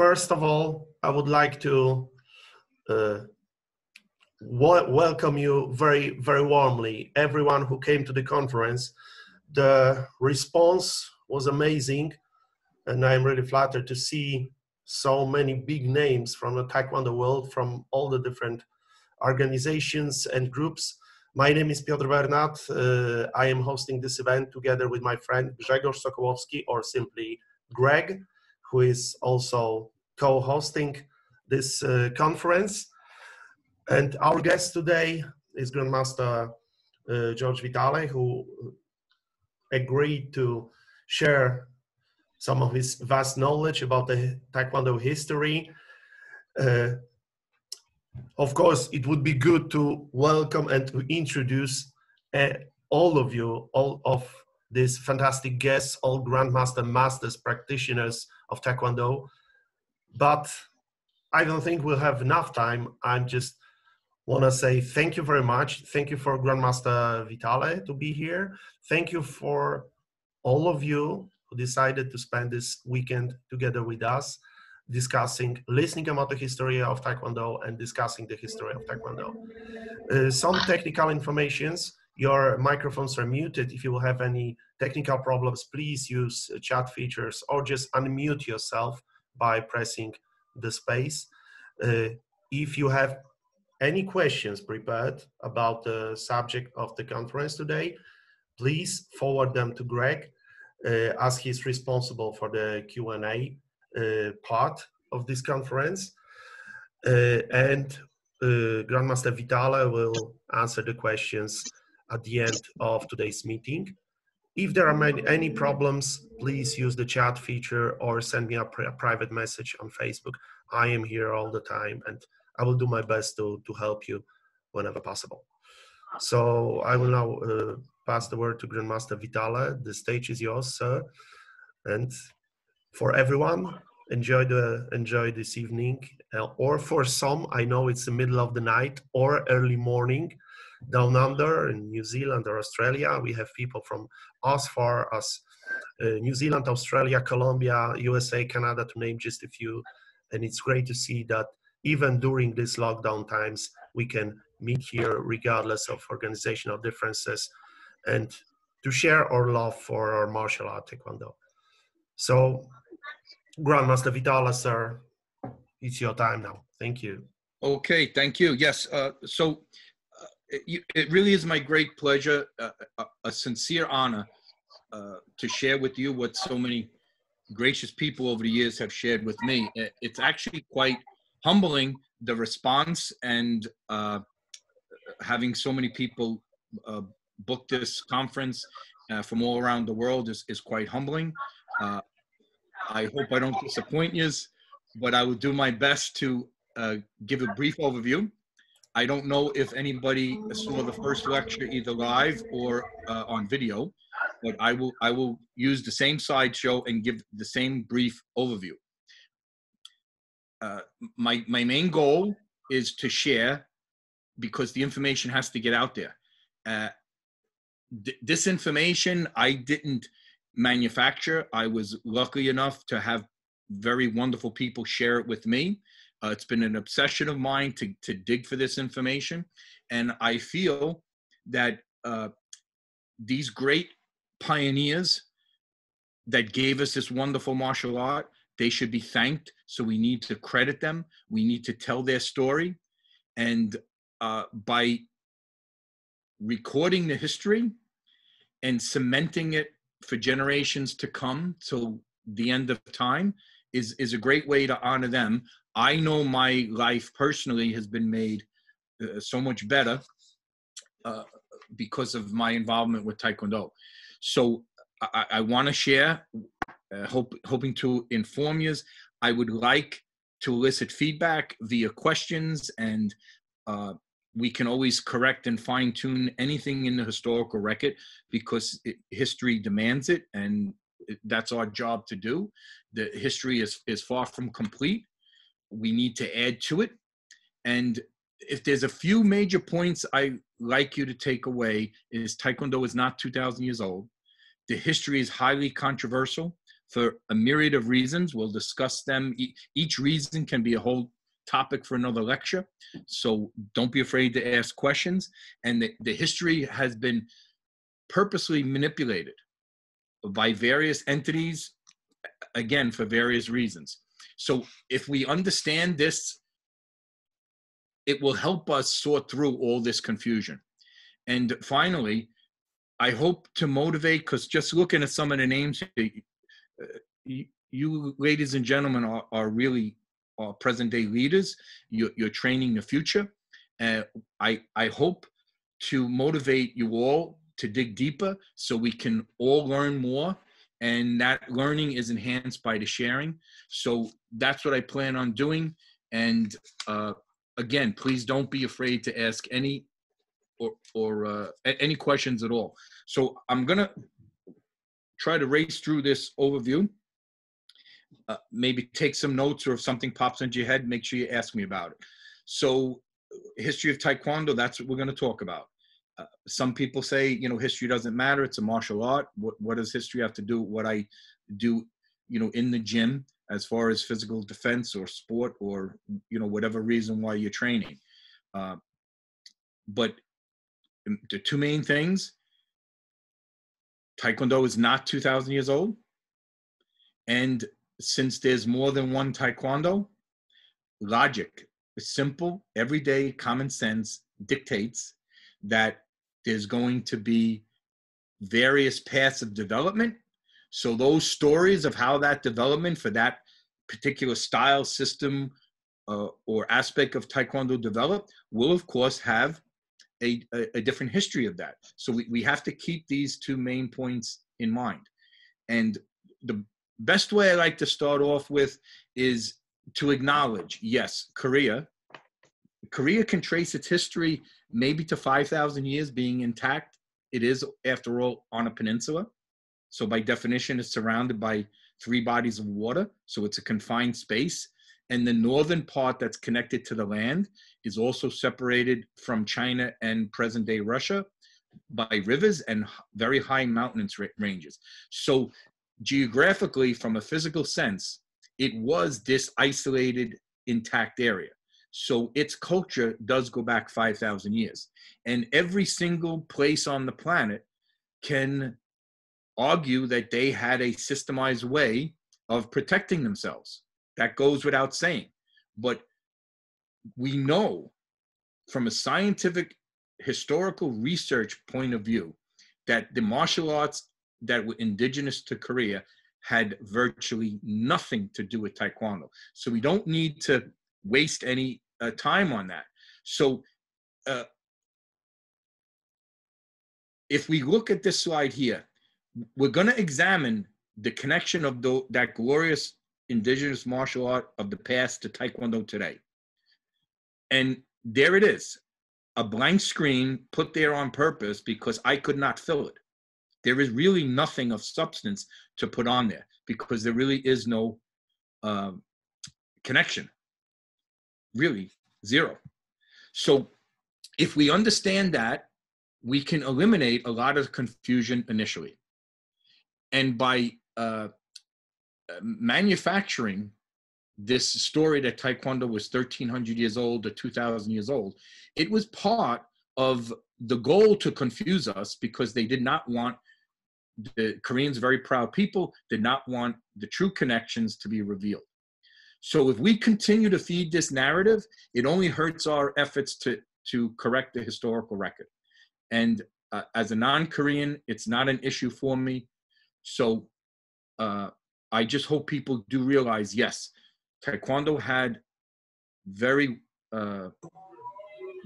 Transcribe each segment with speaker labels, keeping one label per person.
Speaker 1: first of all, I would like to uh, welcome you very, very warmly, everyone who came to the conference. The response was amazing, and I'm really flattered to see so many big names from the Taekwondo world, from all the different organizations and groups. My name is Piotr Bernat. Uh, I am hosting this event together with my friend Grzegorz Sokołowski, or simply Greg, who is also co-hosting this uh, conference. And our guest today is Grandmaster uh, George Vitale, who agreed to share some of his vast knowledge about the Taekwondo history. Uh, of course, it would be good to welcome and to introduce uh, all of you, all of these fantastic guests, all Grandmaster Masters, practitioners of Taekwondo. But I don't think we'll have enough time. I'm just want to say thank you very much. Thank you for Grandmaster Vitale to be here. Thank you for all of you who decided to spend this weekend together with us, discussing, listening about the history of Taekwondo and discussing the history of Taekwondo. Uh, some technical informations. Your microphones are muted. If you will have any technical problems, please use chat features or just unmute yourself by pressing the space. Uh, if you have any questions prepared about the subject of the conference today, please forward them to Greg uh, as he's responsible for the Q&A uh, part of this conference. Uh, and uh, Grandmaster Vitale will answer the questions at the end of today's meeting. If there are any problems, please use the chat feature or send me a, a private message on Facebook. I am here all the time and I will do my best to, to help you whenever possible. So I will now uh, pass the word to Grandmaster Vitale. The stage is yours, sir. And for everyone, enjoy the enjoy this evening. Uh, or for some, I know it's the middle of the night or early morning. Down under in New Zealand or Australia, we have people from as far as uh, New Zealand, Australia, Colombia, USA, Canada, to name just a few. And it's great to see that even during these lockdown times, we can meet here regardless of organizational differences and to share our love for our martial art taekwondo. So, Grandmaster Vitale, sir, it's your time now. Thank you.
Speaker 2: Okay, thank you. Yes, uh, so it, really is my great pleasure, uh, a, a, sincere honor uh, to share with you what so many gracious people over the years have shared with me. It's actually quite humbling the response and uh, having so many people uh, book this conference uh, from all around the world is, is quite humbling. Uh, I hope I don't disappoint you, but I will do my best to uh, give a brief overview. I don't know if anybody saw the first lecture either live or uh, on video, but I will I will use the same slideshow and give the same brief overview. Uh, my my main goal is to share because the information has to get out there. Uh, th- this information I didn't manufacture. I was lucky enough to have very wonderful people share it with me. Uh, it's been an obsession of mine to to dig for this information, and I feel that uh, these great pioneers that gave us this wonderful martial art they should be thanked. So we need to credit them. We need to tell their story. And uh, by recording the history and cementing it for generations to come till the end of time is, is a great way to honor them. I know my life personally has been made uh, so much better uh, because of my involvement with Taekwondo. So I, I want to share uh, hope, hoping to inform you. I would like to elicit feedback via questions, and uh, we can always correct and fine tune anything in the historical record because it, history demands it, and it, that's our job to do. The history is, is far from complete. We need to add to it. And if there's a few major points I like you to take away is Taekwondo is not 2,000 years old. The history is highly controversial for a myriad of reasons. We'll discuss them. each reason can be a whole topic for another lecture. So don't be afraid to ask questions. And the, the history has been purposely manipulated by various entities, again, for various reasons. So if we understand this, it will help us sort through all this confusion. And finally, I hope to motivate, because just looking at some of the names, uh, you, you ladies and gentlemen are, are really are present day leaders. You're, you're training the future. Uh, I, I hope to motivate you all to dig deeper so we can all learn more and that learning is enhanced by the sharing. So that's what i plan on doing. And uh, again please don't be afraid to ask any or, or uh, any questions at all. So i'm gonna try to race through this overview. Uh, maybe take some notes or if something pops into your head make sure you ask me about it. So history of taekwondo that's what we're going to talk about some people say you know history doesn't matter it's a martial art what, what does history have to do with what i do you know in the gym as far as physical defense or sport or you know whatever reason why you're training? Uh, but the two main things taekwondo is not 2000 years old and since there's more than one taekwondo logic simple everyday common sense dictates that there's going to be various paths of development. So those stories of how that development for that particular style, system, uh, or aspect of Taekwondo developed will, of course, have a, a, a different history of that. So we, we have to keep these two main points in mind. And the best way I like to start off with is to acknowledge, yes, Korea. Korea can trace its history maybe to 5,000 years being intact. It is, after all, on a peninsula. So, by definition, it's surrounded by three bodies of water. So, it's a confined space. And the northern part that's connected to the land is also separated from China and present day Russia by rivers and very high mountainous ranges. So, geographically, from a physical sense, it was this isolated, intact area. So its culture does go back 5,000 years. And every single place on the planet can argue that they had a systemized way of protecting themselves. That goes without saying. But we know from a scientific historical research point of view that the martial arts that were indigenous to Korea had virtually nothing to do with taekwondo. So we don't need to waste any uh, time on that. So, uh, if we look at this slide here, we're going to examine the connection of the, that glorious indigenous martial art of the past to Taekwondo today. And there it is, a blank screen put there on purpose because I could not fill it. There is really nothing of substance to put on there because there really is no uh, connection really zero. So if we understand that, we can eliminate a lot of confusion initially. And by uh, manufacturing this story that Taekwondo was 1300 years old or 2000 years old, it was part of the goal to confuse us because they did not want the Koreans, very proud people, did not want the true connections to be revealed. So if we continue to feed this narrative, it only hurts our efforts to to correct the historical record. And uh, as a non-Korean, it's not an issue for me. So uh, I just hope people do realize, yes, Taekwondo had very uh,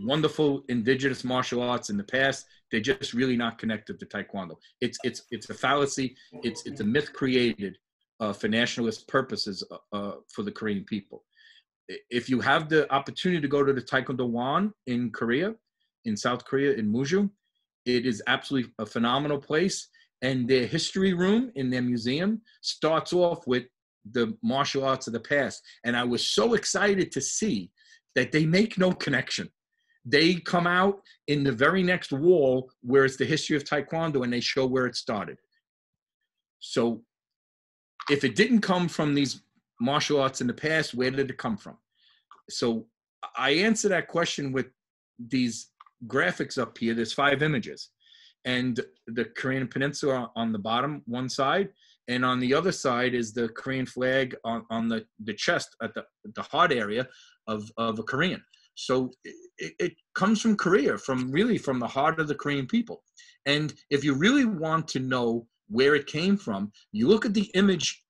Speaker 2: wonderful indigenous martial arts in the past. They're just really not connected to Taekwondo. It's it's it's a fallacy. It's it's a myth created uh, for nationalist purposes uh, uh, for the Korean people. If you have the opportunity to go to the Taekwondo Won in Korea, in South Korea, in Muju, it is absolutely a phenomenal place. And their history room in their museum starts off with the martial arts of the past. And I was so excited to see that they make no connection. They come out in the very next wall where it's the history of Taekwondo and they show where it started. So if it didn't come from these martial arts in the past, where did it come from? So I answer that question with these graphics up here. There's five images, and the Korean Peninsula on the bottom one side, and on the other side is the Korean flag on, on the, the chest at the, the heart area of, of a Korean. So it, it comes from Korea, from really from the heart of the Korean people. And if you really want to know where it came from, you look at the image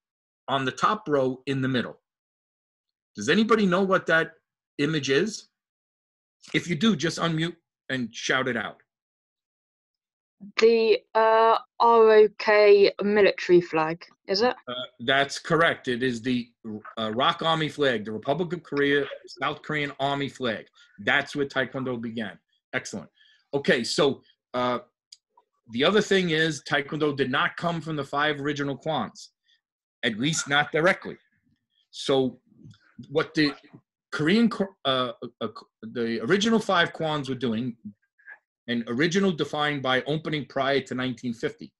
Speaker 2: on the top row in the middle. Does anybody know what that image is? If you do, just unmute and shout it out.
Speaker 3: The uh, ROK military flag, is it?
Speaker 2: Uh, that's correct. It is the uh, ROK Army flag, the Republic of Korea, South Korean Army flag. That's where Taekwondo began. Excellent. Okay, so uh, the other thing is Taekwondo did not come from the five original Kwans, at least not directly. So what the Korean, uh, uh, the original five Kwans were doing, and original defined by opening prior to 1950.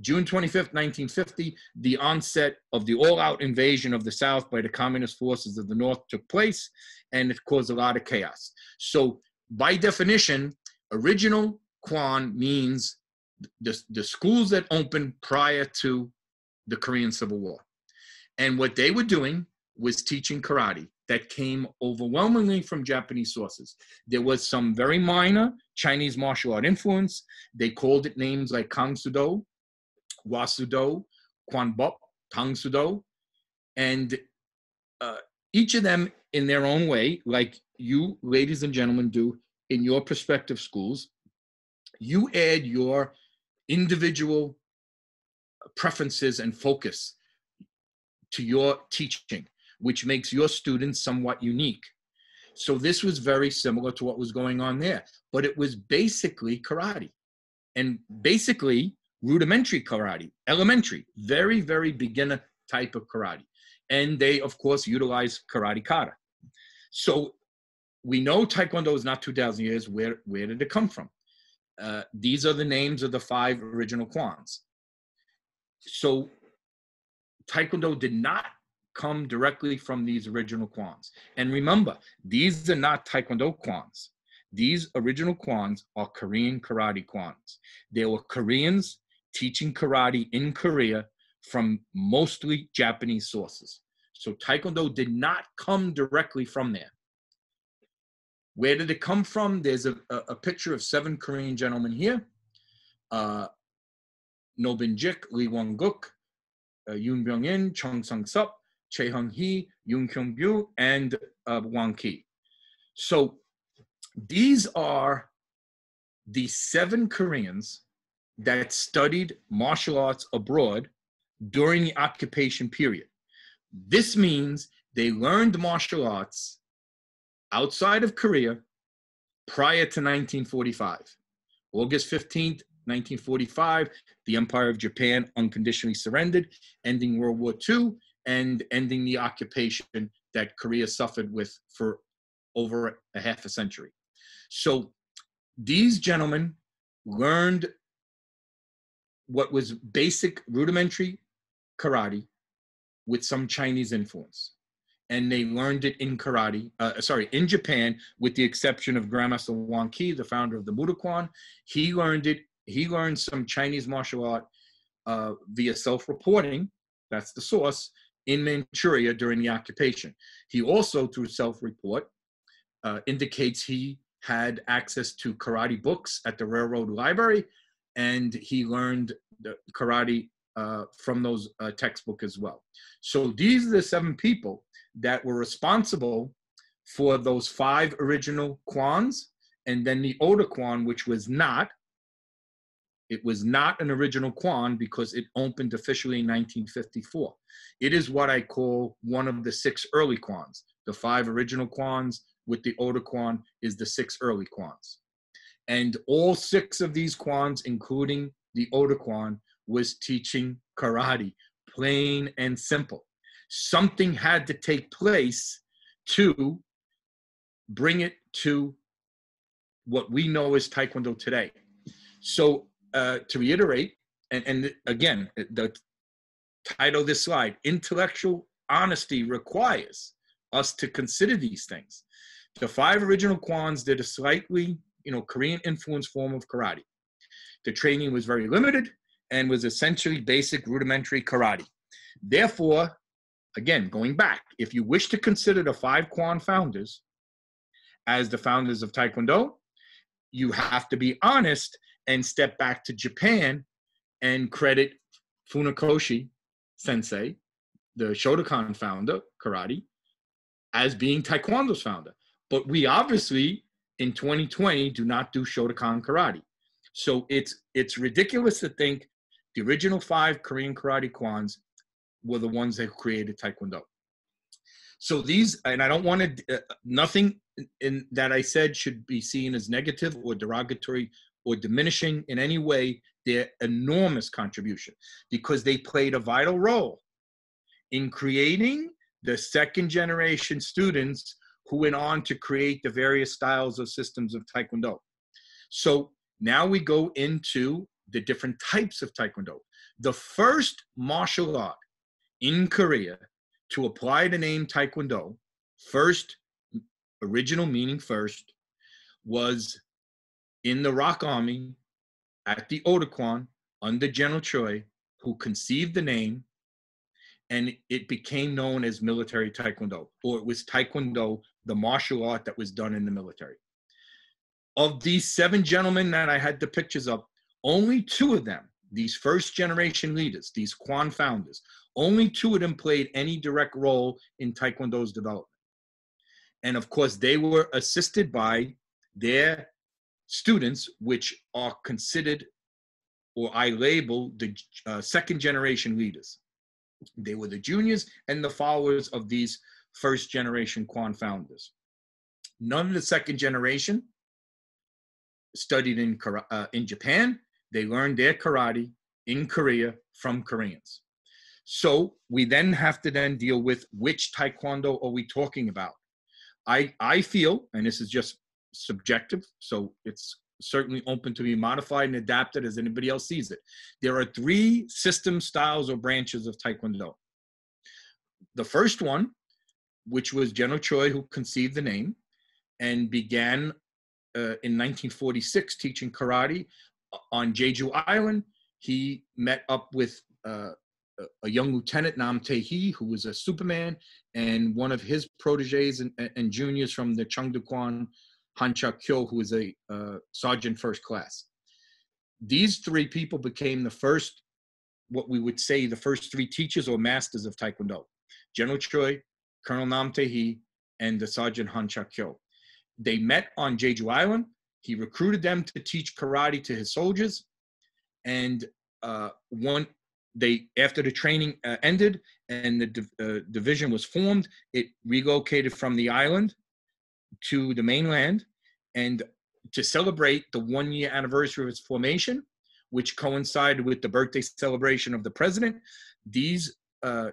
Speaker 2: June 25th, 1950, the onset of the all-out invasion of the South by the communist forces of the North took place, and it caused a lot of chaos. So by definition, original Kwan means the, the schools that opened prior to the Korean Civil War. And what they were doing was teaching karate that came overwhelmingly from Japanese sources. There was some very minor Chinese martial art influence. They called it names like Kong Soo Do, Wasudo, Kwon Bop, Tang Soo Do. And uh, each of them in their own way, like you, ladies and gentlemen, do in your prospective schools, you add your individual preferences and focus to your teaching which makes your students somewhat unique. So this was very similar to what was going on there, but it was basically karate and basically rudimentary karate, elementary, very, very beginner type of karate. And they, of course, utilize karate kata. So we know Taekwondo is not 2,000 years. Where, where did it come from? Uh, these are the names of the five original Kwans. So Taekwondo did not come directly from these original Kwans. And remember, these are not Taekwondo Kwans. These original Kwans are Korean karate Kwans. They were Koreans teaching karate in Korea from mostly Japanese sources. So Taekwondo did not come directly from there. Where did it come from? There's a, a, a picture of seven Korean gentlemen here. Uh, Roh Byung-jik, Lee Won-guk, uh, Yoon Byung-in, Chun Sang-sup, Choi Hong-hi, Yoon Kwe-byung, and uh, Hwang Kee. So these are the seven Koreans that studied martial arts abroad during the occupation period. This means they learned martial arts outside of Korea prior to 1945. August 15th, 1945, the Empire of Japan unconditionally surrendered, ending World War II and ending the occupation that Korea suffered with for over a half a century. So these gentlemen learned what was basic rudimentary karate with some Chinese influence. And they learned it in karate, uh, sorry, in Japan, with the exception of Grandmaster Hwang Kee, the founder of the Moo Duk Kwan. He learned it, he learned some Chinese martial art uh, via self-reporting, that's the source, in Manchuria during the occupation. He also, through self-report, uh, indicates he had access to karate books at the Railroad Library, and he learned karate uh, from those uh, textbook as well. So these are the seven people that were responsible for those five original Kwans, and then the Oda Kwan, which was not, it was not an original Kwan because it opened officially in 1954. It is what I call one of the six early Kwans. The five original Kwans with the Oda Kwan is the six early Kwans. And all six of these Kwans, including the Oda Kwan, was teaching karate, plain and simple. Something had to take place to bring it to what we know as Taekwondo today. So uh, to reiterate, and, and again, the title of this slide intellectual honesty requires us to consider these things. The five original kwans did a slightly you know korean influenced form of karate. The training was very limited and was essentially basic rudimentary karate. Therefore again going back if you wish to consider the five kwan founders as the founders of taekwondo you have to be honest and step back to japan and credit funakoshi sensei, the Shotokan founder, karate, as being Taekwondo's founder. But we obviously in 2020 do not do Shotokan karate. So it's it's ridiculous to think the original five Korean karate kwans were the ones that created Taekwondo. So these, and I don't want to, uh, nothing in that I said should be seen as negative or derogatory or diminishing in any way their enormous contribution because they played a vital role in creating the second generation students who went on to create the various styles of systems of taekwondo so now we go into the different types of taekwondo the first martial art in korea to apply the name taekwondo first original meaning first was in the ROK army at the Otakwan under General Choi, who conceived the name, and it became known as military taekwondo, or it was taekwondo, the martial art that was done in the military. Of these seven gentlemen that I had the pictures of, only two of them, these first generation leaders, these Kwan founders, only two of them played any direct role in taekwondo's development. And of course, they were assisted by their students, which are considered or I label the uh, second generation leaders. They were the juniors and the followers of these first generation Kwan founders. None of the second generation studied in, uh, in Japan. They learned their karate in Korea from Koreans. So we then have to then deal with which taekwondo are we talking about? I, I feel, and this is just subjective, so it's certainly open to be modified and adapted as anybody else sees it. There are three system styles or branches of Taekwondo. The first one, which was General Choi, who conceived the name and began uh, in 1946 teaching karate on Jeju Island. He met up with uh, a young lieutenant, Nam Tae-hee, who was a Superman, and one of his proteges and, and juniors from the Cheongdu Han Cha-kyo, who was a uh, sergeant first class. These three people became the first, what we would say, the first three teachers or masters of Taekwondo General Choi, Colonel Nam Tae-hee, and the Sergeant Han Cha-kyo. They met on Jeju Island. He recruited them to teach karate to his soldiers. And uh, one, they after the training uh, ended and the div- uh, division was formed, it relocated from the island to the mainland and to celebrate the one year anniversary of its formation, which coincided with the birthday celebration of the president, these uh,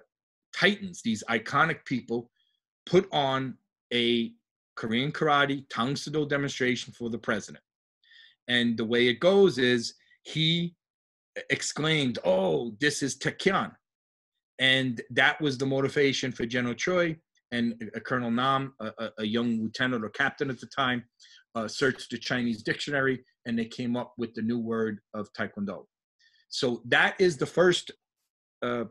Speaker 2: titans, these iconic people, put on a Korean karate Tang demonstration for the president. And the way it goes is he exclaimed, Oh, this is Taekyon. And that was the motivation for General Choi and uh, Colonel Nam, a, a, young lieutenant or captain at the time, uh, searched the Chinese dictionary and they came up with the new word of Taekwondo. So that is the first uh,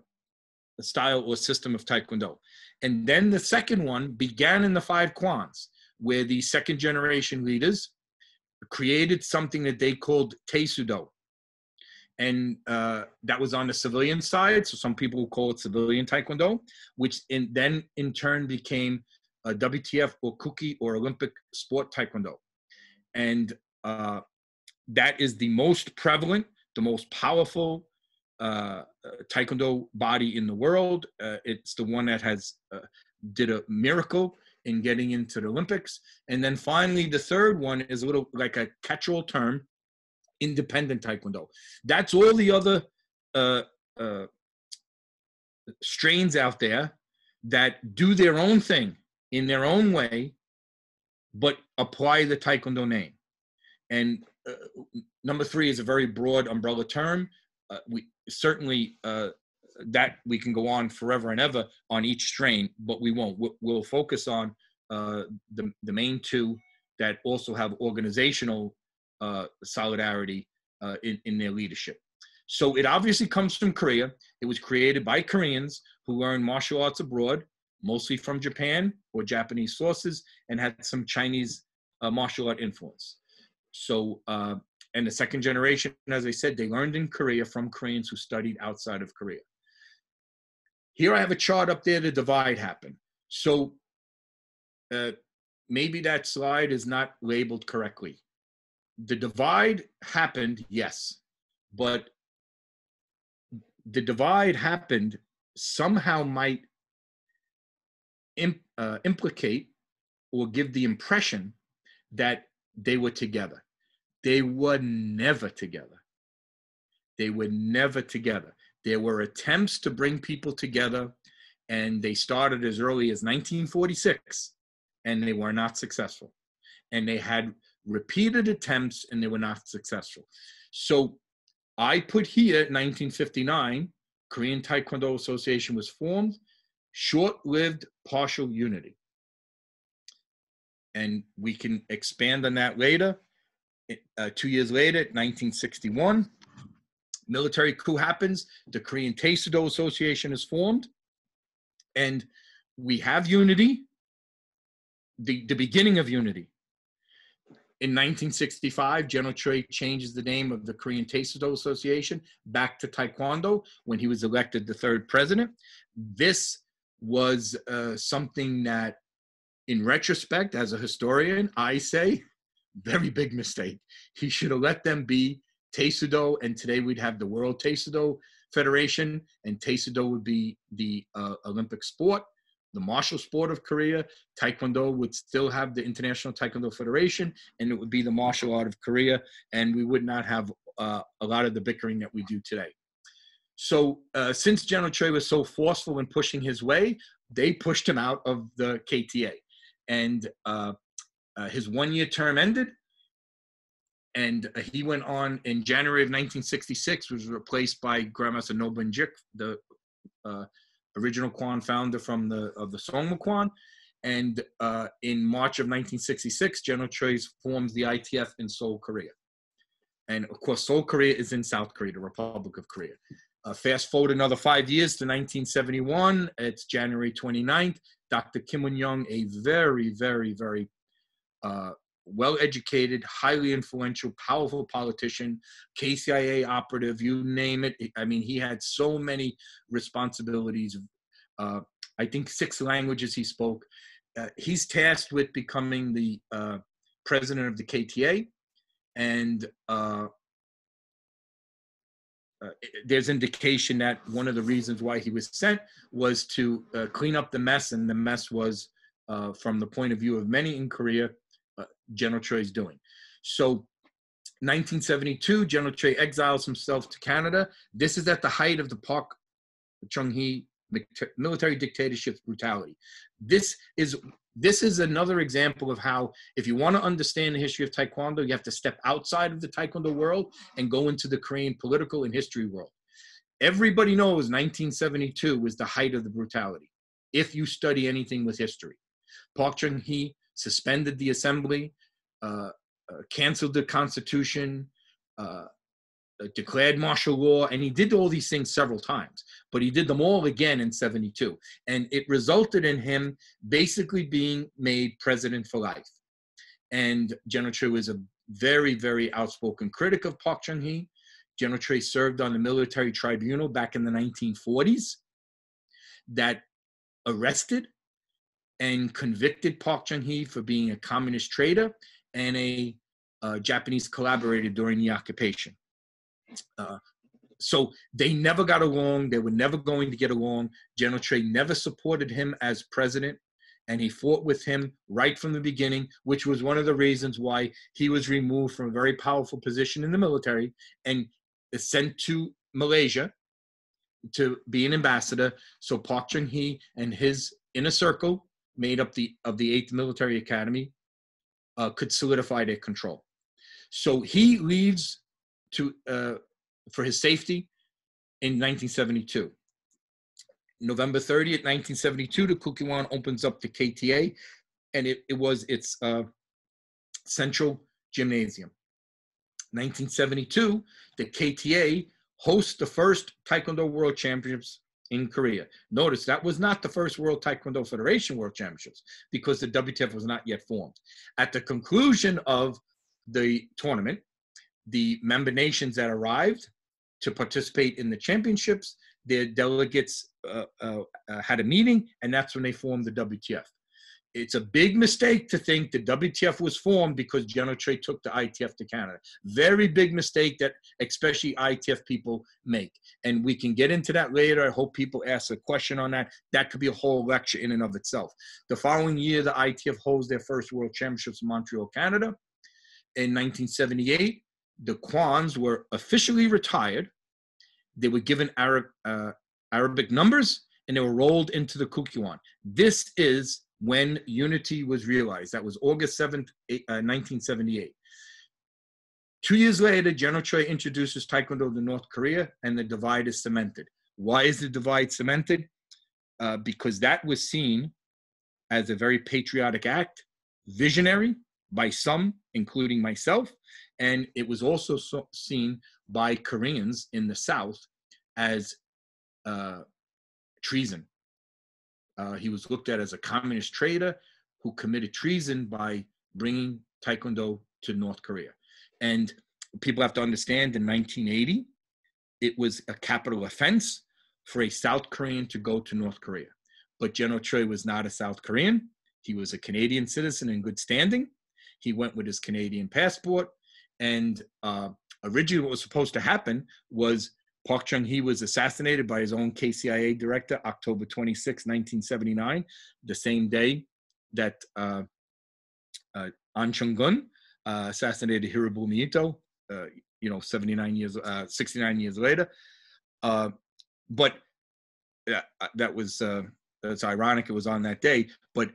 Speaker 2: style or system of Taekwondo. And then the second one began in the five Kwans, where the second generation leaders created something that they called Tae Soo Do and uh, that was on the civilian side. So some people call it civilian taekwondo, which in, then in turn became a WTF or Kukki or Olympic sport taekwondo, and uh, that is the most prevalent, the most powerful uh, taekwondo body in the world. Uh, it's the one that has uh, did a miracle in getting into the Olympics, and then finally the third one is a little like a catch-all term independent taekwondo. That's all the other uh, uh, strains out there that do their own thing in their own way, but apply the taekwondo name. And uh, number three is a very broad umbrella term. Uh, we certainly uh, that we can go on forever and ever on each strain, but we won't. We'll, we'll focus on uh, the the main two that also have organizational uh, solidarity uh, in in their leadership. So it obviously comes from Korea. It was created by Koreans who learned martial arts abroad, mostly from Japan or Japanese sources, and had some Chinese uh, martial art influence. So, uh, and the second generation, as I said, they learned in Korea from Koreans who studied outside of Korea. Here I have a chart up there, the divide happened. So uh, maybe that slide is not labeled correctly. The divide happened, yes, but the divide happened somehow might imp, uh, implicate or give the impression that they were together. They were never together. They were never together. There were attempts to bring people together, and they started as early as 1946, and they were not successful. And they had repeated attempts, and they were not successful. So I put here 1959, Korean Taekwondo Association was formed, short-lived partial unity. And we can expand on that later. Uh, two years later, 1961, military coup happens. The Korean Taekwondo Association is formed. And we have unity, the, the beginning of unity. In 1965, General Choi changes the name of the Korean Taekwondo Association back to Taekwondo when he was elected the third president. This was uh, something that, in retrospect, as a historian, I say, very big mistake. He should have let them be Taekwondo, and today we'd have the World Taekwondo Federation, and Taekwondo would be the uh, Olympic sport the martial sport of Korea. Taekwondo would still have the International Taekwondo Federation, and it would be the martial art of Korea, and we would not have uh, a lot of the bickering that we do today. So, uh, since General Choi was so forceful in pushing his way, they pushed him out of the KTA, and uh, uh, his one-year term ended. And he went on in January of 1966, was replaced by Grandmaster Roh Byung-jik, the uh, original Kwan founder from the of the Song Moo Kwan. And uh, in March of 1966, General Choi forms the ITF in Seoul, Korea. And of course, Seoul, Korea is in South Korea, the Republic of Korea. Uh, fast forward another five years to 1971. It's January 29th. Dr. Kim Un Yong, a very, very, very uh, well educated, highly influential, powerful politician, KCIA operative, you name it. I mean, he had so many responsibilities. Uh, I think six languages he spoke. Uh, he's tasked with becoming the uh, president of the KTA. And uh, uh, there's indication that one of the reasons why he was sent was to uh, clean up the mess, and the mess was, from the point of view of many in Korea, General Choi is doing. So 1972, General Choi exiles himself to Canada. This is at the height of the Park Chung-hee military dictatorship's brutality. This is this is another example of how if you want to understand the history of taekwondo you have to step outside of the taekwondo world and go into the korean political and history world everybody knows 1972 was the height of the brutality if you study anything with history park chung-hee suspended the assembly, uh, uh, canceled the constitution, uh, uh, declared martial law, and he did all these things several times. But he did them all again in 72. And it resulted in him basically being made president for life. And General Choi was a very, very outspoken critic of Park Chung hee. General Choi served on the military tribunal back in the 1940s that arrested and convicted Park Chung-hee for being a communist traitor and a uh, Japanese collaborator during the occupation. Uh, so they never got along. They were never going to get along. General Choi never supported him as president, and he fought with him right from the beginning, which was one of the reasons why he was removed from a very powerful position in the military and sent to Malaysia to be an ambassador. So Park Chung Hee and his inner circle made up the of the Eighth Military Academy uh, could solidify their control. So he leaves to uh, for his safety in 1972. November 30th, 1972, the Kukkiwon opens up the KTA, and it, it was its uh, central gymnasium. 1972, the KTA hosts the first Taekwondo World Championships in Korea. Notice that was not the first World Taekwondo Federation World Championships because the WTF was not yet formed. At the conclusion of the tournament, the member nations that arrived to participate in the championships, their delegates uh, uh, had a meeting, and that's when they formed the WTF it's a big mistake to think the WTF was formed because General Choi took the ITF to Canada. Very big mistake that especially ITF people make. And we can get into that later. I hope people ask a question on that. That could be a whole lecture in and of itself. The following year, the ITF holds their first World Championships in Montreal, Canada. In 1978, the Kwans were officially retired. They were given Arab, uh, Arabic numbers and they were rolled into the Kukkiwon. This is when unity was realized. That was August 7th, 1978. Uh, Two years later, General Choi introduces Taekwondo to North Korea, and the divide is cemented. Why is the divide cemented? Uh, because that was seen as a very patriotic act, visionary by some, including myself, and it was also so seen by Koreans in the South as uh, treason. Uh, he was looked at as a communist traitor who committed treason by bringing Taekwondo to North Korea. And people have to understand in 1980, it was a capital offense for a South Korean to go to North Korea. But General Choi was not a South Korean. He was a Canadian citizen in good standing. He went with his Canadian passport. And uh, originally, what was supposed to happen was Park Chung Hee was assassinated by his own KCIA director October 26, 1979, the same day that uh, uh, Ahn Jung Geun uh, assassinated Hirobumi Ito, uh, you know, 79 years, uh, 69 years later. Uh, but uh, that was, that's ironic, it was on that day. But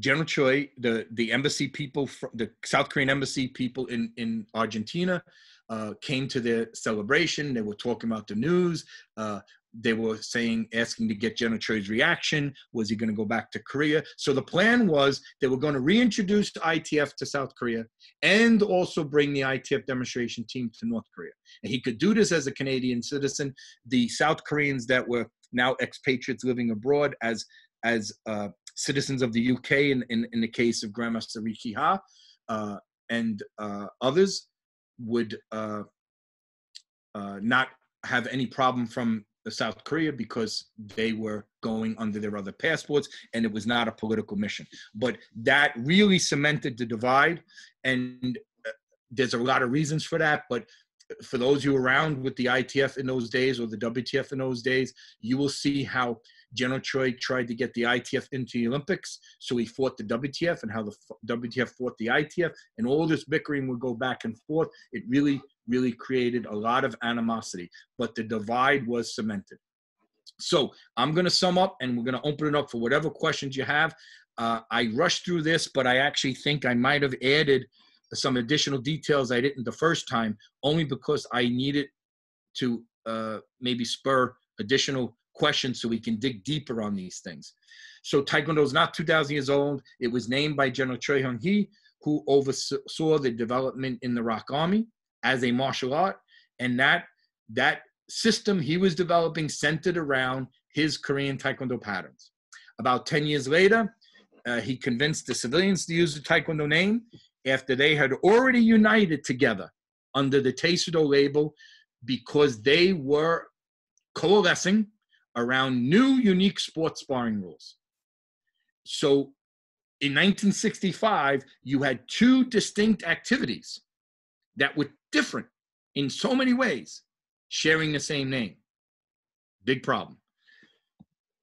Speaker 2: General Choi, the, the embassy people, the South Korean embassy people in, in Argentina, uh, came to the celebration. They were talking about the news. Uh, they were saying, asking to get General Choi's reaction. Was he going to go back to Korea? So the plan was they were going to reintroduce ITF to South Korea and also bring the ITF demonstration team to North Korea. And he could do this as a Canadian citizen. The South Koreans that were now expatriates living abroad as as uh, citizens of the UK in, in, in, the case of Grandmaster Rhee Ki Ha uh, and uh, others would uh, uh, not have any problem from South Korea because they were going under their other passports and it was not a political mission. But that really cemented the divide. And uh, there's a lot of reasons for that. But for those were around with the ITF in those days or the WTF in those days, you will see how General Choi tried to get the ITF into the Olympics, so he fought the WTF, and how the WTF fought the ITF, and all this bickering would go back and forth. It really, really created a lot of animosity, but the divide was cemented. So I'm going to sum up, and we're going to open it up for whatever questions you have. Uh, I rushed through this, but I actually think I might have added some additional details I didn't the first time, only because I needed to uh, maybe spur additional questions so we can dig deeper on these things. So Taekwondo is not 2,000 years old. It was named by General Choi Hong Hi, who oversaw the development in the ROK Army as a martial art, and that that system he was developing centered around his Korean Taekwondo patterns. About 10 years later, uh, he convinced the civilians to use the Taekwondo name after they had already united together under the Tae Soo Do label because they were coalescing around new unique sports sparring rules. So in 1965, you had two distinct activities that were different in so many ways, sharing the same name. Big problem.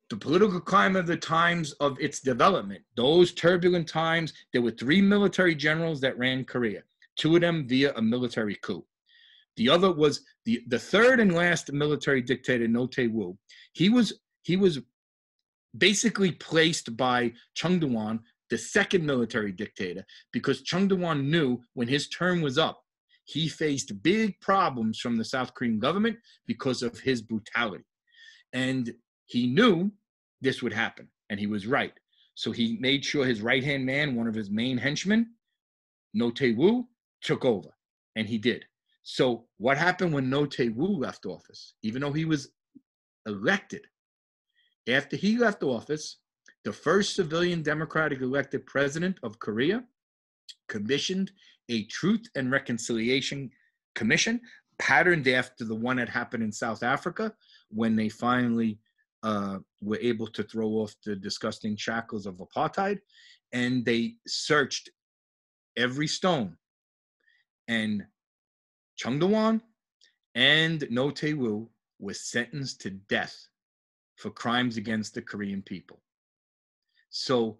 Speaker 2: The political climate of the times of its development, those turbulent times, there were three military generals that ran Korea, two of them via a military coup. The other was the, the third and last military dictator, Roh Tae-woo. He was he was basically placed by Chun Doo-hwan, the second military dictator, because Chun Doo-hwan knew when his term was up, he faced big problems from the South Korean government because of his brutality. And he knew this would happen, and he was right. So he made sure his right hand man, one of his main henchmen, Roh Tae Woo, took over, and he did. So what happened when Roh Tae Woo left office? Even though he was elected, after he left office, the first civilian democratic elected president of Korea commissioned a Truth and Reconciliation Commission, patterned after the one that happened in South Africa when they finally uh, were able to throw off the disgusting shackles of apartheid. And they searched every stone. And Chun Doo-hwan and Roh Tae-woo were sentenced to death for crimes against the Korean people. So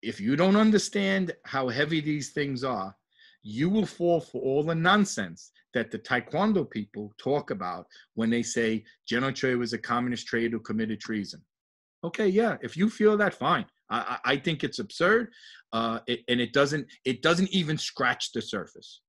Speaker 2: if you don't understand how heavy these things are, you will fall for all the nonsense that the Taekwondo people talk about when they say General Choi was a communist traitor who committed treason. Okay, yeah, if you feel that, fine. I, I think it's absurd, uh, it, and it doesn't it doesn't even scratch the surface.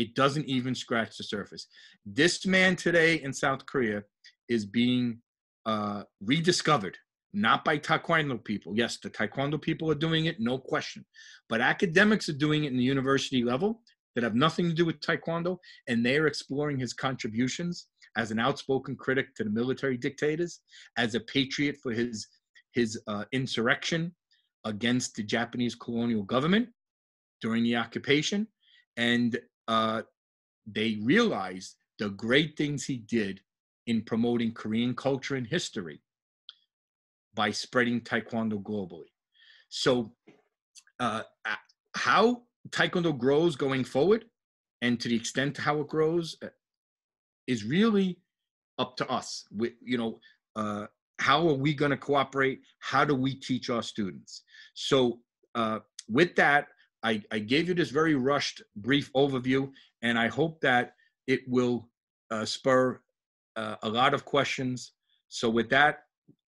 Speaker 2: It doesn't even scratch the surface. This man today in South Korea is being uh, rediscovered not by taekwondo people. Yes, the taekwondo people are doing it, no question. But academics are doing it in the university level that have nothing to do with taekwondo, and they're exploring his contributions as an outspoken critic to the military dictators, as a patriot for his his uh, insurrection against the Japanese colonial government during the occupation, and uh, they realized the great things he did in promoting Korean culture and history by spreading Taekwondo globally. So, uh, how Taekwondo grows going forward, and to the extent how it grows, uh, is really up to us. We, you know, uh, how are we going to cooperate? How do we teach our students? So, uh, with that, I, I, gave you this very rushed, brief overview, and I hope that it will uh, spur uh, a lot of questions. So, with that,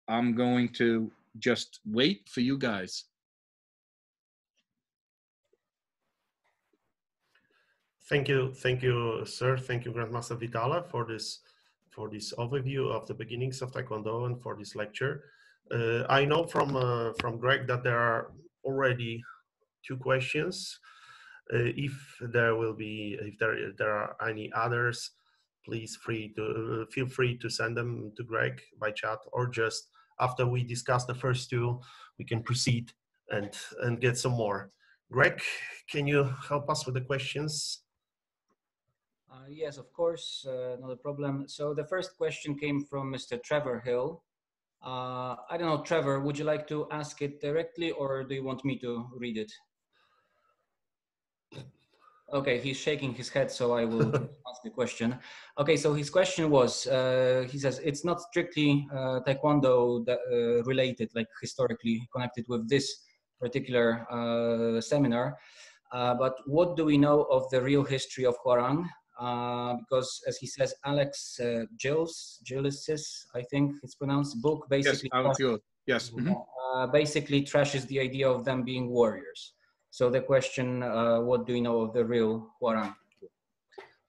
Speaker 2: I'm going to just wait for you guys.
Speaker 1: Thank you, thank you, sir. Thank you, Grandmaster Vitale, for this for this overview of the beginnings of Taekwondo and for this lecture. Uh, I know from uh, from Greg that there are already two questions. Uh, if there will be, if there there are any others, please free to feel free to send them to Greg by chat or just after we discuss the first two, we can proceed and, and get some more. Greg, can you help us with the questions?
Speaker 4: Uh, yes, of course, uh, not a problem. So the first question came from Mr. Trevor Hill. Uh, I don't know, Trevor, would you like to ask it directly or do you want me to read it? Okay, he's shaking his head, so I will ask the question. Okay, so his question was, uh, he says, it's not strictly uh, Taekwondo that, uh, related, like historically connected with this particular uh, seminar, uh, but what do we know of the real history of Hwarang? Uh, because as he says, Alex uh, Gillis, Gillis, I think it's pronounced, book basically,
Speaker 2: yes, yes. Mm
Speaker 4: -hmm. basically trashes the idea of them being warriors. So the question, uh, what do you know of the real Hwarang?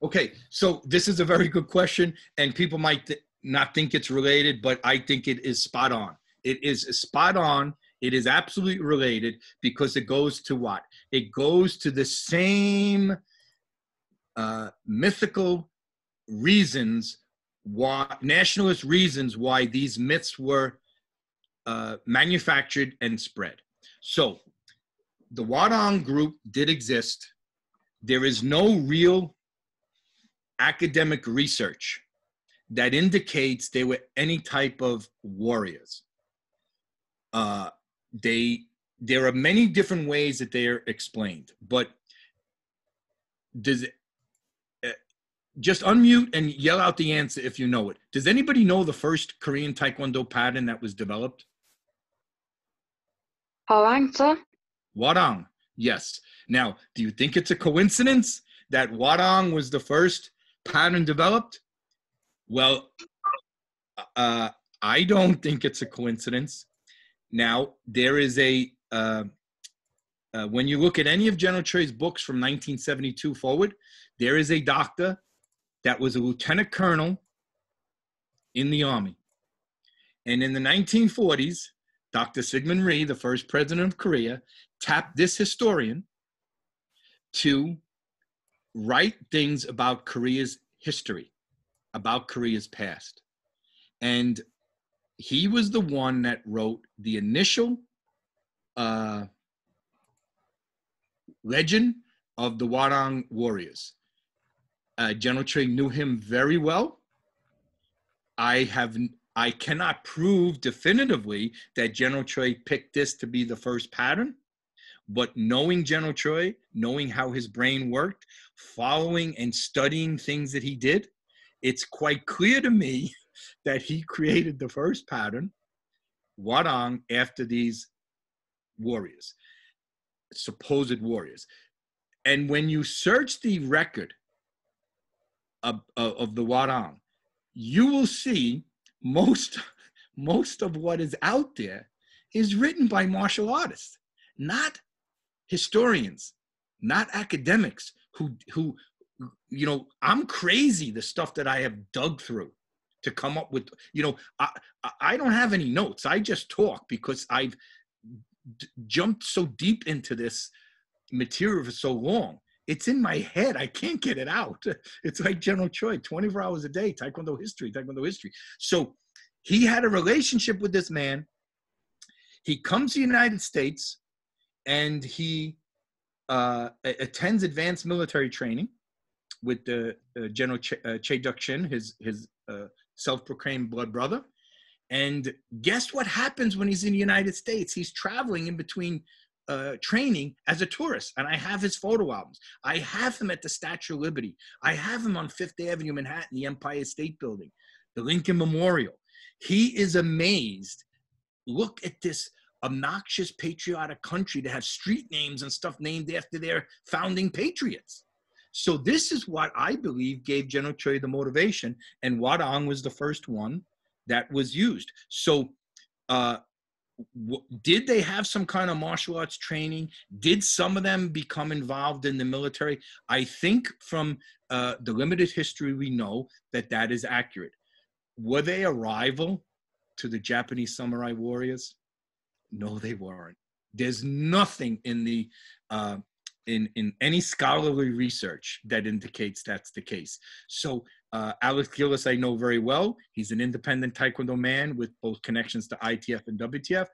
Speaker 2: Okay, so this is a very good question, and people might th- not think it's related, but I think it is spot on. It is spot on. It is absolutely related because it goes to what? It goes to the same uh, mythical reasons why nationalist reasons why these myths were uh, manufactured and spread. So the Hwarang group did exist. There is no real academic research that indicates they were any type of warriors. Uh, they there are many different ways that they are explained, but does it, uh, just unmute and yell out the answer if you know it. Does anybody know the first Korean Taekwondo pattern that was developed?
Speaker 3: Hwarang, sir.
Speaker 2: Hwarang, yes. Now, do you think it's a coincidence that Hwarang was the first pattern developed? Well, uh, I don't think it's a coincidence. Now, there is a, uh, uh, when you look at any of General Choi's books from 1972 forward, there is a doctor that was a lieutenant colonel in the army. And in the 1940s, Dr. Syngman Rhee, the first president of Korea, tapped this historian to write things about Korea's history, about Korea's past. And he was the one that wrote the initial uh, legend of the Hwarang warriors. Uh, General Choi knew him very well. I have I cannot prove definitively that General Choi picked this to be the first pattern, but knowing General Choi, knowing how his brain worked, following and studying things that he did, it's quite clear to me that he created the first pattern, Hwarang, after these warriors, supposed warriors. And when you search the record of, of, of the Hwarang, you will see most most of what is out there is written by martial artists, not historians, not academics who who you know i'm crazy the stuff that i have dug through to come up with you know i i don't have any notes. I just talk because i've d- jumped so deep into this material for so long. It's in my head. I can't get it out. It's like general choi 24 hours a day taekwondo history taekwondo history. So he had a relationship with this man. He comes to the united states and he uh, attends advanced military training with the uh, General Ch- uh, Choi Duk-shin, his his uh, self-proclaimed blood brother. And guess what happens when he's in the United States? He's traveling in between uh, training as a tourist, and I have his photo albums. I have him at the Statue of Liberty. I have him on Fifth Avenue, Manhattan, the Empire State Building, the Lincoln Memorial. He is amazed. Look at this obnoxious patriotic country to have street names and stuff named after their founding patriots. So this is what I believe gave General Choi the motivation, and Hwarang was the first one that was used. So uh, did they have some kind of martial arts training? Did some of them become involved in the military? I think from uh, the limited history we know that that is accurate. Were they a rival to the Japanese samurai warriors? No, they weren't. There's nothing in the uh, in in any scholarly research that indicates that's the case. So uh, Alex Gillis, I know very well. He's an independent Taekwondo man with both connections to ITF and WTF.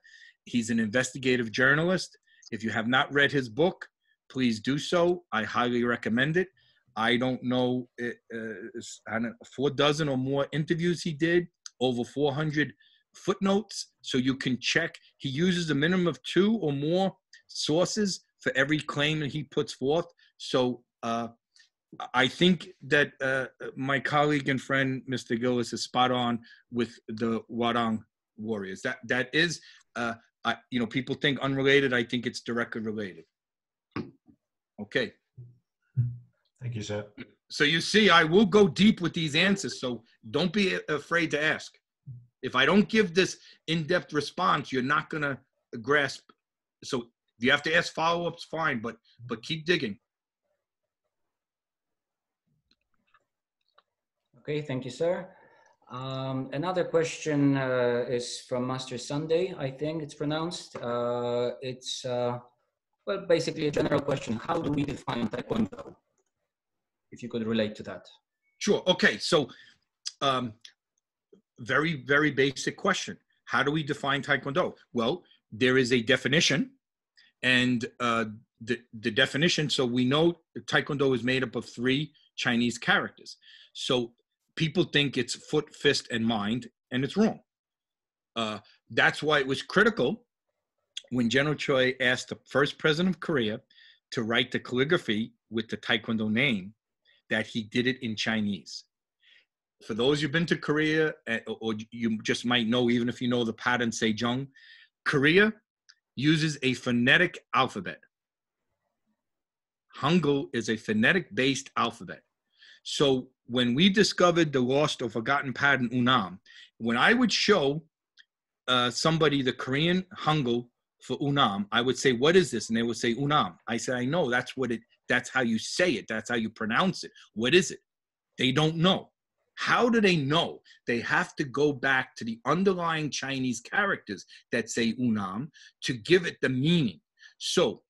Speaker 2: He's an investigative journalist. If you have not read his book, please do so. I highly recommend it. I don't know, uh, uh, four dozen or more interviews he did, over 400 footnotes so you can check. He uses a minimum of two or more sources for every claim that he puts forth. So uh, I think that uh, my colleague and friend Mr. Gillis is spot on with the Hwarang Warriors. That that is, uh, I, you know, people think unrelated. I think it's directly related. Okay.
Speaker 5: Thank you, sir.
Speaker 2: So you see, I will go deep with these answers. So don't be afraid to ask. If I don't give this in-depth response, you're not gonna grasp. So if you have to ask follow-ups, fine, but but keep digging.
Speaker 4: Okay, thank you, sir. Um, another question uh, is from Master Sunday, I think it's pronounced. Uh, it's, uh, well, basically a general question. How do we define Taekwondo? If you could relate to that.
Speaker 2: Sure. Okay. So, um, very, very basic question. How do we define Taekwondo? Well, there is a definition, and uh, the, the definition, so we know Taekwondo is made up of three Chinese characters. So people think it's foot, fist, and mind, and it's wrong. Uh, that's why it was critical when General Choi asked the first president of Korea to write the calligraphy with the Taekwondo name, that he did it in Chinese. For those who've been to Korea, eh, or you just might know, even if you know the pattern Sejong, Korea uses a phonetic alphabet. Hangul is a phonetic based alphabet. So when we discovered the lost or forgotten pattern Unam, when I would show uh, somebody the Korean Hangul for Unam, I would say, "What is this?" And they would say Unam. I said, "I know. That's what it. That's how you say it. That's how you pronounce it. What is it?" They don't know. How do they know? They have to go back to the underlying Chinese characters that say unam to give it the meaning. So,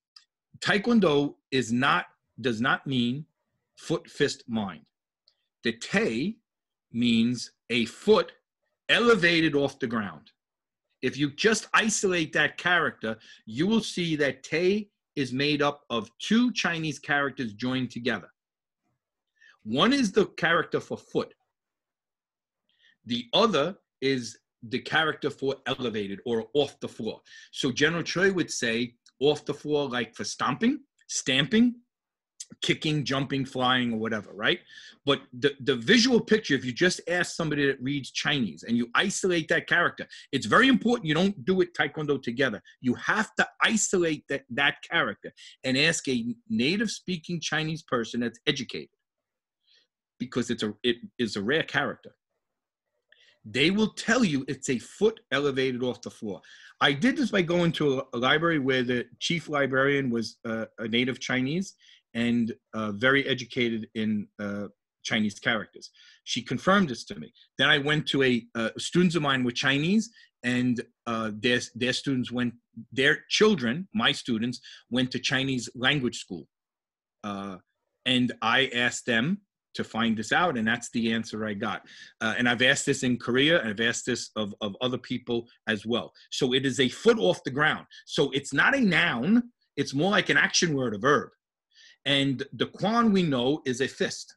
Speaker 2: Taekwondo is not does not mean foot, fist, mind. The te means a foot elevated off the ground. If you just isolate that character, you will see that te is made up of two Chinese characters joined together. One is the character for foot. The other is the character for elevated or off the floor. So General Choi would say off the floor, like for stomping, stamping, kicking, jumping, flying, or whatever, right? But the, the visual picture, if you just ask somebody that reads Chinese and you isolate that character, it's very important you don't do it Taekwondo together. You have to isolate that, that character and ask a native speaking Chinese person that's educated because it's a it is a rare character. They will tell you it's a foot elevated off the floor. I did this by going to a, library where the chief librarian was uh, a native Chinese, and uh, very educated in uh, Chinese characters. She confirmed this to me. Then I went to a uh, students of mine were Chinese, and uh, their their students went. Their children, my students, went to Chinese language school, uh, and I asked them to find this out, and that's the answer I got. Uh, and I've asked this in Korea, and I've asked this of of other people as well. So it is a foot off the ground. So it's not a noun. It's more like an action word, a verb. And the Quan we know is a fist.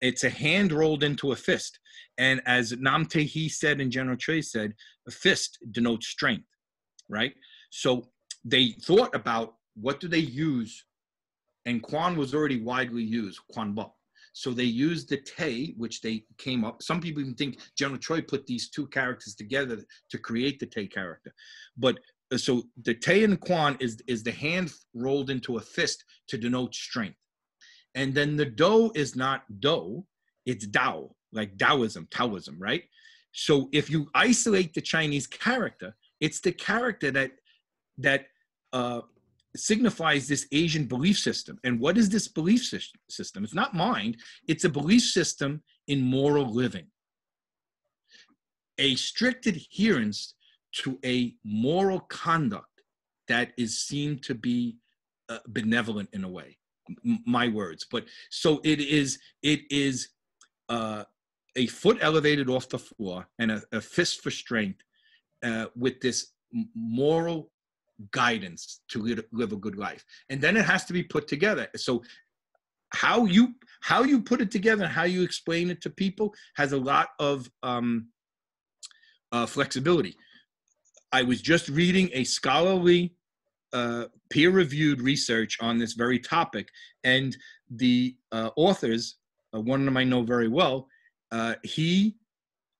Speaker 2: It's a hand rolled into a fist. And as Nam Hee said and General Choi said, a fist denotes strength, right? So they thought about what do they use? And Quan was already widely used, Quan Bo. So they used the Te, which they came up. Some people even think General Choi put these two characters together to create the Te character. But uh, so the Te and Quan is is the hand rolled into a fist to denote strength, and then the Do is not Do, it's Dao, like Taoism, Taoism, right? So if you isolate the Chinese character, it's the character that that uh, signifies this Asian belief system. And what is this belief system? It's not mind. It's a belief system in moral living. A strict adherence to a moral conduct that is seen to be uh, benevolent in a way M- my words but so it is it is uh, a foot elevated off the floor and a, a fist for strength uh, with this moral guidance to live, live a good life. And then it has to be put together. So how you how you put it together and how you explain it to people has a lot of um, uh, flexibility. I was just reading a scholarly, uh, peer reviewed research on this very topic, and the uh, authors, uh, one of them I know very well, uh, he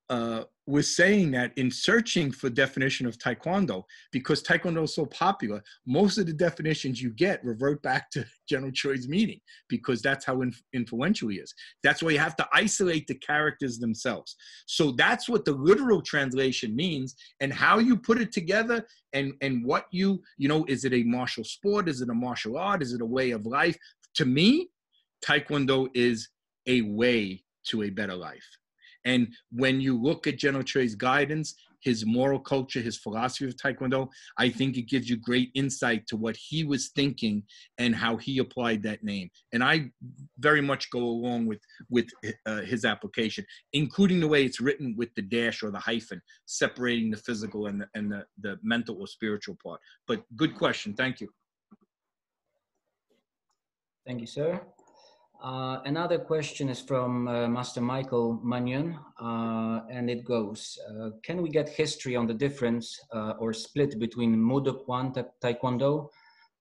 Speaker 2: uh, was saying that in searching for definition of taekwondo because taekwondo is so popular most of the definitions you get revert back to general choi's meaning because that's how inf- influential he is. That's why you have to isolate the characters themselves. So that's what the literal translation means and how you put it together and and what you you know is it a martial sport? Is it a martial art? Is it a way of life? To me taekwondo is a way to a better life and when you look at General Choi's guidance, his moral culture, his philosophy of Taekwondo, I think it gives you great insight to what he was thinking and how he applied that name. And I very much go along with with uh, his application, including the way it's written with the dash or the hyphen, separating the physical and the, and the, the mental or spiritual part. But good question. Thank you.
Speaker 4: Thank you, sir. Uh, another question is from uh, Master Michael Mannion, uh, and it goes, uh, can we get history on the difference uh, or split between Moo Duk Kwan Taekwondo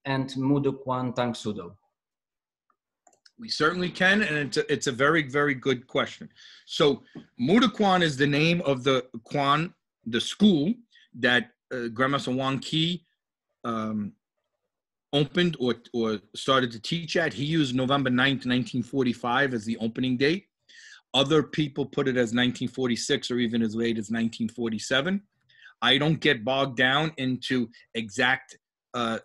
Speaker 4: and Moo Duk Kwan Tang Soo
Speaker 2: We certainly can, and it's a, it's a very, very good question. So Moo Duk Kwan is the name of the Kwan, the school that uh, Grandmaster Hwang Kee um, opened or, or started to teach at. He used November 9th, 1945 as the opening date. Other people put it as 1946 or even as late as 1947. I don't get bogged down into exact uh,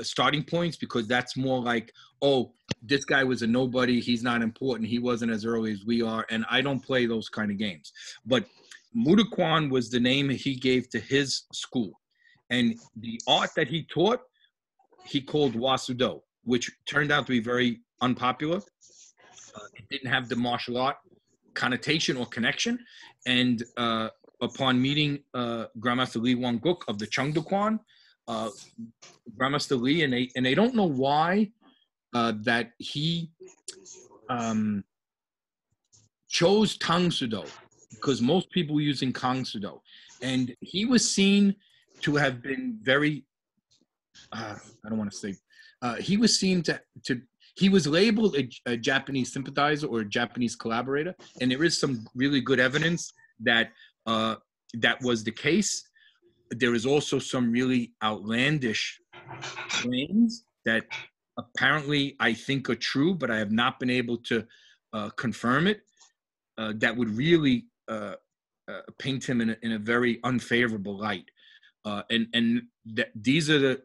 Speaker 2: starting points because that's more like, oh, this guy was a nobody. He's not important. He wasn't as early as we are. And I don't play those kind of games. But Moo Duk Kwan was the name he gave to his school. And the art that he taught, he called Hwa Soo Do, which turned out to be very unpopular. Uh, it didn't have the martial art connotation or connection. And uh, upon meeting uh, Grandmaster Lee Won Kuk of the Chung Do Kwan, uh, Grandmaster Lee, and they and they don't know why uh, that he um, chose Tang Soo Do because most people were using Kong Soo Do, and he was seen to have been very. Uh, I don't want to say. Uh, he was seen to to he was labeled a, a, Japanese sympathizer or a Japanese collaborator, and there is some really good evidence that uh, that was the case. There is also some really outlandish claims that apparently I think are true, but I have not been able to uh, confirm it. Uh, that would really uh, uh, paint him in a, in a very unfavorable light. Uh, and and th- these are the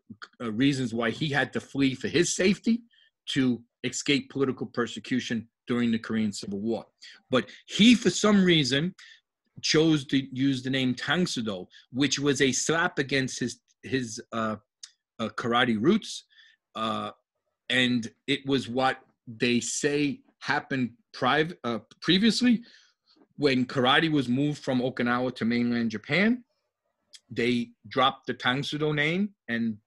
Speaker 2: reasons why he had to flee for his safety to escape political persecution during the Korean Civil War. But he, for some reason, chose to use the name Tang Soo Do, which was a slap against his his uh, uh, karate roots, uh, and it was what they say happened priv- uh, previously when karate was moved from Okinawa to mainland Japan. They dropped the Tang Soo Do name and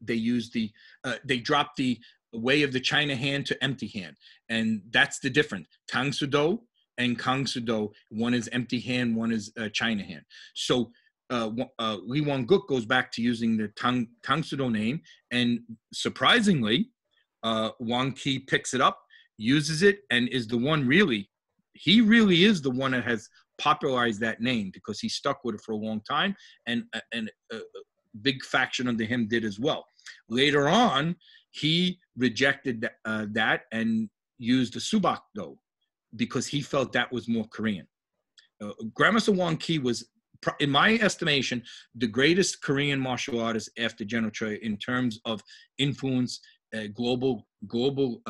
Speaker 2: they used the uh, they dropped the way of the China hand to empty hand. And that's the difference. Tang Soo Do and Kong Soo Do, one is empty hand, one is uh, China hand. So uh, uh, Lee Won Kuk goes back to using the Tang, Tang Soo Do name. And surprisingly, uh, Hwang Kee picks it up, uses it, and is the one really, he really is the one that has popularized that name because he stuck with it for a long time. And, uh, and a, uh, a big faction under him did as well. Later on, he rejected uh, that and used the Soo Bahk Do because he felt that was more Korean. Uh, Grandmaster Hwang Kee was, in my estimation, the greatest Korean martial artist after General Choi in terms of influence, uh, global global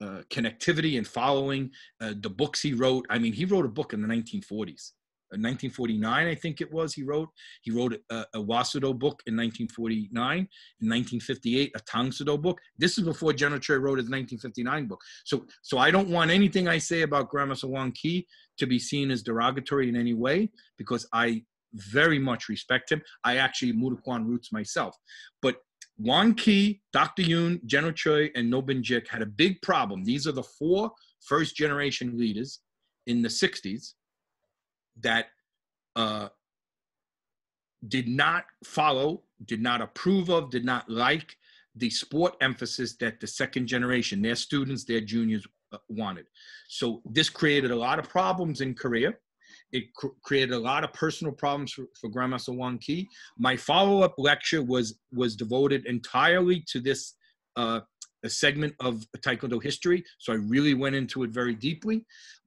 Speaker 2: uh, uh, connectivity and following. Uh, the books he wrote. I mean, he wrote a book in the 1940s 1949, I think it was, he wrote. He wrote a, a Hwa Soo Do book in 1949. In 1958, a Tang Soo Do book. This is before General Choi wrote his 1959 book. So, so I don't want anything I say about Grandmaster Hwang Kee to be seen as derogatory in any way because I very much respect him. I actually Moo Duk Kwan roots myself. But Hwang Kee, Dr. Yoon, General Choi, and Roh Byung-jik had a big problem. These are the four first generation leaders in the 60s that uh, did not follow, did not approve of, did not like the sport emphasis that the second generation, their students, their juniors uh, wanted. So this created a lot of problems in Korea. It cr- created a lot of personal problems for, for Grandmaster Hwang Kee. My follow-up lecture was was devoted entirely to this uh, segment of Taekwondo history. So I really went into it very deeply.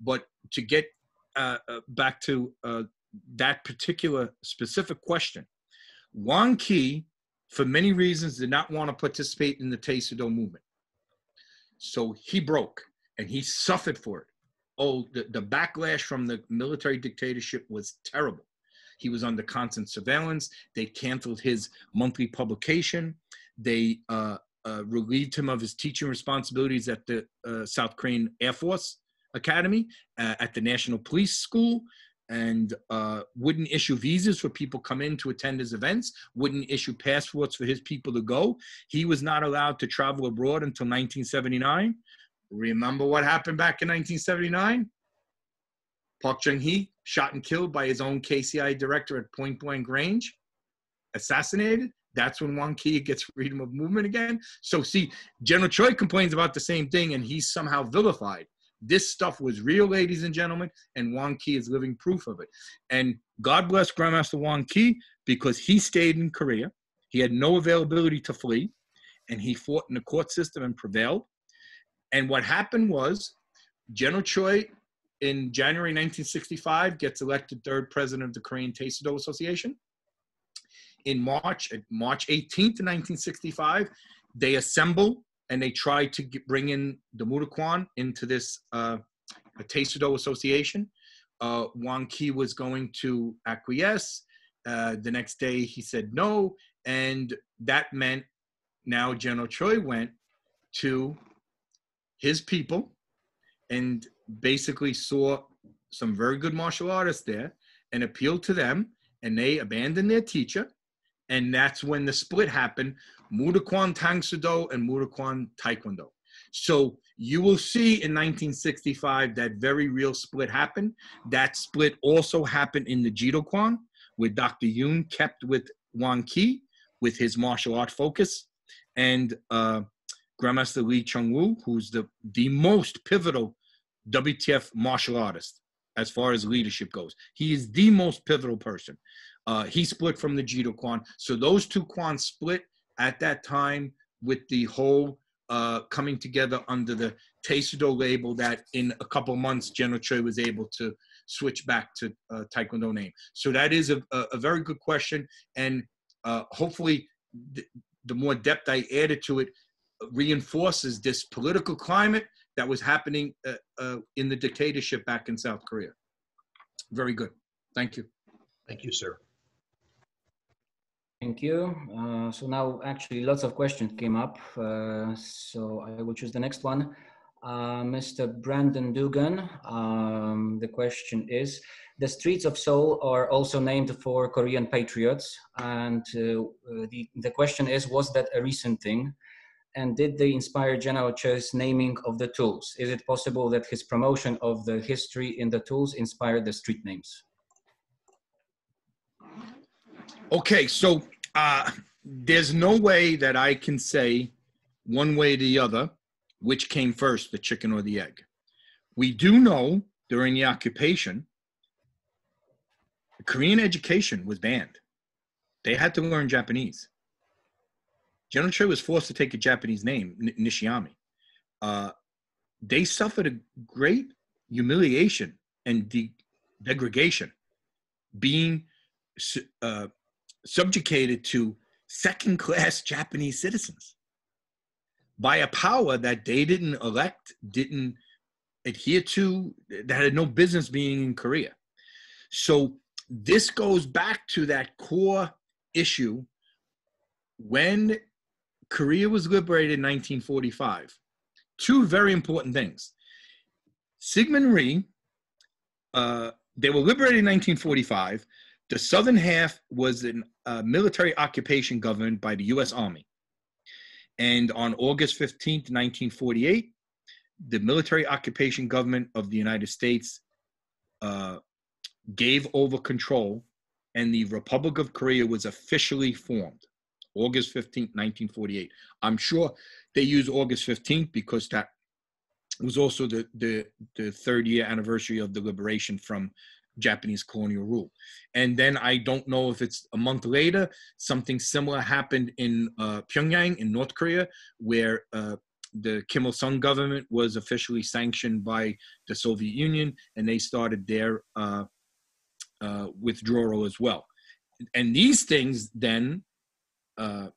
Speaker 2: But to get uh, uh, back to uh, that particular specific question. Hwang Kee, for many reasons, did not want to participate in the Tae Soo Do movement. So he broke and he suffered for it. Oh, the, the backlash from the military dictatorship was terrible. He was under constant surveillance. They canceled his monthly publication. They uh, uh, relieved him of his teaching responsibilities at the uh, South Korean Air Force. Academy uh, at the National Police School and uh, wouldn't issue visas for people come in to attend his events, wouldn't issue passports for his people to go. He was not allowed to travel abroad until 1979. Remember what happened back in 1979? Park Chung-hee shot and killed by his own KCI director at point blank range, assassinated. That's when Hwang Kee gets freedom of movement again. So see, General Choi complains about the same thing, and he's somehow vilified. This stuff was real, ladies and gentlemen, and Hwang Kee is living proof of it. And God bless Grandmaster Hwang Kee because he stayed in Korea. He had no availability to flee, and he fought in the court system and prevailed. And what happened was General Choi in January 1965 gets elected third president of the Korean Tae Soo Do Association. in March, March 18th, 1965, they assemble and they try to get, bring in the Moo Duk Kwan into this uh, Tae Soo Do Association. Uh, Hwang Kee was going to acquiesce. Uh, the next day, he said no, and that meant now General Choi went to his people and basically saw some very good martial artists there and appealed to them, and they abandoned their teacher. And that's when the split happened Moo Duk Kwan Tang Soo and Moo Duk Kwan Taekwondo. So you will see in 1965 that very real split happened. That split also happened in the Jido Kwan, where Dr. Yoon kept with Hwang Kee with his martial art focus, and uh, Grandmaster Lee Chung Woo, who's the, the most pivotal WTF martial artist as far as leadership goes. He is the most pivotal person. Uh, he split from the Jido Kwan. So those two Kwans split at that time with the whole uh, coming together under the Tae Soo Do label that in a couple months General Choi was able to switch back to uh, Taekwondo name. So that is a, a, a very good question. And uh, hopefully th- the more depth I added to it reinforces this political climate that was happening uh, uh, in the dictatorship back in South Korea. Very good. Thank you.
Speaker 5: Thank you, sir.
Speaker 4: Thank you. Uh, so now actually lots of questions came up. Uh, so I will choose the next one. Uh, Mr. Brandon Dugan, um, the question is, the streets of Seoul are also named for Korean patriots. And uh, the, the question is, was that a recent thing? And did they inspire General Choi's naming of the tuls? Is it possible that his promotion of the history in the tuls inspired the street names?
Speaker 2: Okay, so uh, there's no way that I can say one way or the other which came first, the chicken or the egg. We do know during the occupation, Korean education was banned. They had to learn Japanese. General Choi was forced to take a Japanese name, Nishiyama. Uh, they suffered a great humiliation and de- degradation, being uh, subjugated to second class Japanese citizens by a power that they didn't elect, didn't adhere to, that had no business being in Korea. So this goes back to that core issue when Korea was liberated in 1945. Two very important things. Syngman Rhee, uh, they were liberated in 1945. The southern half was a uh, military occupation governed by the U.S. Army. And on August 15th, 1948, the military occupation government of the United States uh, gave over control, and the Republic of Korea was officially formed. August 15th, 1948. I'm sure they use August 15th because that was also the, the, the third year anniversary of the liberation from Japanese colonial rule. And then I don't know if it's a month later, something similar happened in uh, Pyongyang in North Korea, where uh, the Kim Il sung government was officially sanctioned by the Soviet Union, and they started their uh, uh withdrawal as well. And these things then uh,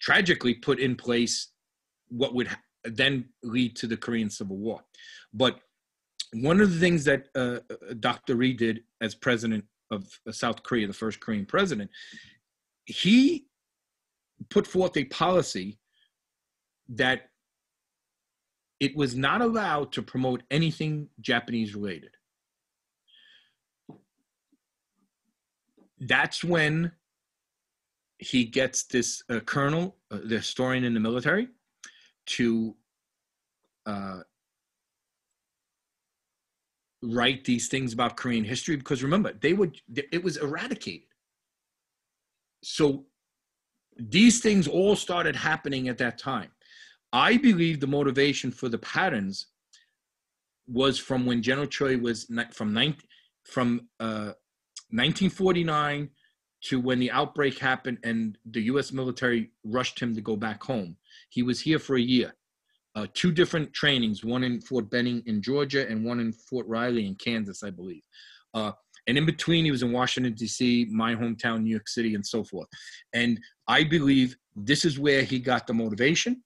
Speaker 2: tragically put in place what would then lead to the Korean Civil War. But one of the things that uh, uh Dr. Rhee did as president of uh, South Korea, the first Korean president, he put forth a policy that it was not allowed to promote anything Japanese related. That's when he gets this uh, colonel, uh, the historian in the military, to uh, write these things about Korean history because remember they would it was eradicated. So these things all started happening at that time. I believe the motivation for the patterns was from when General Choi was from 19, from uh, 1949 to when the outbreak happened and the U.S. military rushed him to go back home. He was here for a year uh, two different trainings, one in Fort Benning in Georgia and one in Fort Riley in Kansas, I believe. Uh, and in between, he was in Washington, D.C., my hometown, New York City, and so forth. And I believe this is where he got the motivation.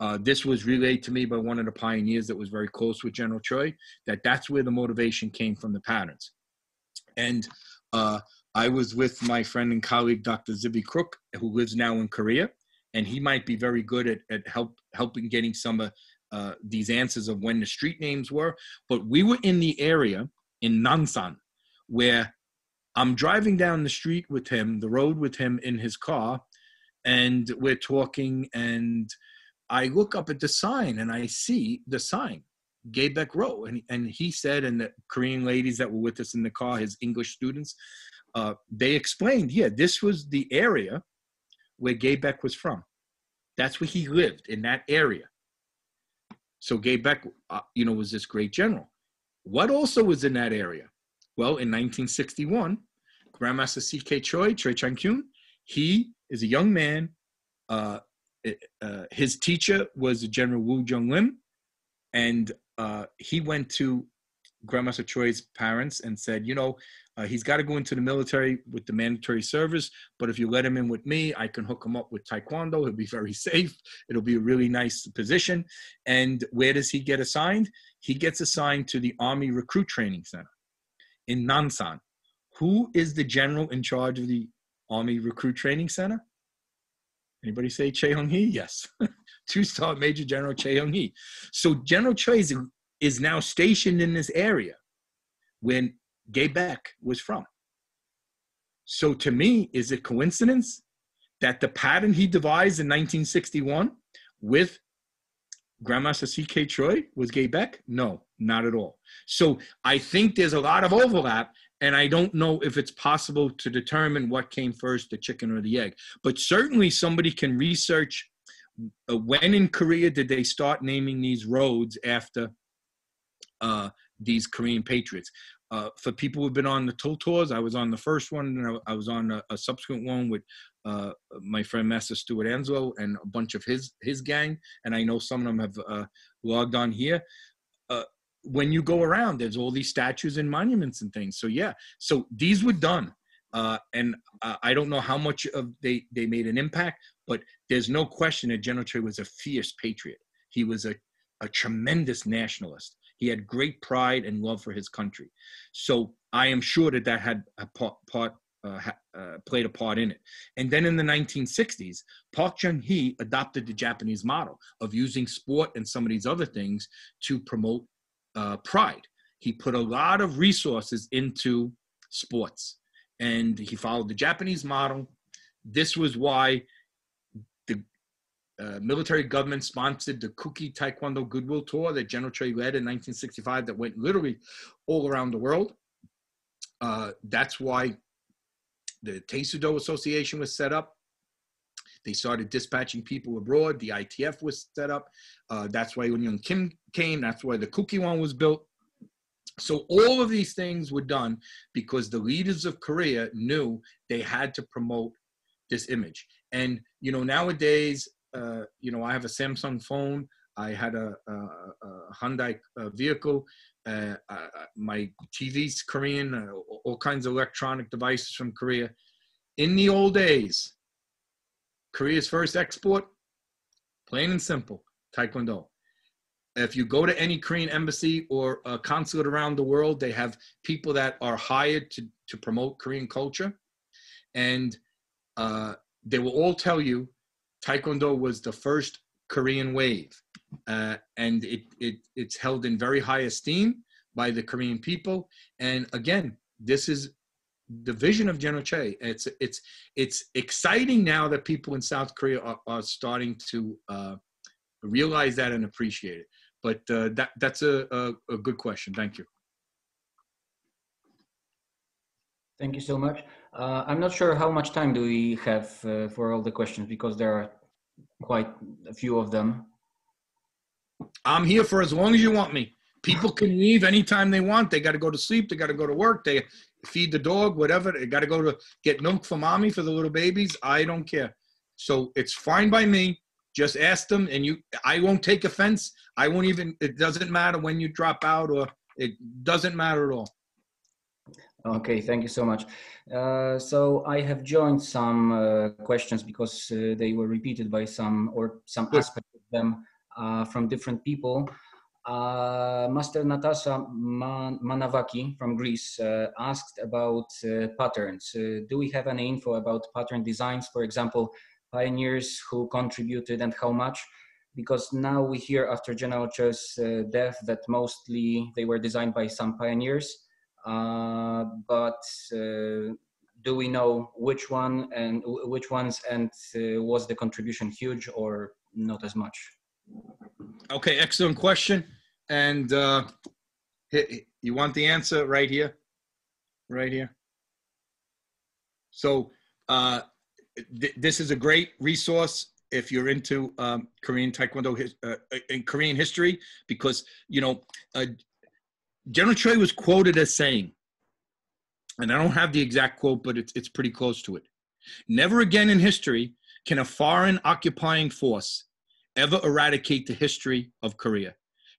Speaker 2: Uh, this was relayed to me by one of the pioneers that was very close with General Choi, that that's where the motivation came from the patterns. And uh, I was with my friend and colleague, Dr. Zivi Crook, who lives now in Korea, and he might be very good at, at help helping getting some of uh, these answers of when the street names were. But we were in the area in Nonsan, where I'm driving down the street with him, the road with him in his car, and we're talking, and I look up at the sign and I see the sign, Gaebaek Row. And, and he said, and the Korean ladies that were with us in the car, his English students, uh, they explained, yeah, this was the area where Gaebaek was from. That's where he lived, in that area. So Gaebaek, uh, you know, was this great general. What also was in that area? Well, in 1961, Grandmaster C.K. Choi, Choi Chang-kyun, he is a young man. Uh, uh, his teacher was General Woo Jung Lim, and uh, he went to Grandmaster Choi's parents and said, you know, uh, he's got to go into the military with the mandatory service, but if you let him in with me, I can hook him up with Taekwondo. He'll be very safe. It'll be a really nice position. And where does he get assigned? He gets assigned to the Army Recruit Training Center in Nonsan. Who is the general in charge of the Army Recruit Training Center? Anybody say Choi Hong Hi? Yes. Two-star Major General Choi Hong Hi. So General Choi is, is now stationed in this area when Gaebaek was from. So to me, is it coincidence that the pattern he devised in 1961 with Grandmaster C.K. Choi was Gaebaek? No, not at all. So I think there's a lot of overlap, and I don't know if it's possible to determine what came first, the chicken or the egg. But certainly somebody can research uh, when in Korea did they start naming these roads after uh, these Korean patriots. Uh, for people who've been on the tul tours, I was on the first one, and I, I was on a, a, subsequent one with uh, my friend Master Stuart Anslow and a bunch of his his gang, and I know some of them have uh, logged on here. Uh, when you go around, there's all these statues and monuments and things. So yeah, so these were done, uh, and I don't know how much of they they made an impact, but there's no question that General Choi was a fierce patriot. He was a a tremendous nationalist he had great pride and love for his country. So I am sure that that had a part, part uh, uh, played a part in it. And then in the 1960s, Park Chung Hee adopted the Japanese model of using sport and some of these other things to promote uh, pride. He put a lot of resources into sports and he followed the Japanese model. This was why uh, military government sponsored the Kukki Taekwondo Goodwill Tour that General Choi led in 1965 that went literally all around the world. Uh, that's why the Tae Soo Do Association was set up. They started dispatching people abroad. The ITF was set up. Uh, that's why Young Kim came. That's why the Kukkiwon was built. So all of these things were done because the leaders of Korea knew they had to promote this image. And you know, nowadays uh, you know, I have a Samsung phone. I had a, a, a Hyundai uh, vehicle. Uh, uh my TV's Korean. Uh, all kinds of electronic devices from Korea. In the old days, Korea's first export, plain and simple, Taekwondo. If you go to any Korean embassy or a consulate around the world, they have people that are hired to, to promote Korean culture. And they will all tell you Taekwondo was the first Korean wave, uh, and it, it it's held in very high esteem by the Korean people. And again, this is the vision of General Choi. It's it's it's exciting now that people in South Korea are, are starting to uh, realize that and appreciate it. But uh, that that's a, a, a good question. Thank you.
Speaker 4: Thank you so much. Uh, I'm not sure how much time do we have uh, for all the questions because there are quite a few of them.
Speaker 2: I'm here for as long as you want me. People can leave anytime they want. They got to go to sleep. They got to go to work. They feed the dog, whatever. They got to go to get milk for mommy for the little babies. I don't care. So it's fine by me. Just ask them, and you. I won't take offense. I won't even. It doesn't matter when you drop out, or it doesn't matter at all.
Speaker 4: Okay, thank you so much. Uh, so I have joined some uh, questions because uh, they were repeated by some or some
Speaker 2: Good.
Speaker 4: aspect of them uh, from different people. Uh, Master Natasha Man- Manavaki from Greece uh, asked about uh, patterns. Uh, do we have any info about pattern designs? For example, pioneers who contributed and how much? Because now we hear after General Cho's uh, death that mostly they were designed by some pioneers. Uh, but uh, do we know which one and wh- which ones and uh, was the contribution huge or not as much?
Speaker 2: Okay, excellent question. And uh, you want the answer right here? Right here. So uh, th- this is a great resource if you're into um, Korean Taekwondo uh, in Korean history, because you know General Choi was quoted as saying, and I don't have the exact quote, but it's it's pretty close to it. Never again in history can a foreign occupying force ever eradicate the history of Korea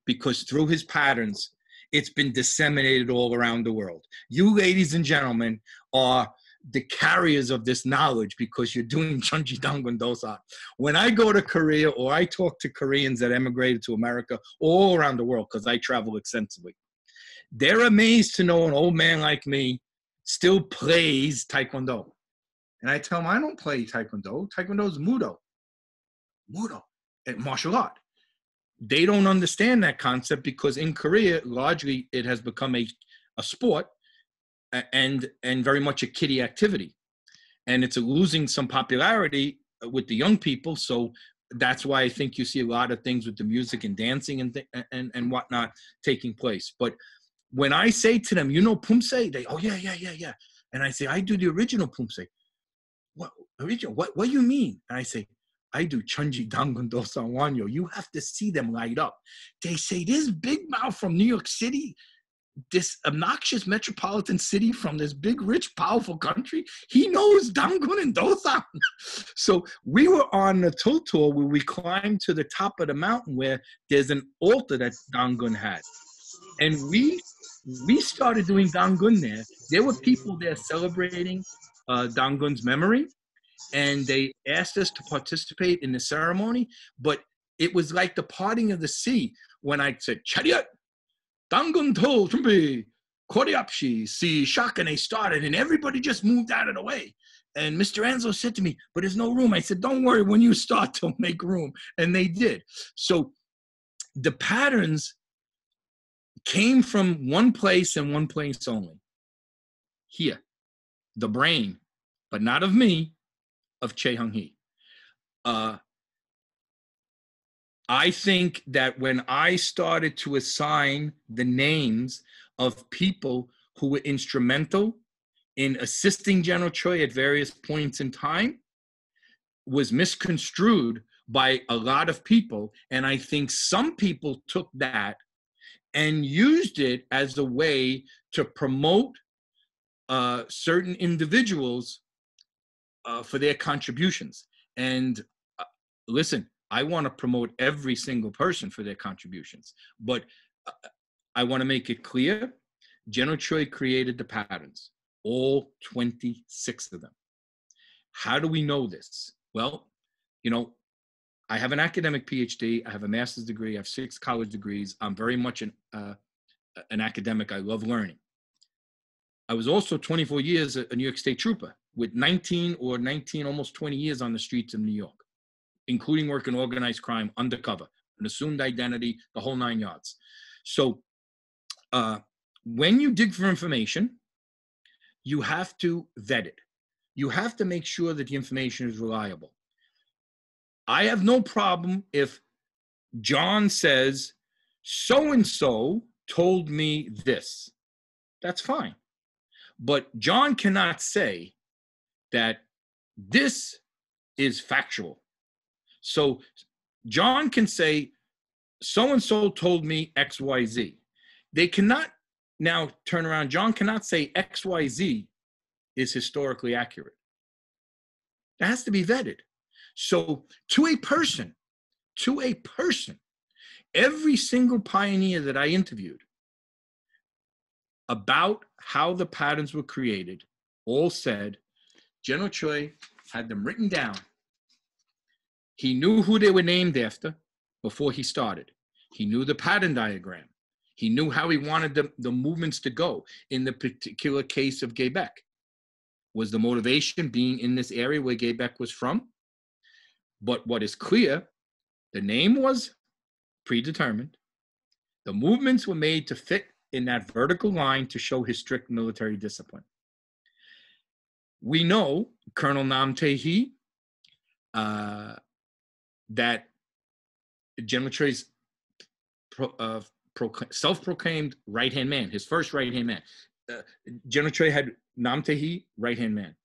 Speaker 2: because through his patterns, it's been disseminated all around the world. You, ladies and gentlemen, are the carriers of this knowledge because you're doing Chunji Dangun Dosan. When I go to Korea or I talk to Koreans that emigrated to America all around the world, because I travel extensively, they're amazed to know an old man like me still plays Taekwondo. And I tell them, I don't play Taekwondo. Taekwondo is Mudo. Mudo, at martial art. They don't understand that concept because in Korea, largely it has become a, a sport and and very much a kiddie activity. And it's losing some popularity with the young people. So that's why I think you see a lot of things with the music and dancing and th- and, and whatnot taking place. But when I say to them, you know Pumse, they, oh yeah, yeah, yeah, yeah. And I say, I do the original Pumse. What original? What what do you mean? And I say, I do Chunji Dangun Dosan Wonhyo. You have to see them light up. They say, this big mouth from New York City, this obnoxious metropolitan city from this big, rich, powerful country, he knows Dangun and Dosan. so we were on tour tour where we climbed to the top of the mountain where there's an altar that Dangun had. And we we started doing Dangun there. There were people there celebrating uh, Dangun's memory and they asked us to participate in the ceremony, but it was like the parting of the sea when I said, Chariot, Dangun to 준비, Koryapshi, see shock, and they started, and everybody just moved out of the way. And Mr. Anzo said to me, but there's no room. I said, don't worry, when you start to make room. And they did. So the patterns came from one place and one place only. Here, the brain, but not of me, of Choi Hong Hi. Uh, I think that when I started to assign the names of people who were instrumental in assisting General Choi at various points in time, was misconstrued by a lot of people. And I think some people took that and used it as a way to promote uh, certain individuals uh, for their contributions. And uh, listen, I want to promote every single person for their contributions, but uh, I want to make it clear General Choi created the patterns, all 26 of them. How do we know this? Well, you know, I have an academic PhD, I have a master's degree, I have six college degrees. I'm very much an, uh, an academic. I love learning. I was also 24 years a New York State trooper with 19 or 19, almost 20 years on the streets of New York, including working organized crime undercover, an assumed identity, the whole nine yards. So uh, when you dig for information, you have to vet it. You have to make sure that the information is reliable. I have no problem if John says, so and so told me this. That's fine. But John cannot say that this is factual. So John can say, so and so told me XYZ. They cannot now turn around. John cannot say XYZ is historically accurate. It has to be vetted. So, to a person, to a person, every single pioneer that I interviewed, about how the patterns were created all said General Choi had them written down. He knew who they were named after before he started. He knew the pattern diagram. He knew how he wanted the, the movements to go. In the particular case of Ge-Baek, was the motivation being in this area where Ge-Baek was from? But what is clear, the name was predetermined. The movements were made to fit in that vertical line to show his strict military discipline. We know Colonel Nam Tae uh, that General Choi's pro, uh, self-proclaimed right-hand man, his first right-hand man. Uh, General Choi had Nam Tae right-hand man.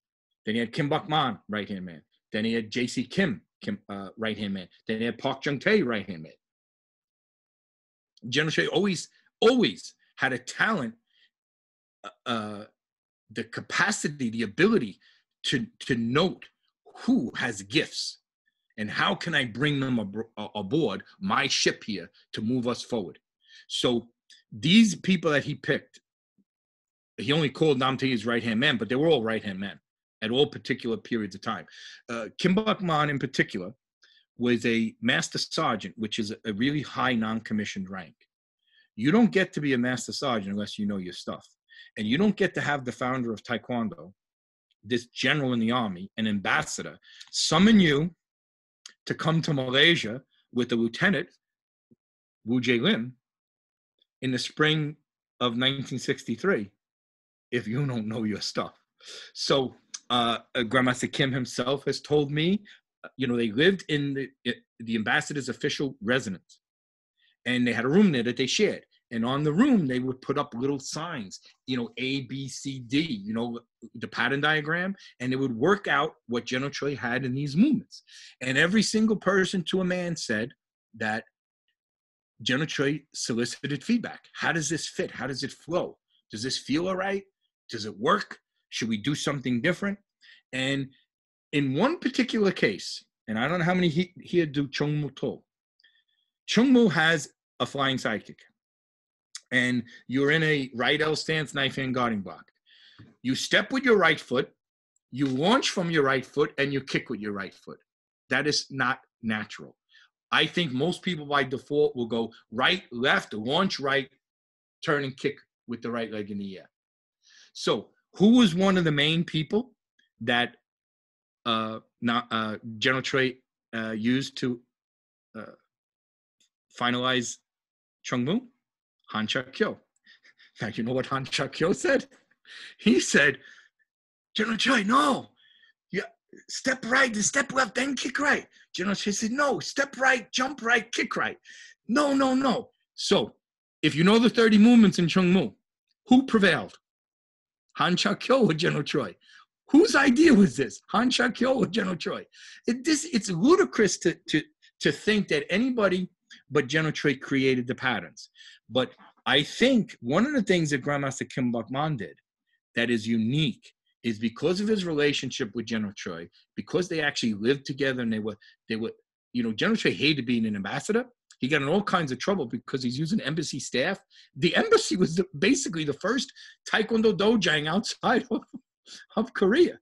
Speaker 2: Then he had Kim Bok Man, right-hand man. Then he had J.C. Kim, Kim uh, right-hand man. Then he had Park Jung Tae, right-hand man. General Choi always, always had a talent, uh, uh, the capacity, the ability to to note who has gifts and how can I bring them ab- aboard my ship here to move us forward. So these people that he picked, he only called Namte his right hand man, but they were all right hand men at all particular periods of time. Uh, Kim Bok Man, in particular, was a master sergeant, which is a really high non commissioned rank. You don't get to be a master sergeant unless you know your stuff. And you don't get to have the founder of Taekwondo, this general in the army, an ambassador, summon you to come to Malaysia with the lieutenant, Woo Jae Lim, in the spring of 1963 if you don't know your stuff. So, uh, uh, Grandmaster Kim himself has told me, uh, you know, they lived in the, the ambassador's official residence and they had a room there that they shared. And on the room, they would put up little signs, you know, A, B, C, D, you know, the pattern diagram, and it would work out what General Choi had in these movements. And every single person to a man said that General Choi solicited feedback. How does this fit? How does it flow? Does this feel all right? Does it work? Should we do something different? And in one particular case, and I don't know how many he, here do Chung Mu told, Chung Mu has a flying sidekick and you're in a right L stance, knife hand guarding block. You step with your right foot, you launch from your right foot, and you kick with your right foot. That is not natural. I think most people by default will go right, left, launch right, turn and kick with the right leg in the air. So, who was one of the main people that uh, not, uh, General Choi uh, used to uh, finalize Chung Mu? Han Cha-kyo. Now, you know what Han Cha-kyo said? He said, General Choi, no, yeah, step right, then step left, then kick right. General Choi said, no, step right, jump right, kick right. No, no, no. So, if you know the 30 movements in Chung Mu, who prevailed? Han Cha-kyo or General Choi? Whose idea was this? Han Cha-kyo or General Choi? It, this, it's ludicrous to, to, to think that anybody but General Choi created the patterns. But I think one of the things that Grandmaster Kim Bok Man did that is unique is because of his relationship with General Choi, because they actually lived together and they were they were, you know, General Choi hated being an ambassador. He got in all kinds of trouble because he's using embassy staff. The embassy was the, basically the first Taekwondo dojang outside of, of Korea.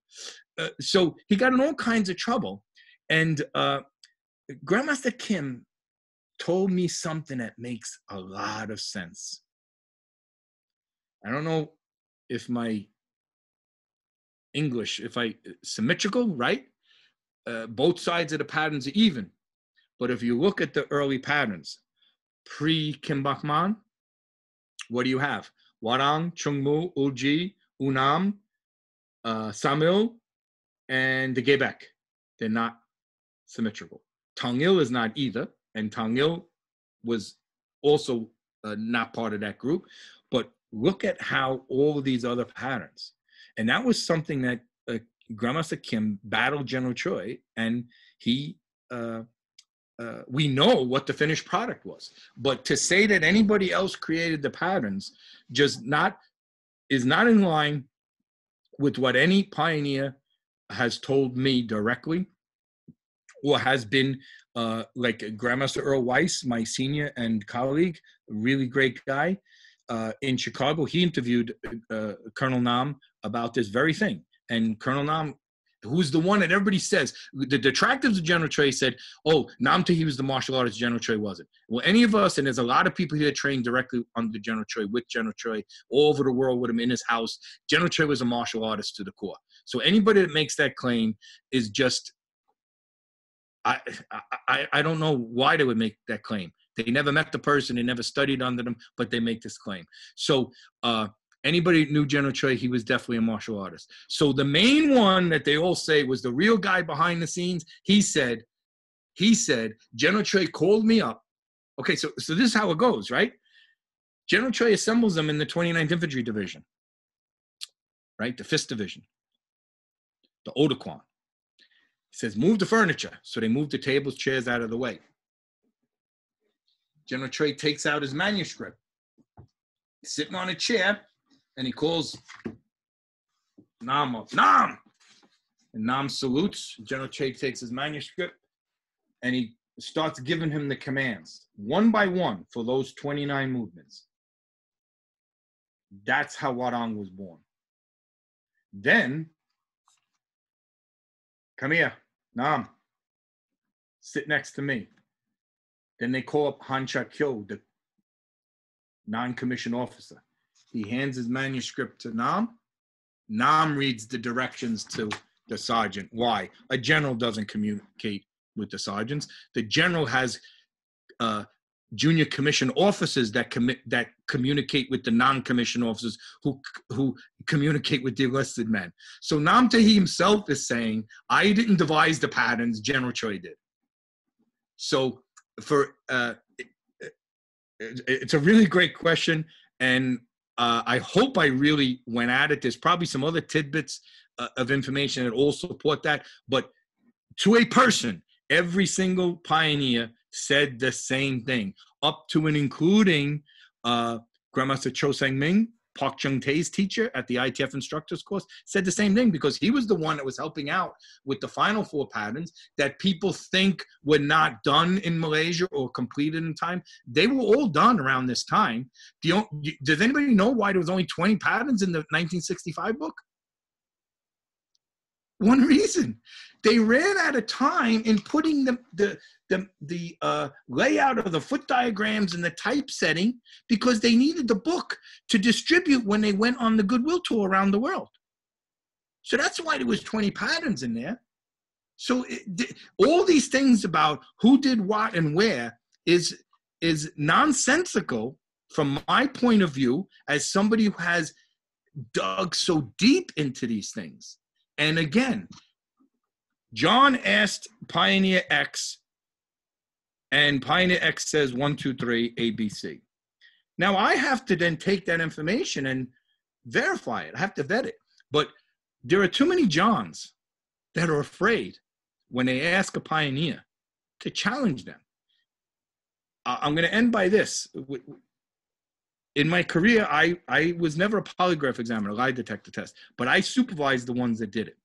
Speaker 2: Uh, so he got in all kinds of trouble. And uh, Grandmaster Kim told me something that makes a lot of sense. I don't know if my English, if I symmetrical, right? Uh, both sides of the patterns are even. But if you look at the early patterns, pre Kim Bok Man, what do you have? Hwa-Rang, Chungmu, Uji, Unam, uh, Samil, and the Ge-Baek. They're not symmetrical. Tongil is not either and Tangil was also uh, not part of that group. But look at how all these other patterns, and that was something that uh, Grandmaster Kim battled General Choi, and he. Uh, uh, we know what the finished product was, but to say that anybody else created the patterns just not is not in line with what any pioneer has told me directly or has been uh, like Grandmaster Earl Weiss, my senior and colleague, really great guy. uh, in Chicago, he interviewed uh, Colonel Nam about this very thing. And Colonel Nam, who's the one that everybody says, the detractors of General Choi said, oh, Nam Tae Hi was the martial artist, General Choi wasn't. Well, any of us, and there's a lot of people here trained directly under General Choi, with General Choi, all over the world with him in his house. General Choi was a martial artist to the core. So anybody that makes that claim is just I, I, I don't know why they would make that claim. They never met the person, they never studied under them, but they make this claim. So uh, anybody knew General Choi, he was definitely a martial artist. So the main one that they all say was the real guy behind the scenes. He said, he said, General Choi called me up. Okay, so so this is how it goes, right? General Choi assembles them in the 29th Infantry Division, right? The 5th Division, the Odaquan. He says, move the furniture. So they move the tables, chairs out of the way. General Choi takes out his manuscript, sitting on a chair, and he calls Nam up. Nam! And Nam salutes. General Choi takes his manuscript and he starts giving him the commands, one by one, for those 29 movements. That's how Hwa-Rang was born. Then Come here. Nam. Sit next to me. Then they call up Han Cha-kyo, the non-commissioned officer. He hands his manuscript to Nam. Nam reads the directions to the sergeant. Why? A general doesn't communicate with the sergeants. The general has uh, junior commission officers that commit that communicate with the non-commissioned officers who who communicate with the enlisted men. So Nam Tae Hi himself is saying, I didn't devise the patterns, General Choi did. So for uh, it, it's a really great question, and uh, I hope I really went at it. There's probably some other tidbits uh, of information that all support that, but to a person, every single pioneer said the same thing, up to and including uh, Grandmaster Cho Sang Ming, Park Chung Tae's teacher at the ITF instructors course, said the same thing because he was the one that was helping out with the final four patterns that people think were not done in Malaysia or completed in time. They were all done around this time. Do you, does anybody know why there was only 20 patterns in the 1965 book? One reason they ran out of time in putting the the the, the uh, layout of the foot diagrams and the typesetting because they needed the book to distribute when they went on the goodwill tour around the world. So that's why there was 20 patterns in there. So it, all these things about who did what and where is is nonsensical from my point of view as somebody who has dug so deep into these things. And again, John asked Pioneer X, and Pioneer X says one, two, three, ABC. Now I have to then take that information and verify it. I have to vet it. But there are too many Johns that are afraid when they ask a pioneer to challenge them. I'm going to end by this. In my career, I, I was never a polygraph examiner, lie detector test, but I supervised the ones that did it.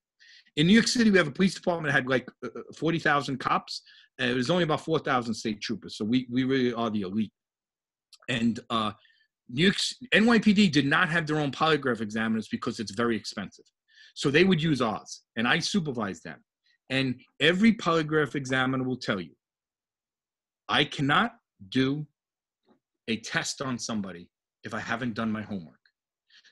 Speaker 2: In New York City, we have a police department that had like uh, uh 40,000 cops. And it was only about 4,000 state troopers. So we, we really are the elite. And uh, New York, NYPD did not have their own polygraph examiners because it's very expensive. So they would use ours. And I supervised them. And every polygraph examiner will tell you, I cannot do a test on somebody if I haven't done my homework.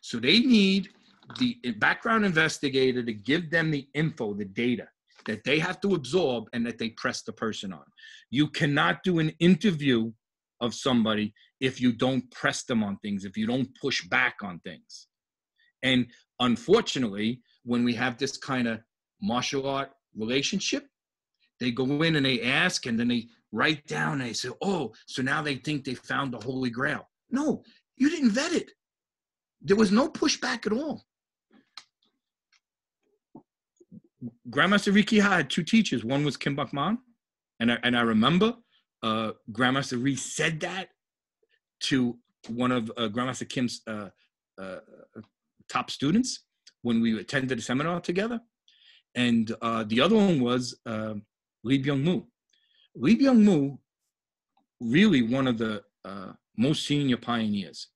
Speaker 2: So they need the background investigator to give them the info, the data that they have to absorb and that they press the person on. You cannot do an interview of somebody if you don't press them on things, if you don't push back on things. And unfortunately, when we have this kind of martial art relationship, they go in and they ask and then they write down and they say, oh, so now they think they found the Holy Grail. No, you didn't vet it. There was no pushback at all. Grandmaster Riki had two teachers. One was Kim Bok Man, and I, and I remember uh, Grandmaster Ree said that to one of uh, Grandmaster Kim's uh, uh, top students when we attended a seminar together. And uh, the other one was uh, Lee Byung Moo. Lee Byung Moo, really one of the uh, most senior pioneers.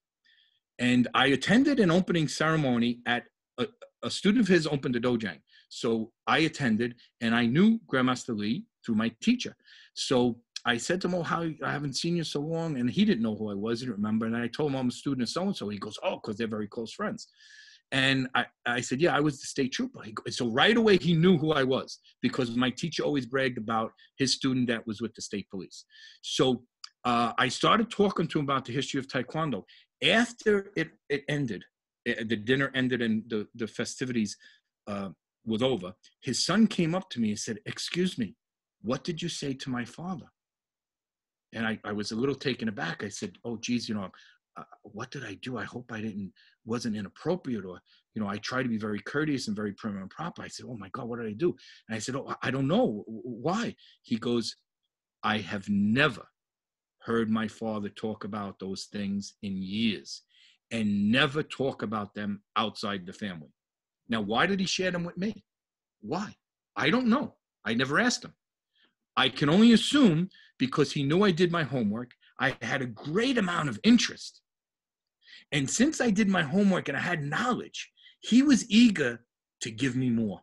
Speaker 2: And I attended an opening ceremony at a, a student of his opened a dojang. So I attended and I knew Grandmaster Lee through my teacher. So I said to him, Oh, how I haven't seen you so long. And he didn't know who I was, he didn't remember. And I told him I'm a student of so and so. He goes, Oh, because they're very close friends. And I, I said, Yeah, I was the state trooper. so right away, he knew who I was because my teacher always bragged about his student that was with the state police. So uh, I started talking to him about the history of Taekwondo. After it, it ended, it, eh, the dinner ended and the, the festivities uh, was over, his son came up to me and said, Excuse me, what did you say to my father? And I, I was a little taken aback. I said, Oh, geez, you know, uh, what did I do? I hope I didn't wasn't inappropriate or you know I try to be very courteous and very prim and proper. I said, oh my God, what did I do? And I said, oh, I don't know why. He goes, I have never heard my father talk about those things in years and never talk about them outside the family. Now, why did he share them with me? Why? I don't know. I never asked him. I can only assume because he knew I did my homework. I had a great amount of interest and since I did my homework and I had knowledge, he was eager to give me more.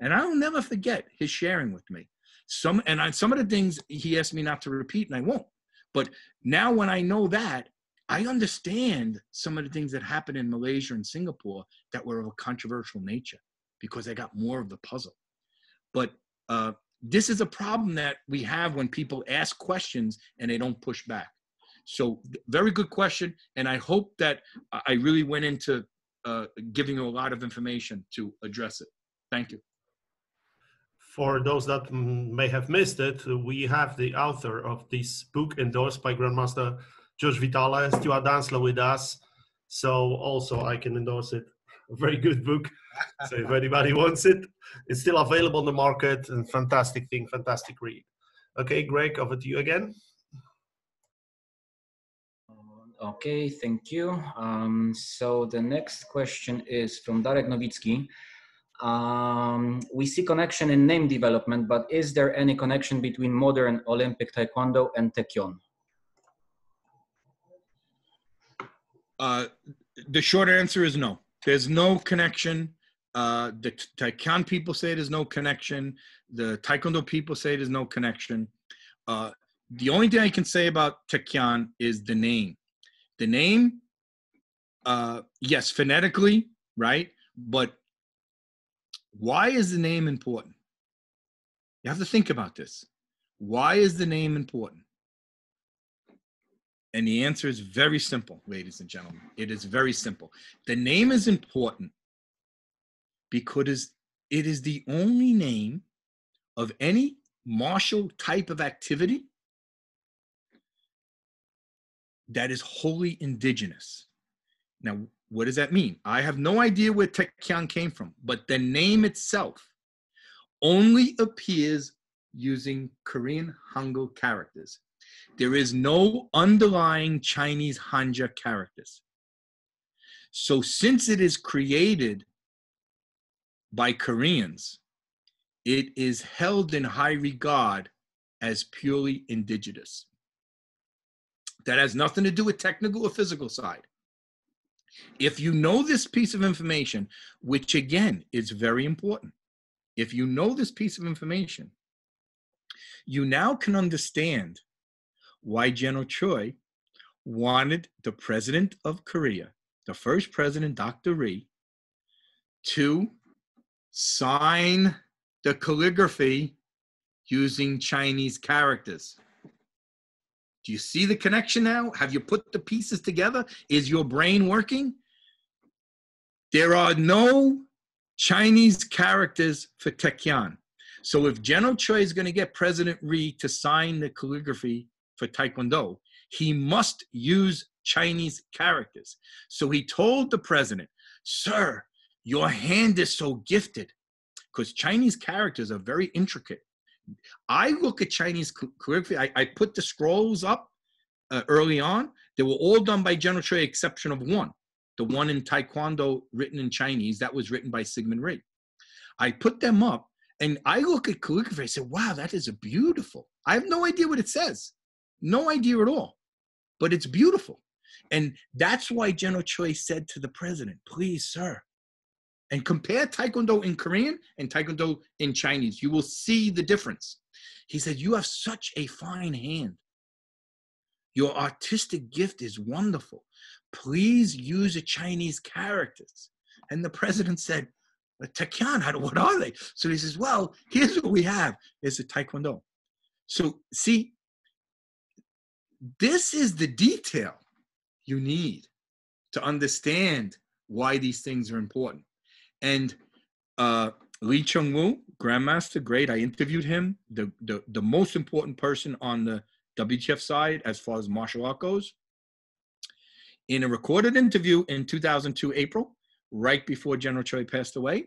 Speaker 2: And I'll never forget his sharing with me. Some and I, some of the things he asked me not to repeat, and I won't. But now when I know that, I understand some of the things that happened in Malaysia and Singapore that were of a controversial nature because I got more of the puzzle. But uh, this is a problem that we have when people ask questions and they don't push back. So very good question, and I hope that I really went into uh, giving you a lot of information to address it. Thank you.
Speaker 1: For those that may have missed it, we have the author of this book endorsed by Grandmaster George Vitale, Stuart Anslow with us. So also I can endorse it. A very good book. So if anybody wants it, it's still available on the market and fantastic thing, fantastic read. Okay, Greg, over to you again.
Speaker 4: Okay, thank you. Um, so the next question is from Darek Nowicki. Um, we see connection in name development, but is there any connection between modern Olympic Taekwondo and Taekyon?
Speaker 2: Uh, the short answer is no. There's no connection. Uh, the Taekwondo people say there's no connection. The Taekwondo people say there's no connection. Uh, the only thing I can say about Taekyon is the name the name, uh, yes, phonetically, right? But why is the name important? You have to think about this. Why is the name important? And the answer is very simple, ladies and gentlemen. It is very simple. The name is important because it is the only name of any martial type of activity that is wholly indigenous. Now, what does that mean? I have no idea where Taekyon came from, but the name itself only appears using Korean Hangul characters. There is no underlying Chinese Hanja characters. So, since it is created by Koreans, it is held in high regard as purely indigenous that has nothing to do with technical or physical side. If you know this piece of information, which again is very important, if you know this piece of information, you now can understand why General Choi wanted the president of Korea, the first president, Dr. Ri, to sign the calligraphy using Chinese characters. Do you see the connection now? Have you put the pieces together? Is your brain working? There are no Chinese characters for Taekyon. So if General Choi is going to get President Ri to sign the calligraphy for Taekwondo, he must use Chinese characters. So he told the president, Sir, your hand is so gifted because Chinese characters are very intricate. I look at Chinese calligraphy. I, I put the scrolls up uh, early on. They were all done by General Choi, exception of one, the one in Taekwondo written in Chinese that was written by Syngman Rhee. I put them up, and I look at calligraphy. I say, "Wow, that is a beautiful." I have no idea what it says, no idea at all, but it's beautiful. And that's why General Choi said to the president, please, sir, and compare Taekwondo in Korean and Taekwondo in Chinese. You will see the difference. He said, You have such a fine hand. Your artistic gift is wonderful. Please use the Chinese characters. And the president said, Taekyon, what are they? So he says, Well, here's what we have it's a Taekwondo. So, see, this is the detail you need to understand why these things are important. And uh, Lee Chong Woo, Grandmaster, great. I interviewed him, the, the, the most important person on the WTF side as far as martial art goes. In a recorded interview in 2002, April, right before General Choi passed away,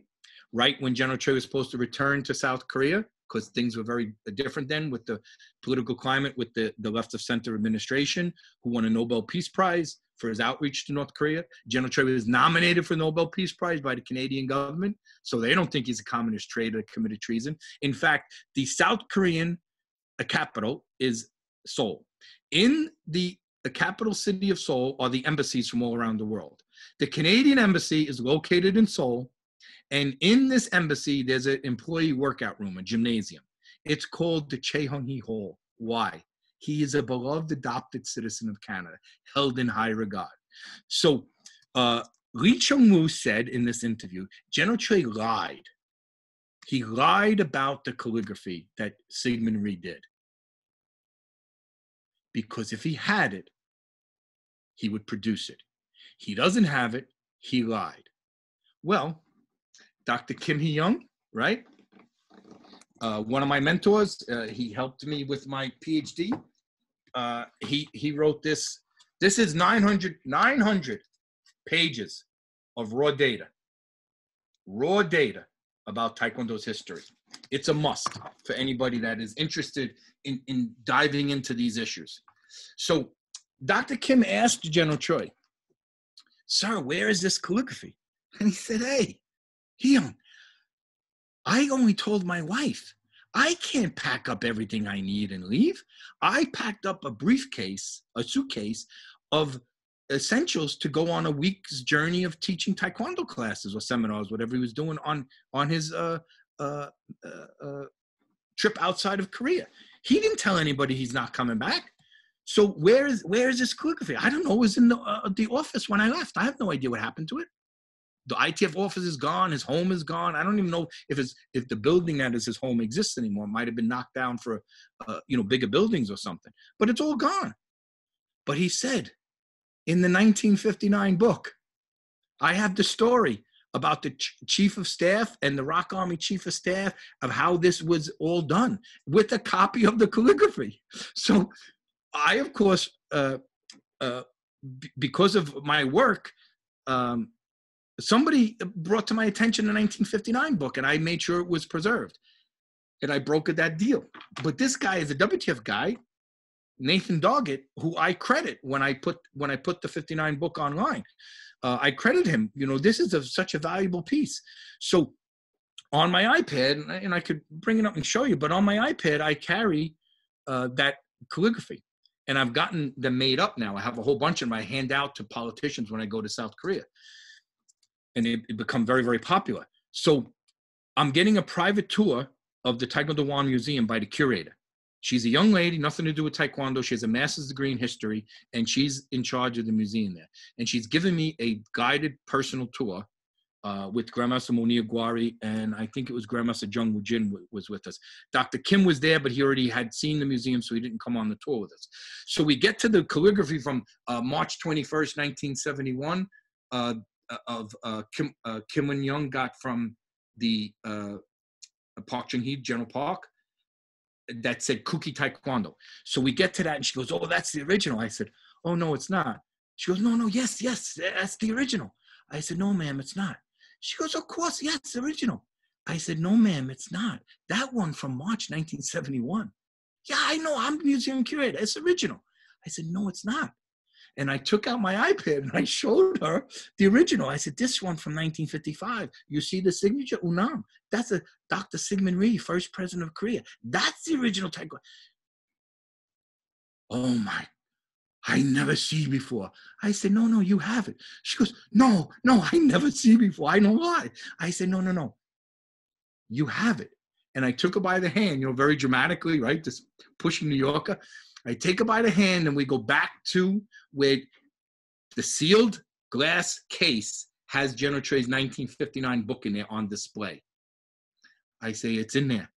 Speaker 2: right when General Choi was supposed to return to South Korea, because things were very uh, different then with the political climate with the, the left of center administration, who won a Nobel Peace Prize for his outreach to North Korea. General Choi was nominated for Nobel Peace Prize by the Canadian government, so they don't think he's a communist traitor committed treason. In fact, the South Korean uh, capital is Seoul. In the, the capital city of Seoul are the embassies from all around the world. The Canadian embassy is located in Seoul, and in this embassy, there's an employee workout room, a gymnasium. It's called the Hung-hee Hall. Why? He is a beloved adopted citizen of Canada, held in high regard. So uh, Lee Chung-woo said in this interview, General Choi lied. He lied about the calligraphy that Syngman Rhee did. Because if he had it, he would produce it. He doesn't have it, he lied. Well, Dr. Kim Hee Young, right? Uh, one of my mentors, uh, he helped me with my PhD. Uh, he he wrote this. This is 900 900 pages of raw data, raw data about Taekwondo's history. It's a must for anybody that is interested in, in diving into these issues. So, Dr. Kim asked General Choi, "Sir, where is this calligraphy?" And he said, "Hey, Heon, I only told my wife, I can't pack up everything I need and leave. I packed up a briefcase, a suitcase of essentials to go on a week's journey of teaching taekwondo classes or seminars, whatever he was doing on on his uh, uh, uh, uh trip outside of Korea. He didn't tell anybody he's not coming back. So where is where is this calligraphy? I don't know. It was in the, uh, the office when I left. I have no idea what happened to it the ITF office is gone. His home is gone. I don't even know if it's if the building that is his home exists anymore. It might have been knocked down for uh, you know bigger buildings or something. But it's all gone. But he said in the 1959 book, I have the story about the ch- chief of staff and the ROK Army chief of staff of how this was all done with a copy of the calligraphy. So I, of course, uh, uh, b- because of my work, um, somebody brought to my attention the 1959 book and I made sure it was preserved. And I brokered that deal. But this guy is a WTF guy, Nathan Doggett, who I credit when I put when I put the 59 book online. Uh, I credit him. You know, this is a, such a valuable piece. So on my iPad, and I could bring it up and show you, but on my iPad, I carry uh, that calligraphy. And I've gotten them made up now. I have a whole bunch of them I hand out to politicians when I go to South Korea and it, it become very, very popular. So I'm getting a private tour of the Taekwondowon Museum by the curator. She's a young lady, nothing to do with Taekwondo. She has a master's degree in history, and she's in charge of the museum there. And she's given me a guided personal tour uh, with Grandmaster Monier Gwari, and I think it was Grandmaster Jung Woo Jin was with us. Dr. Kim was there, but he already had seen the museum, so he didn't come on the tour with us. So we get to the calligraphy from uh, March 21st, 1971. Uh, uh, of uh, Kim uh, Kim Young got from the uh, Park Chung Hee General Park that said Kukki Taekwondo. So we get to that, and she goes, "Oh, that's the original." I said, "Oh no, it's not." She goes, "No, no, yes, yes, that's the original." I said, "No, ma'am, it's not." She goes, "Of course, yes, original." I said, "No, ma'am, it's not. That one from March 1971." Yeah, I know. I'm museum curator. It's original. I said, "No, it's not." And I took out my iPad and I showed her the original. I said, This one from 1955. You see the signature? Unam. That's a Dr. Syngman Rhee, first president of Korea. That's the original taekwondo. Oh my. I never see before. I said, no, no, you have it. She goes, no, no, I never see before. I know why. I said, no, no, no. You have it. And I took her by the hand, you know, very dramatically, right? Just pushing New Yorker. I take her by the hand and we go back to where the sealed glass case has General Choi's 1959 book in there on display. I say, it's in there.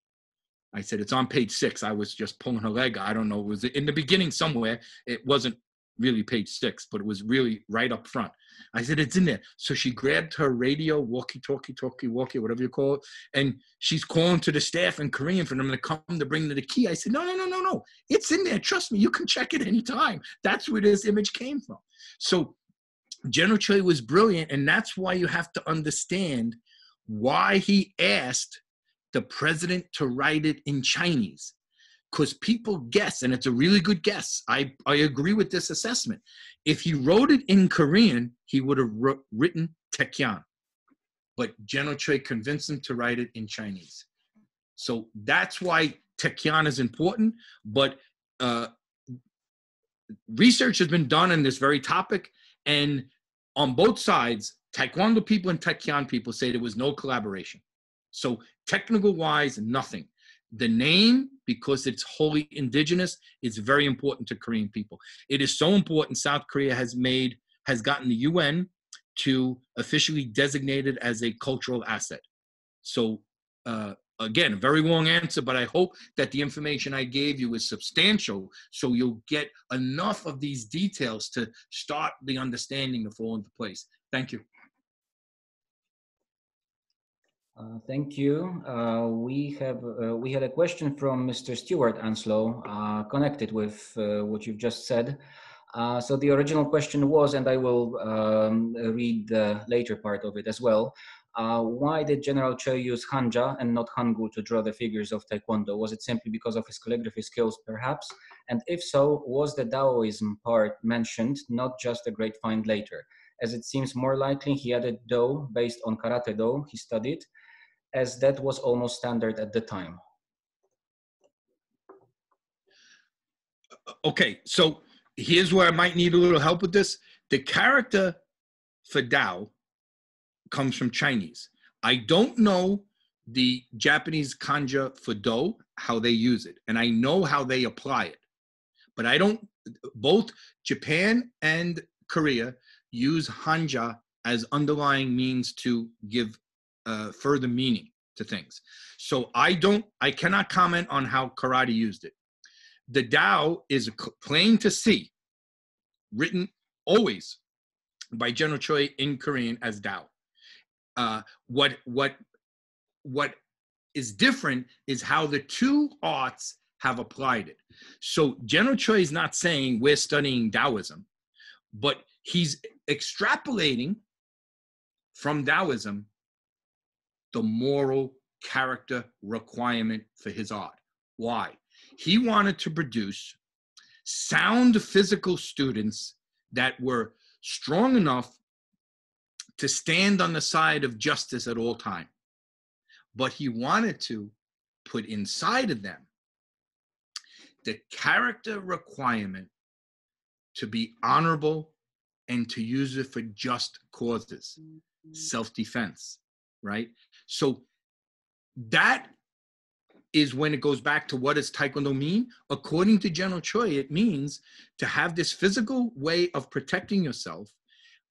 Speaker 2: I said, it's on page six. I was just pulling her leg. I don't know. It was in the beginning somewhere. It wasn't really page six, but it was really right up front. I said, it's in there. So she grabbed her radio, walkie talkie, talkie walkie, whatever you call it, and she's calling to the staff in Korean for them to come to bring the key. I said, no, no, no, no, no. It's in there. Trust me. You can check it anytime. That's where this image came from. So General Choi was brilliant, and that's why you have to understand why he asked the president to write it in Chinese. Because people guess, and it's a really good guess. I, I agree with this assessment. If he wrote it in Korean, he would have written Taekyon. But General Choi convinced him to write it in Chinese. So that's why Taekyon is important. But uh, research has been done on this very topic. And on both sides, Taekwondo people and Taekyon people say there was no collaboration. So technical wise, nothing. The name, because it's wholly indigenous, is very important to Korean people. It is so important. South Korea has made has gotten the UN to officially designate it as a cultural asset. So uh, again, a very long answer, but I hope that the information I gave you is substantial so you'll get enough of these details to start the understanding to fall into place. Thank you.
Speaker 4: Uh, thank you. Uh, we have uh, we had a question from Mr. Stuart Anslow uh, connected with uh, what you've just said. So the original question was, and I will um, read the later part of it as well. why did General Choi use Hanja and not Hangul to draw the figures of Taekwondo? Was it simply because of his calligraphy skills, perhaps? And if so, was the Taoism part mentioned, not just a great find later? As it seems more likely he added Do based on Karate Do he studied, as that was almost standard at the time.
Speaker 2: Okay, so here's where I might need a little help with this. The character for Dao comes from Chinese. I don't know the Japanese kanji for Do, how they use it, and I know how they apply it. But I don't, both Japan and Korea use hanja as underlying means to give uh, further meaning to things. So I don't, I cannot comment on how karate used it. The Tao is plain to see, written always by General Choi in Korean as Tao. Uh, what what what is different is how the two arts have applied it. So General Choi is not saying we're studying Taoism, but he's extrapolating from Taoism the moral character requirement for his art. Why? He wanted to produce sound physical students that were strong enough to stand on the side of justice at all time. But he wanted to put inside of them the character requirement to be honorable and to use it for just causes, mm-hmm. self defense, right? So that is when it goes back to what does taekwondo mean? According to general choi it means to have this physical way of protecting yourself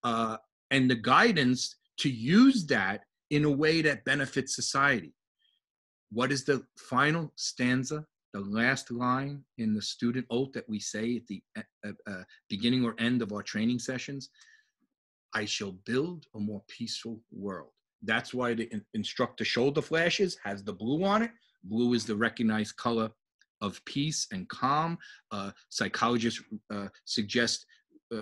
Speaker 2: uh, and the guidance to use that in a way that benefits society. What is the final stanza? The last line in the student oath that we say at the uh, uh, beginning or end of our training sessions? I shall build a more peaceful world that's why the instructor shoulder flashes has the blue on it. Blue is the recognized color of peace and calm. Uh, psychologists uh, suggest uh,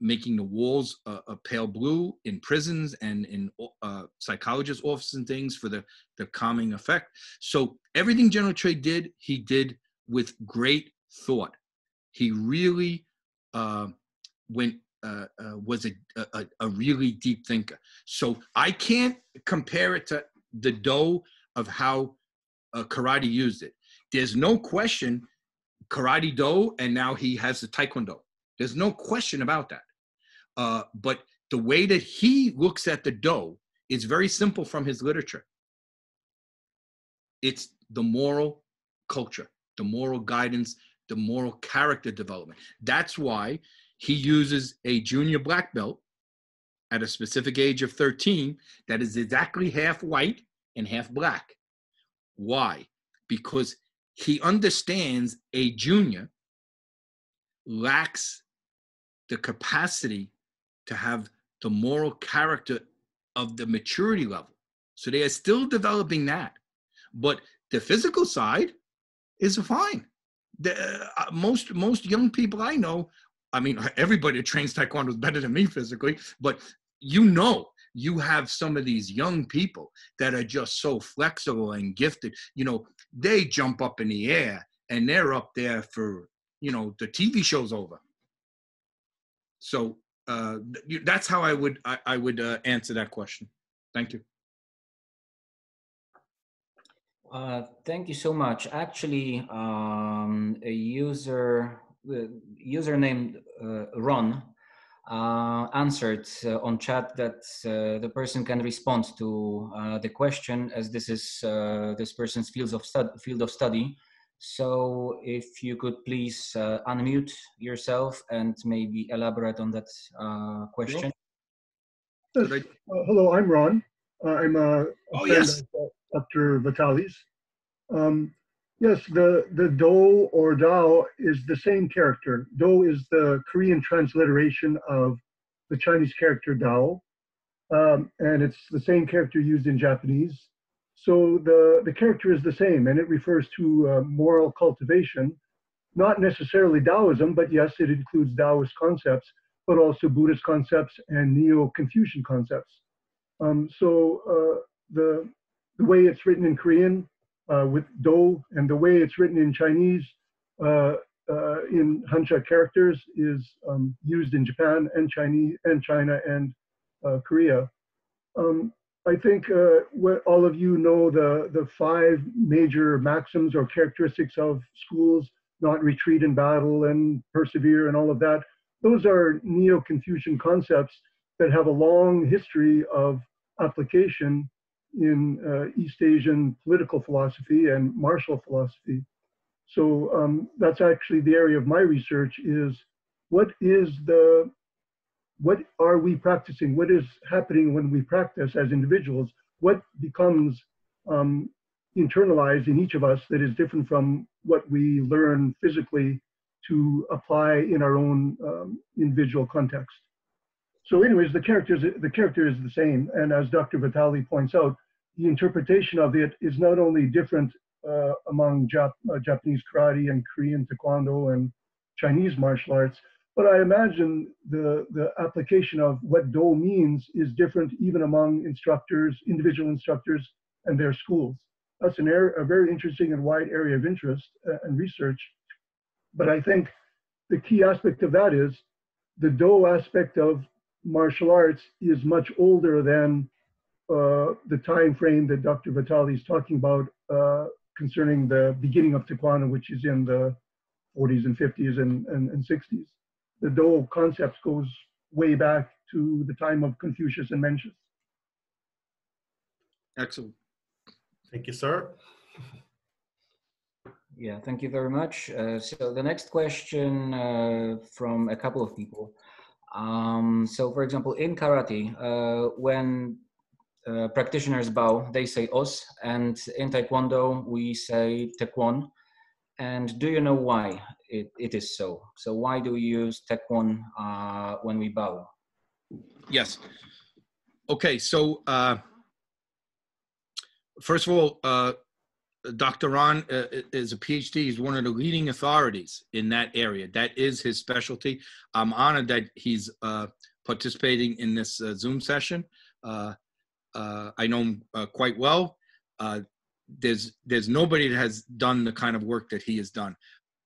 Speaker 2: making the walls a pale blue in prisons and in uh, psychologist offices and things for the, the calming effect. So everything General Choi did, he did with great thought. He really uh, went uh, uh, was a, a, a really deep thinker. So I can't compare it to the Do of how uh, karate used it. There's no question karate Do, and now he has the taekwondo. There's no question about that. Uh, but the way that he looks at the Do is very simple from his literature. It's the moral culture, the moral guidance, the moral character development. That's why he uses a junior black belt at a specific age of 13 that is exactly half white and half black. Why? Because he understands a junior lacks the capacity to have the moral character of the maturity level. So they are still developing that. But the physical side is fine. The, uh, most most young people I know, I mean, everybody that trains taekwondo is better than me physically, but you know, you have some of these young people that are just so flexible and gifted. You know, they jump up in the air and they're up there for you know the TV show's over. So uh, that's how I would I, I would uh, answer that question. Thank you.
Speaker 4: Uh, thank you so much. Actually, um, a user user named uh, Ron uh, answered uh, on chat that uh, the person can respond to uh, the question as this is this person's field of stud- field of study. So if you could please unmute yourself and maybe elaborate on that question.
Speaker 6: Yes. hello, I'm Ron. I'm a, a
Speaker 2: oh, yes.
Speaker 6: Dr. Vitalis. Um, yes, the, the Do or Dao is the same character. Do is the Korean transliteration of the Chinese character Dao. Um, and it's the same character used in Japanese. So the, the character is the same and it refers to uh, moral cultivation, not necessarily Taoism, but yes, it includes Taoist concepts, but also Buddhist concepts and Neo-Confucian concepts. Um, so uh, the, the way it's written in Korean uh, with Do and the way it's written in Chinese uh, uh, in Hanja characters is um, used in Japan and Chinese and China and uh, Korea. Um, I think uh, what all of you know the, the five major maxims or characteristics of schools, not retreat in battle and persevere and all of that. Those are Neo-Confucian concepts that have a long history of application in uh, East Asian political philosophy and martial philosophy. So um, that's actually the area of my research is what is the, what are we practicing? What is happening when we practice as individuals? What becomes um, internalized in each of us that is different from what we learn physically to apply in our own um, individual context. So anyways, the character the character is the same. And as Dr. Vitale points out, the interpretation of it is not only different uh, among Jap uh, Japanese karate and Korean taekwondo and Chinese martial arts, but I imagine the, the application of what Do means is different even among instructors, individual instructors, and their schools. That's an area, a very interesting and wide area of interest uh, and research. But I think the key aspect of that is the Do aspect of martial arts is much older than uh, the time frame that Dr. Vitale is talking about uh, concerning the beginning of Taekwondo, which is in the 40s and 50s and, and, and 60s. The Do concept goes way back to the time of Confucius and Mencius.
Speaker 2: Excellent.
Speaker 1: Thank you, sir.
Speaker 4: Yeah, thank you very much. Uh, so the next question uh, from a couple of people. Um, so, for example, in karate, uh, when uh, practitioners bow, they say os, and in Taekwondo we say Taekwon. And do you know why it, it is so? So why do we use Taekwon uh, when we bow?
Speaker 2: Yes. Okay, so uh, first of all, uh, Dr. Ron uh, is a PhD. He's one of the leading authorities in that area. That is his specialty. I'm honored that he's participating in this Zoom session. Uh, I know him uh, quite well. Uh, there's there's nobody that has done the kind of work that he has done.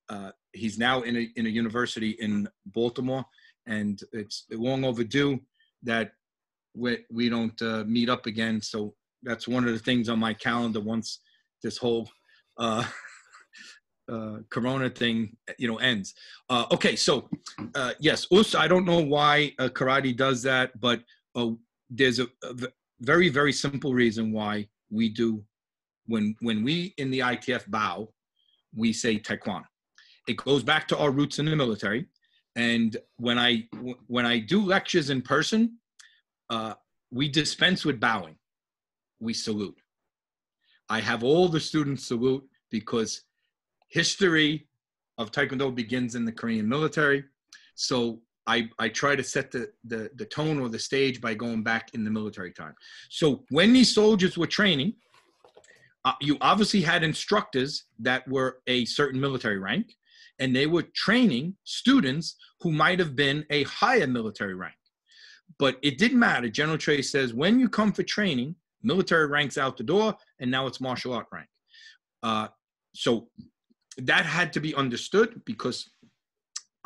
Speaker 2: Uh, he's now in a in a university in Baltimore, and it's long overdue that we we don't uh, meet up again. So that's one of the things on my calendar once this whole uh, uh, Corona thing, you know, ends. Uh, okay, so uh, yes, also I don't know why uh, karate does that, but uh, there's a, a very very simple reason why we do when when we in the ITF bow, we say taekwondo. It goes back to our roots in the military, and when I, when I do lectures in person, uh, we dispense with bowing. We salute. I have all the students salute because history of Taekwondo begins in the Korean military. So I, I try to set the, the, the tone or the stage by going back in the military time. So when these soldiers were training, uh, you obviously had instructors that were a certain military rank, and they were training students who might have been a higher military rank. But it didn't matter. General Choi says when you come for training, military ranks out the door, and now it's martial art rank. Uh, so that had to be understood because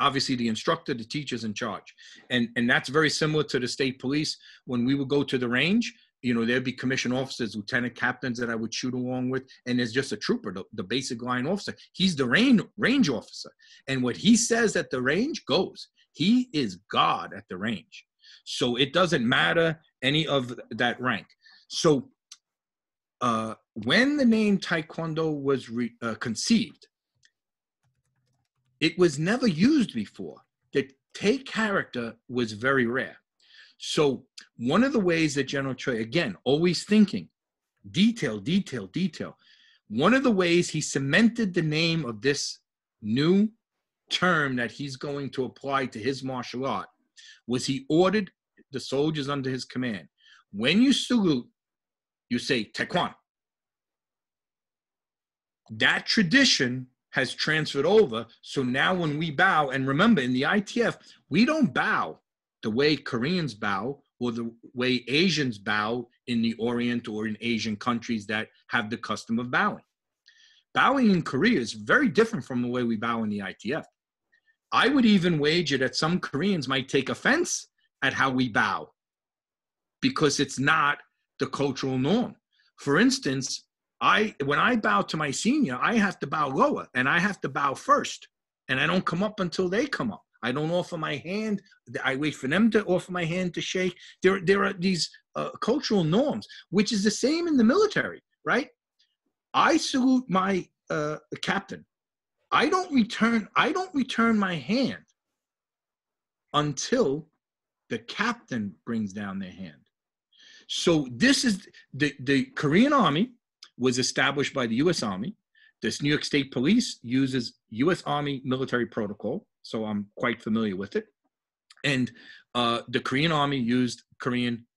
Speaker 2: obviously the instructor the teacher's in charge. And and that's very similar to the state police. When we would go to the range you know there'd be commission officers lieutenant captains that i would shoot along with and there's just a trooper the, the basic line officer. He's the range range officer. And what he says at the range goes. He is god at the range. So it doesn't matter any of that rank. So uh, when the name taekwondo was re, uh, conceived it was never used before. The take character was very rare. So one of the ways that General Choi, again, always thinking, detail, detail, detail. One of the ways he cemented the name of this new term that he's going to apply to his martial art was he ordered the soldiers under his command. When you salute, you say Taekwondo. That tradition has transferred over. So now when we bow, and remember in the ITF, we don't bow the way Koreans bow or the way Asians bow in the Orient or in Asian countries that have the custom of bowing. Bowing in Korea is very different from the way we bow in the ITF. I would even wager that some Koreans might take offense at how we bow because it's not the cultural norm. For instance, I when I bow to my senior, I have to bow lower and I have to bow first. And I don't come up until they come up. I don't offer my hand. I wait for them to offer my hand to shake. There, there are these uh, cultural norms, which is the same in the military, right? I salute my uh, captain. I don't return. I don't return my hand until the captain brings down their hand. So this is the the Korean Army was established by the U.S. Army. This New York State Police uses U.S. Army military protocol, so I'm quite familiar with it. And uh, the Korean Army used Korean.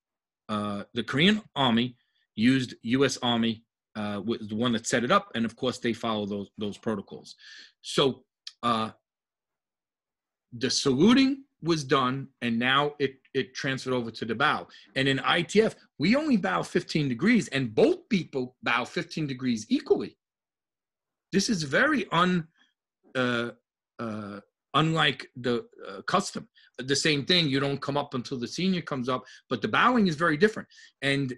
Speaker 2: Uh, the Korean Army used U.S. Army uh, was the one that set it up, and of course they follow those those protocols. So uh, the saluting was done, and now it it transferred over to the bow. And in ITF, we only bow 15 degrees, and both people bow 15 degrees equally. This is very un uh, uh, unlike the uh, custom. The same thing, you don't come up until the senior comes up, but the bowing is very different. And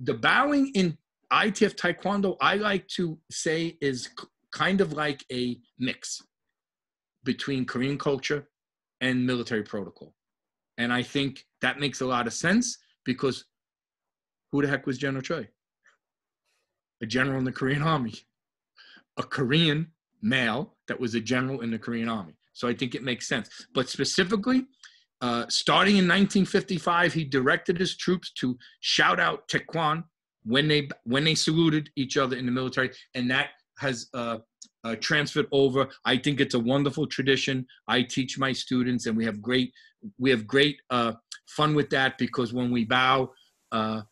Speaker 2: the bowing in ITF Taekwondo, I like to say, is kind of like a mix between Korean culture and military protocol. And I think that makes a lot of sense because who the heck was General Choi? A general in the Korean Army, a Korean male that was a general in the Korean Army. So I think it makes sense. But specifically, uh, starting in 1955, he directed his troops to shout out Taekwon when they when they saluted each other in the military, and that has uh, uh, transferred over. I think it's a wonderful tradition. I teach my students, and we have great we have great uh, fun with that because when we bow, uh,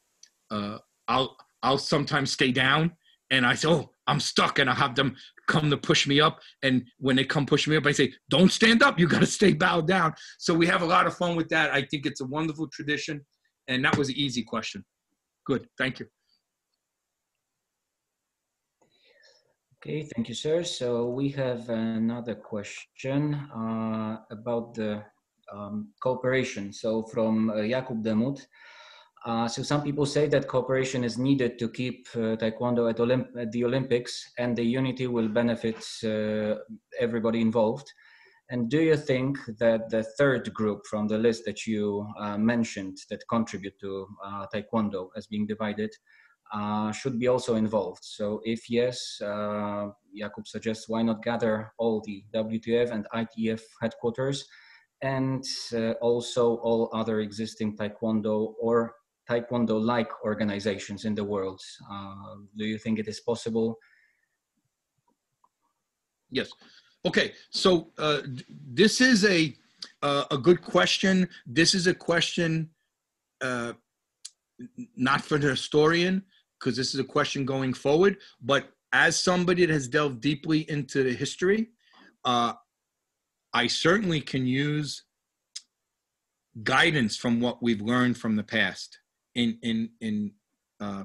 Speaker 2: uh, I'll I'll sometimes stay down, and I say, "Oh, I'm stuck," and I have them come to push me up. And when they come push me up, I say, "Don't stand up. You got to stay bowed down." So we have a lot of fun with that. I think it's a wonderful tradition, and that was an easy question. Good, thank you.
Speaker 4: Okay, thank you, sir. So we have another question uh, about the um, cooperation. So from uh, Jakub Demut, Uh, so some people say that cooperation is needed to keep uh, Taekwondo at, Olymp- at, the Olympics, and the unity will benefit uh, everybody involved. And do you think that the third group from the list that you uh, mentioned that contribute to Taekwondo as being divided uh, should be also involved? So if yes, uh, Jakub suggests why not gather all the WTF and ITF headquarters and uh, also all other existing Taekwondo or Taekwondo-like organizations in the world. Uh, do you think it is possible?
Speaker 2: Yes. Okay. So uh, this is a uh, a good question. This is a question not for the historian because this is a question going forward. But as somebody that has delved deeply into the history, uh, I certainly can use guidance from what we've learned from the past in in in uh,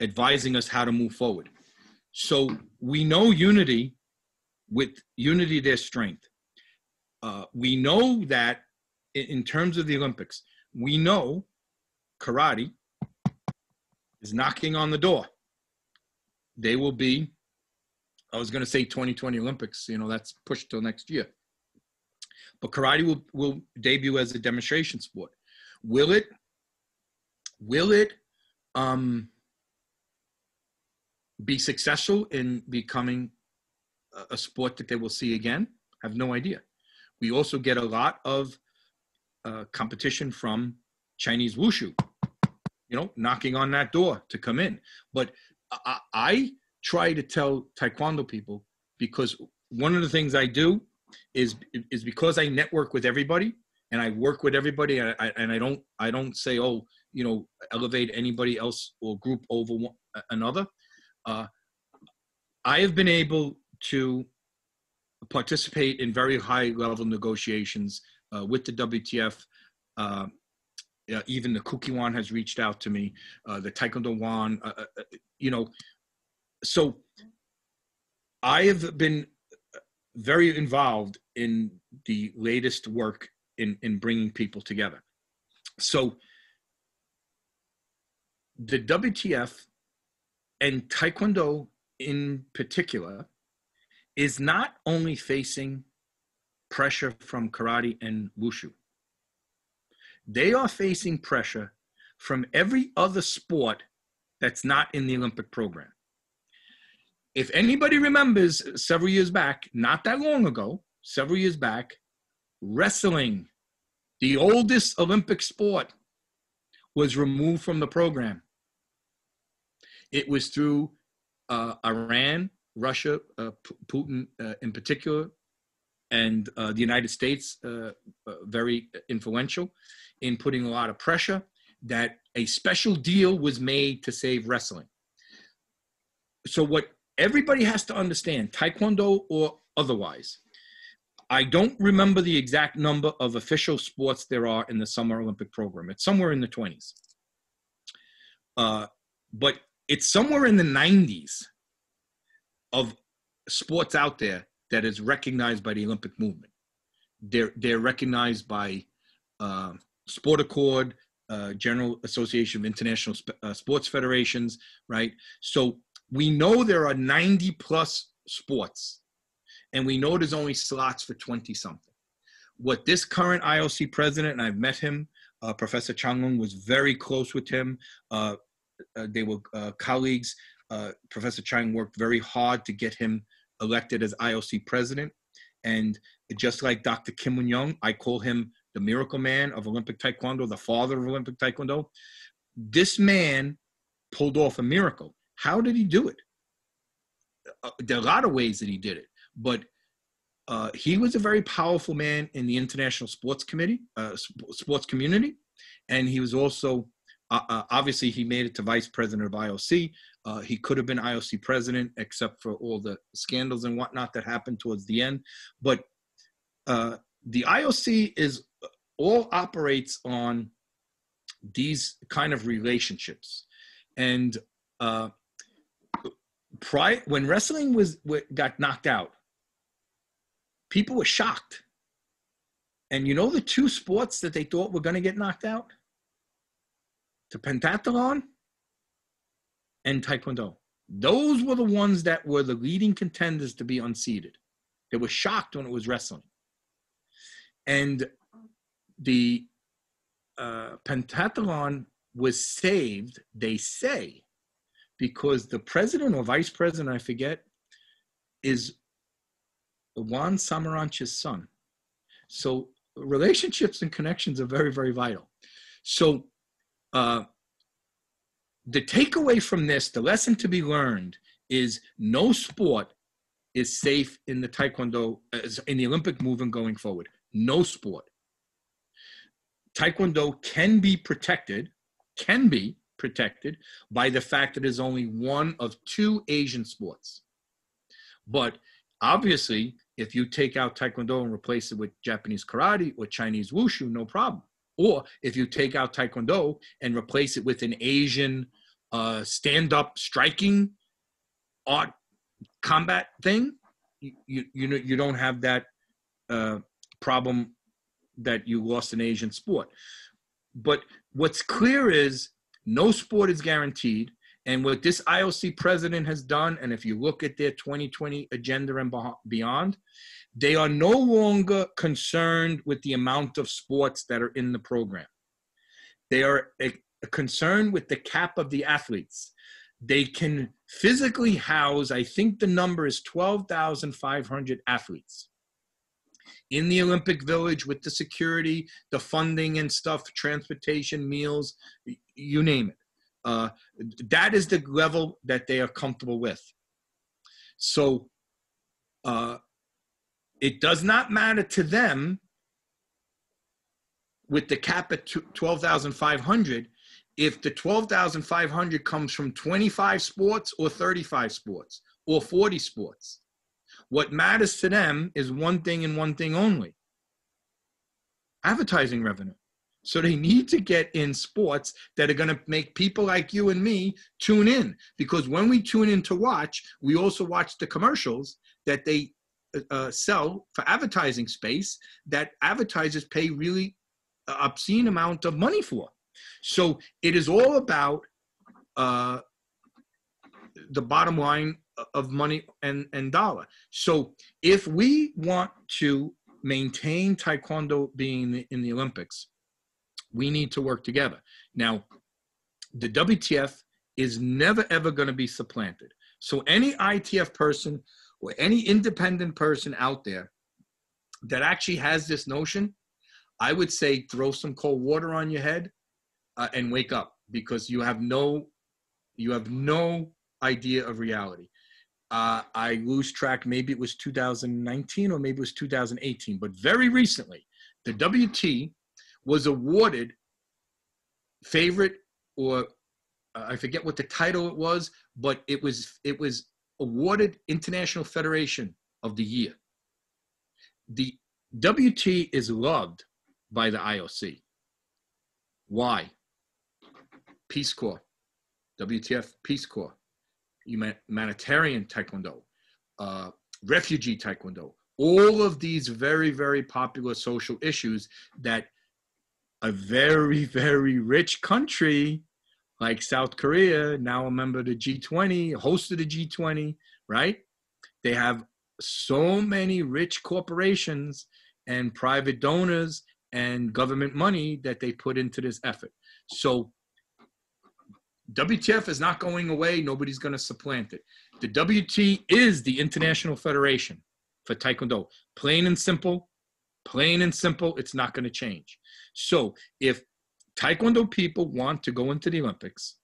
Speaker 2: advising us how to move forward. So we know unity. With unity, there's strength. Uh, we know that in, in terms of the Olympics, we know karate is knocking on the door. They will be. I was going to say 2020 Olympics. You know that's pushed till next year. But karate will will debut as a demonstration sport. Will it will it um, be successful in becoming a sport that they will see again? I have no idea. We also get a lot of uh, competition from Chinese wushu, you know, knocking on that door to come in. But I, I try to tell Taekwondo people because one of the things I do is is because I network with everybody and I work with everybody and I, and I don't I don't say oh you know elevate anybody else or group over one, another. Uh, I have been able to participate in very high level negotiations uh, with the WTF. Uh, even the Kukkiwon has reached out to me, uh, the Taekwondowon, uh, uh, uh, you know. So I have been very involved in the latest work in, in bringing people together. So the WTF and Taekwondo in particular is not only facing pressure from karate and wushu, they are facing pressure from every other sport that's not in the Olympic program. If anybody remembers several years back, not that long ago, several years back, wrestling, the oldest Olympic sport, was removed from the program. It was through uh, Iran, Russia, uh, Putin uh, in particular, and uh, the United States, uh, uh, very influential in putting a lot of pressure that a special deal was made to save wrestling. So, what everybody has to understand, Taekwondo or otherwise, I don't remember the exact number of official sports there are in the Summer Olympic program. It's somewhere in the 20s. Uh, but it's somewhere in the 90s of sports out there that is recognized by the Olympic movement. They're they're recognized by uh, Sport Accord, uh, General Association of International Sp- uh, Sports Federations, right? So we know there are 90 plus sports, and we know there's only slots for 20 something. What this current IOC president, and I've met him, uh, Professor Chang Ung was very close with him. Uh, uh, they were uh, colleagues. Professor Chang worked very hard to get him elected as IOC president. And just like Dr. Kim Un Yong, I call him the miracle man of Olympic Taekwondo, the father of Olympic Taekwondo. This man pulled off a miracle. How did he do it? Uh, there are a lot of ways that he did it, but uh, he was a very powerful man in the international sports committee, uh, sports community, and he was also uh, uh, obviously, he made it to vice president of IOC. Uh, he could have been IOC president, except for all the scandals and whatnot that happened towards the end. But the IOC is all operates on these kind of relationships, and uh, prior when wrestling was got knocked out, people were shocked. And you know the two sports that they thought were going to get knocked out The pentathlon and taekwondo. Those were the ones that were the leading contenders to be unseated. They were shocked when it was wrestling. And the uh, pentathlon was saved, they say, because the president or vice president, I forget, is Juan Samaranch's son. So relationships and connections are very, very vital. So uh, the takeaway from this, the lesson to be learned is no sport is safe in the taekwondo, in the Olympic movement going forward. No sport. Taekwondo can be protected, can be protected by the fact that it is only one of two Asian sports. But obviously, if you take out Taekwondo and replace it with Japanese karate or Chinese wushu, no problem. Or if you take out Taekwondo and replace it with an Asian uh, stand up striking art combat thing, you, you, you, know, you don't have that uh, problem that you lost an Asian sport. But what's clear is no sport is guaranteed. And what this IOC president has done, and if you look at their 2020 agenda and beyond, they are no longer concerned with the amount of sports that are in the program. They are eh, concerned with the cap of the athletes. They can physically house, I think the number is 12,500 athletes in the Olympic Village with the security, the funding and stuff, transportation, meals, you name it. Uh, that is the level that they are comfortable with. So uh, it does not matter to them with the cap at 12,500 if the 12,500 comes from 25 sports or 35 sports or 40 sports. What matters to them is one thing and one thing only advertising revenue. So they need to get in sports that are going to make people like you and me tune in. Because when we tune in to watch, we also watch the commercials that they uh, uh sell for advertising space that advertisers pay really obscene amount of money for. So it is all about uh, the bottom line of money and, and dollar. So if we want to maintain Taekwondo being in the Olympics, we need to work together. Now, the WTF is never ever going to be supplanted. So any ITF person or any independent person out there that actually has this notion, I would say throw some cold water on your head uh, and wake up because you have no you have no idea of reality. Uh, I lose track. Maybe it was 2019 or maybe it was 2018, but very recently, the WT was awarded favorite or I forget what the title it was, but it was it was awarded International Federation of the Year. The WT is loved by the IOC. Why? Peace Corps, WTF Peace Corps, humanitarian taekwondo, uh, refugee taekwondo, all of these very, very popular social issues that a very, very rich country like South Korea, now a member of the G20, host of the G20, right? They have so many rich corporations and private donors and government money that they put into this effort. So WTF is not going away. Nobody's going to supplant it. The WT is the International Federation for Taekwondo. Plain and simple, plain and simple, it's not going to change. So if Taekwondo people want to go into the Olympics,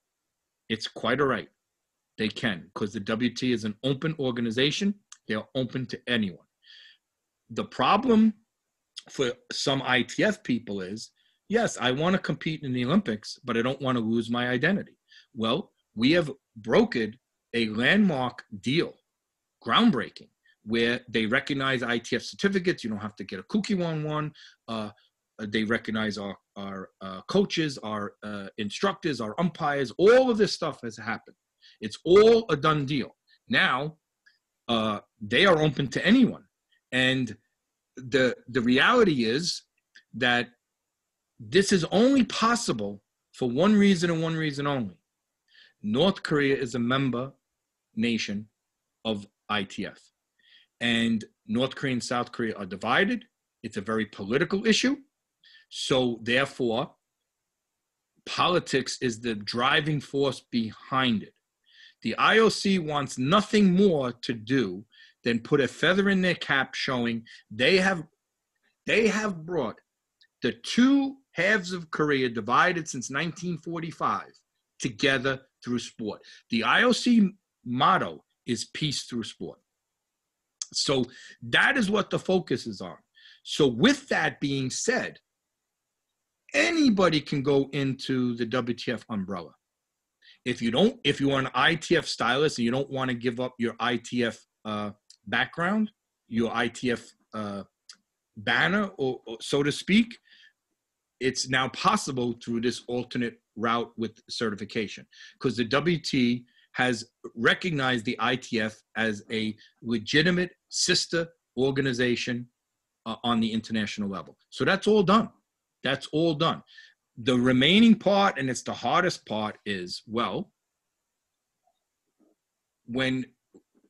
Speaker 2: it's quite all right. They can because the WT is an open organization. They are open to anyone. The problem for some ITF people is yes, I want to compete in the Olympics, but I don't want to lose my identity. Well, we have brokered a landmark deal, groundbreaking, where they recognize ITF certificates. You don't have to get a Kukkiwon one. Uh, they recognize our our uh, coaches, our uh, instructors, our umpires. All of this stuff has happened. It's all a done deal. Now, uh, they are open to anyone, and the the reality is that this is only possible for one reason and one reason only. North Korea is a member nation of ITF. And North Korea and South Korea are divided. It's a very political issue. So, therefore, politics is the driving force behind it. The IOC wants nothing more to do than put a feather in their cap showing they have they have brought the two halves of Korea divided since 1945 together through sport. The IOC motto is peace through sport. So that is what the focus is on. So with that being said, anybody can go into the WTF umbrella. If you don't, if you are an ITF stylist and you don't want to give up your ITF uh, background, your ITF uh, banner, or, or so to speak, it's now possible through this alternate route with certification because the WT has recognized the ITF as a legitimate sister organization uh, on the international level. So that's all done. That's all done. The remaining part, and it's the hardest part, is well, when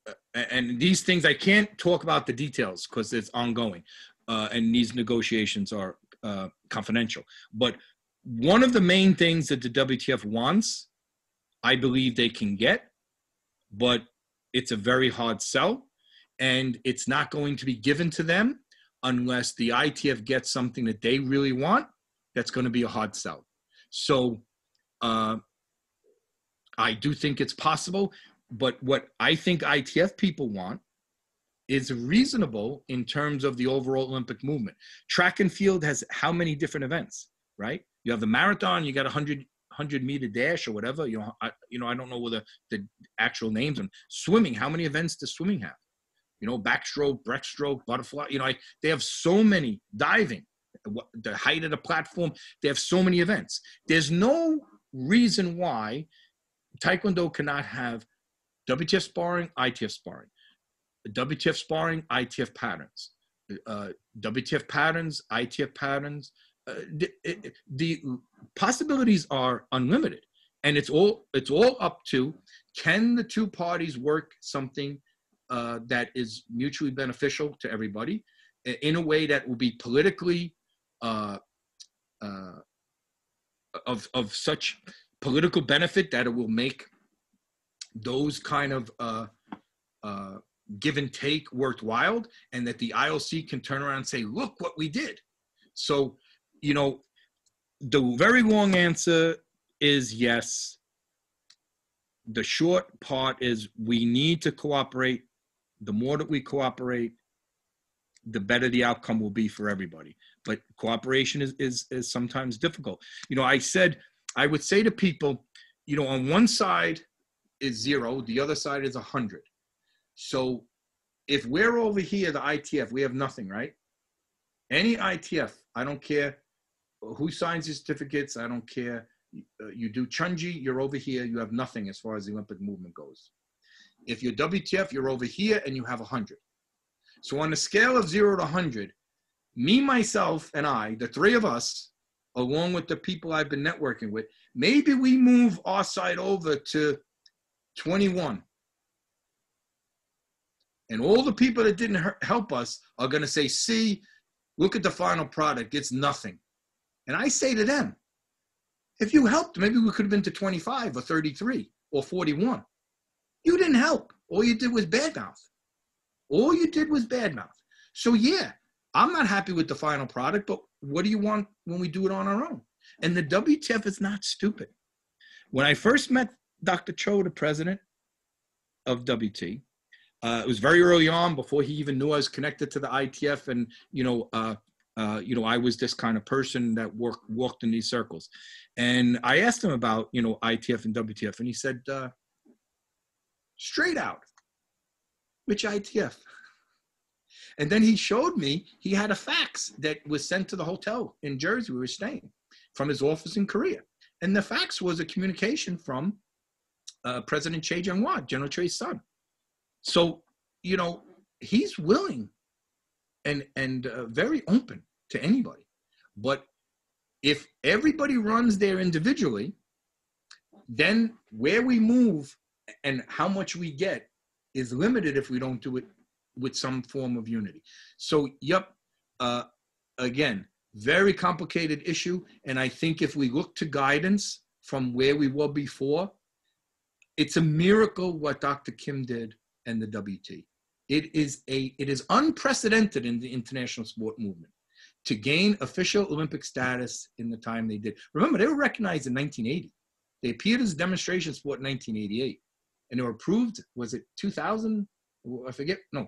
Speaker 2: uh, and these things I can't talk about the details because it's ongoing, uh, and these negotiations are uh, confidential. But one of the main things that the WTF wants, I believe they can get, but it's a very hard sell, and it's not going to be given to them unless the ITF gets something that they really want. That's going to be a hard sell. So, uh, I do think it's possible, but what I think ITF people want is reasonable in terms of the overall Olympic movement. Track and field has how many different events, right? You have the marathon, you got a hundred hundred meter dash or whatever. You know, I, you know, I don't know whether the, actual names. And swimming, how many events does swimming have? You know, backstroke, breaststroke, butterfly. You know, I, they have so many diving, the height of the platform. They have so many events. There's no reason why Taekwondo cannot have WTF sparring, ITF sparring. WTF sparring, ITF patterns, uh, WTF patterns, ITF patterns. Uh, the, the possibilities are unlimited, and it's all it's all up to can the two parties work something uh, that is mutually beneficial to everybody in a way that will be politically uh, uh, of of such political benefit that it will make those kind of uh, uh, give and take worthwhile, and that the IOC can turn around and say, look what we did. So, you know, the very long answer is yes. The short part is we need to cooperate. The more that we cooperate, the better the outcome will be for everybody. But cooperation is, is, is sometimes difficult. You know, I said, I would say to people, you know, on one side is zero, the other side is a hundred so if we're over here, the ITF, we have nothing, right? Any ITF, I don't care who signs your certificates, I don't care. Uh, you do Chunji, you're over here, you have nothing as far as the Olympic movement goes. If you're WTF, you're over here and you have 100. So on a scale of zero to 100, me, myself, and I, the three of us, along with the people I've been networking with, maybe we move our side over to 21 and all the people that didn't help us are going to say, see, look at the final product. It's nothing. And I say to them, if you helped, maybe we could have been to 25 or 33 or 41. You didn't help. All you did was badmouth. All you did was badmouth. So, yeah, I'm not happy with the final product, but what do you want when we do it on our own? And the WTF is not stupid. When I first met Dr. Cho, the president of WT, uh, it was very early on before he even knew I was connected to the ITF, and you know, uh, uh, you know, I was this kind of person that worked walked in these circles. And I asked him about you know ITF and WTF, and he said uh, straight out, which ITF? And then he showed me he had a fax that was sent to the hotel in Jersey we were staying from his office in Korea, and the fax was a communication from uh, President Choi Jung-hwa, General Choi's son so, you know, he's willing and and uh, very open to anybody. But if everybody runs there individually, then where we move and how much we get is limited if we don't do it with some form of unity. So, yep, uh, again, very complicated issue. And I think if we look to guidance from where we were before, it's a miracle what Dr. Kim did and the WT. It is a it is unprecedented in the international sport movement to gain official Olympic status in the time they did. Remember, they were recognized in 1980. They appeared as a demonstration sport in 1988, and they were approved. Was it 2000? I forget. No,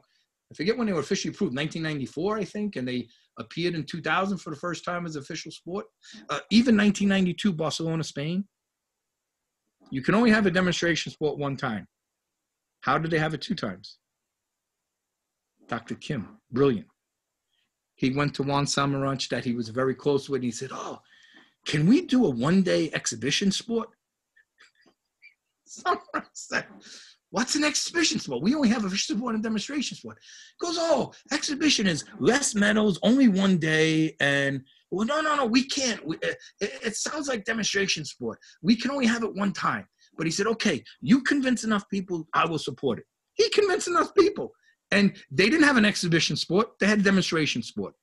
Speaker 2: I forget when they were officially approved. 1994, I think, and they appeared in 2000 for the first time as official sport. Uh, even 1992, Barcelona, Spain. You can only have a demonstration sport one time. How did they have it two times? Dr. Kim, brilliant. He went to Juan Samaranch that he was very close with, and he said, Oh, can we do a one day exhibition sport? Samaranch said, What's an exhibition sport? We only have a sport and demonstration sport. He goes, Oh, exhibition is less medals, only one day, and well, no, no, no, we can't. We, it, it sounds like demonstration sport. We can only have it one time. But he said, okay, you convince enough people, I will support it. He convinced enough people. And they didn't have an exhibition sport, they had a demonstration sport.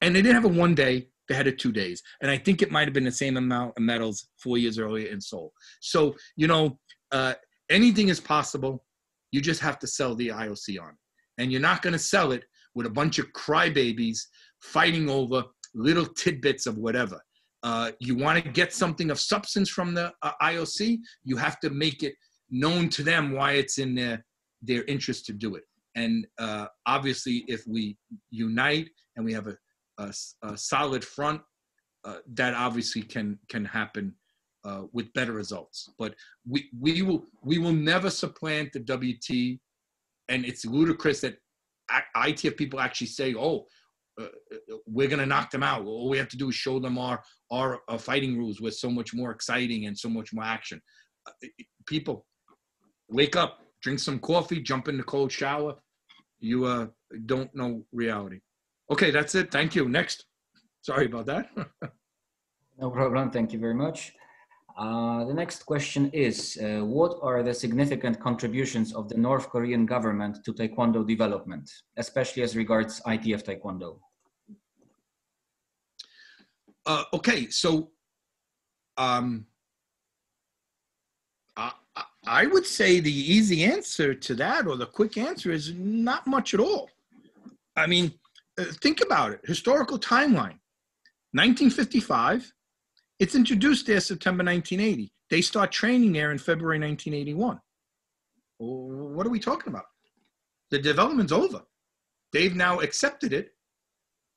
Speaker 2: And they didn't have a one day, they had a two days. And I think it might have been the same amount of medals four years earlier in Seoul. So, you know, uh, anything is possible. You just have to sell the IOC on. It. And you're not going to sell it with a bunch of crybabies fighting over little tidbits of whatever. Uh, you want to get something of substance from the uh, IOC, you have to make it known to them why it's in their, their interest to do it. And uh, obviously, if we unite and we have a, a, a solid front, uh, that obviously can can happen uh, with better results. But we we will we will never supplant the WT, and it's ludicrous that ITF people actually say, "Oh, uh, uh, we're going to knock them out. All we have to do is show them our, our, fighting rules with so much more exciting and so much more action. Uh, people, wake up, drink some coffee, jump in the cold shower. You uh, don't know reality. Okay, that's it. Thank you. Next. Sorry about that.
Speaker 4: no problem. Thank you very much. Uh, the next question is, uh, what are the significant contributions of the North Korean government to Taekwondo development, especially as regards ITF Taekwondo?
Speaker 2: Uh, okay, so um, I would say the easy answer to that, or the quick answer, is not much at all. I mean, uh, think about it. Historical timeline: 1955 it's introduced there September 1980. They start training there in February 1981. What are we talking about? The development's over. They've now accepted it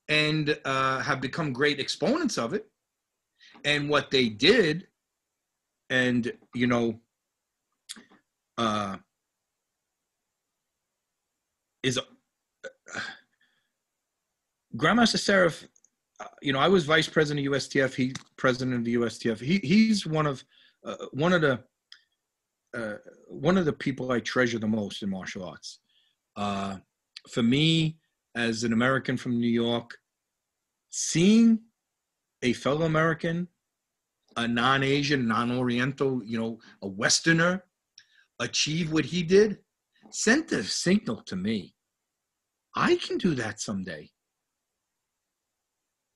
Speaker 2: and uh, have become great exponents of it. And what they did, and you know, uh, is uh, Grandmaster Sereff you know, I was vice president of USTF. He president of the USTF. He he's one of uh, one of the uh, one of the people I treasure the most in martial arts. Uh, for me, as an American from New York, seeing a fellow American, a non-Asian, non-Oriental, you know, a Westerner, achieve what he did, sent a signal to me. I can do that someday.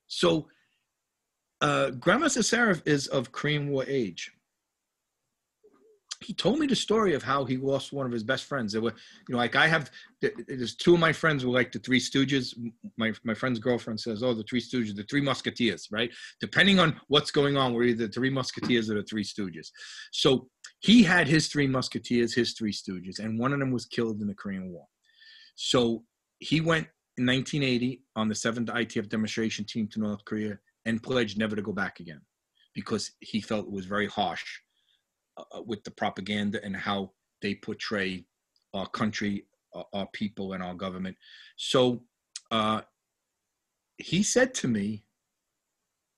Speaker 2: So, uh, Grandmaster Sereff is of Korean War age. He told me the story of how he lost one of his best friends. There were, you know, like I have, there's two of my friends were like the Three Stooges. My my friend's girlfriend says, "Oh, the Three Stooges, the Three Musketeers," right? Depending on what's going on, we're either the Three Musketeers or the Three Stooges. So he had his Three Musketeers, his Three Stooges, and one of them was killed in the Korean War. So he went in 1980 on the 7th ITF demonstration team to North Korea and pledged never to go back again because he felt it was very harsh uh, with the propaganda and how they portray our country, uh, our people, and our government. So uh, he said to me,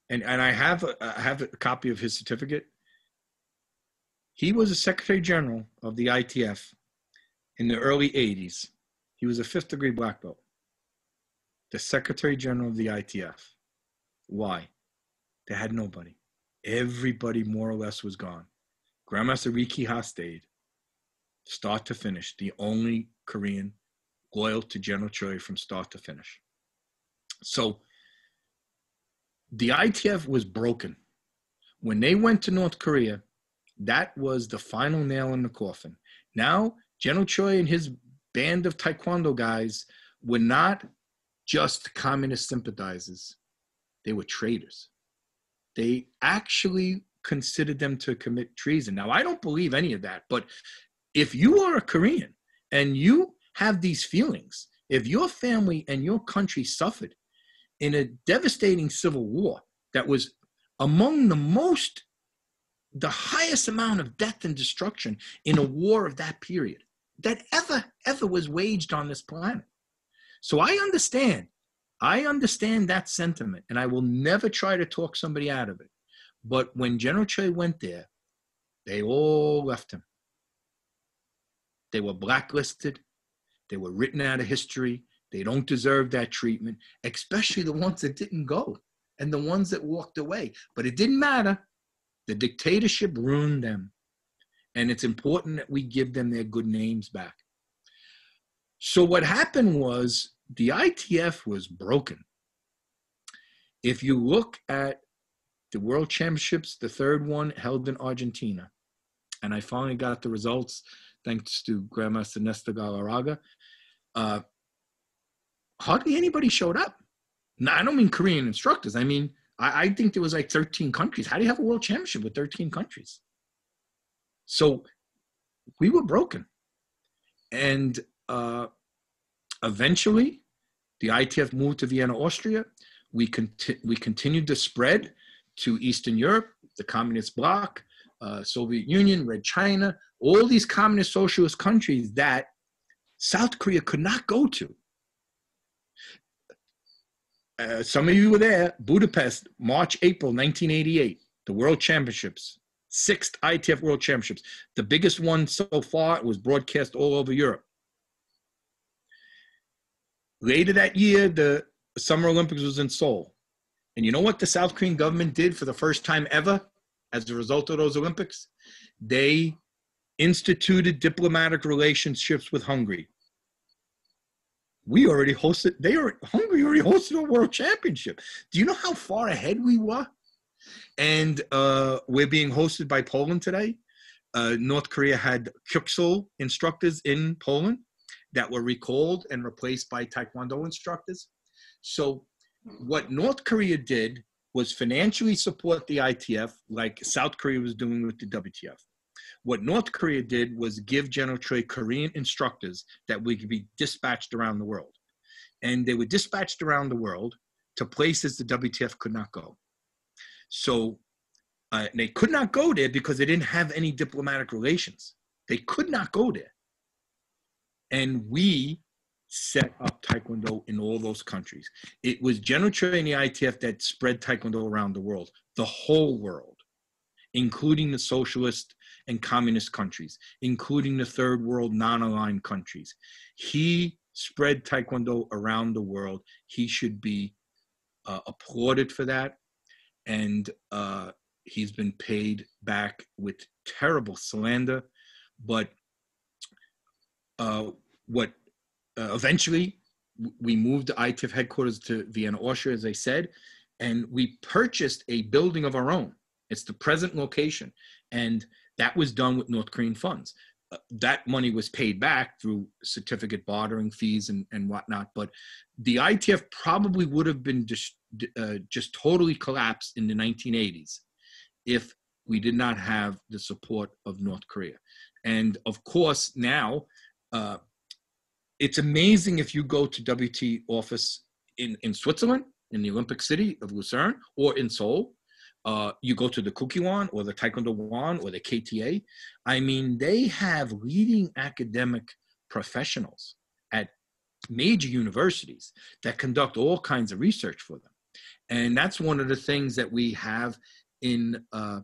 Speaker 2: and, and I have a, I have a copy of his certificate. He was a Secretary General of the ITF in the early 80s. He was a fifth degree black belt the Secretary General of the ITF. Why? They had nobody. Everybody more or less was gone. Grandmaster Rhee Ki Ha stayed, start to finish, the only Korean loyal to General Choi from start to finish. So the ITF was broken. When they went to North Korea, that was the final nail in the coffin. Now, General Choi and his band of Taekwondo guys were not just communist sympathizers, they were traitors. They actually considered them to commit treason. Now, I don't believe any of that, but if you are a Korean and you have these feelings, if your family and your country suffered in a devastating civil war that was among the most the highest amount of death and destruction in a war of that period that ever ever was waged on this planet so i understand i understand that sentiment and i will never try to talk somebody out of it but when general choi went there they all left him they were blacklisted they were written out of history they don't deserve that treatment, especially the ones that didn't go and the ones that walked away. But it didn't matter. The dictatorship ruined them. And it's important that we give them their good names back. So, what happened was the ITF was broken. If you look at the World Championships, the third one held in Argentina, and I finally got the results thanks to Grandmaster Nestor Galarraga. Uh, hardly anybody showed up. Now, I don't mean Korean instructors. I mean, I, I, think there was like 13 countries. How do you have a world championship with 13 countries? So we were broken. And uh, eventually, the ITF moved to Vienna, Austria. We, conti- we continued to spread to Eastern Europe, the Communist bloc, uh, Soviet Union, Red China, all these communist socialist countries that South Korea could not go to uh, some of you were there, Budapest, March, April 1988, the World Championships, sixth ITF World Championships. The biggest one so far it was broadcast all over Europe. Later that year, the Summer Olympics was in Seoul. And you know what the South Korean government did for the first time ever as a result of those Olympics? They instituted diplomatic relationships with Hungary. We already hosted they are hungary already hosted a world championship. Do you know how far ahead we were? And uh, we're being hosted by poland today. Uh, north korea had Kyokushin instructors in poland that were recalled and replaced by taekwondo instructors. So what north korea did was financially support the itf like south korea was doing with the wtf what North Korea did was give General Choi Korean instructors that we could be dispatched around the world. And they were dispatched around the world to places the WTF could not go. So uh, they could not go there because they didn't have any diplomatic relations. They could not go there. And we set up Taekwondo in all those countries. It was General Choi and the ITF that spread Taekwondo around the world, the whole world, including the socialist and communist countries, including the third world non aligned countries. He spread Taekwondo around the world. He should be uh, applauded for that. And uh, he's been paid back with terrible slander. But uh, what uh, eventually we moved the ITF headquarters to Vienna, Austria, as I said, and we purchased a building of our own. It's the present location. And that was done with North Korean funds. Uh, that money was paid back through certificate bartering fees and, and whatnot. But the ITF probably would have been just, uh, just totally collapsed in the 1980s if we did not have the support of North Korea. And of course, now uh, it's amazing if you go to WT office in, in Switzerland, in the Olympic city of Lucerne, or in Seoul, uh, you go to the Kukkiwon or the Taekwondowon or the KTA. I mean, they have leading academic professionals at major universities that conduct all kinds of research for them. And that's one of the things that we have in uh,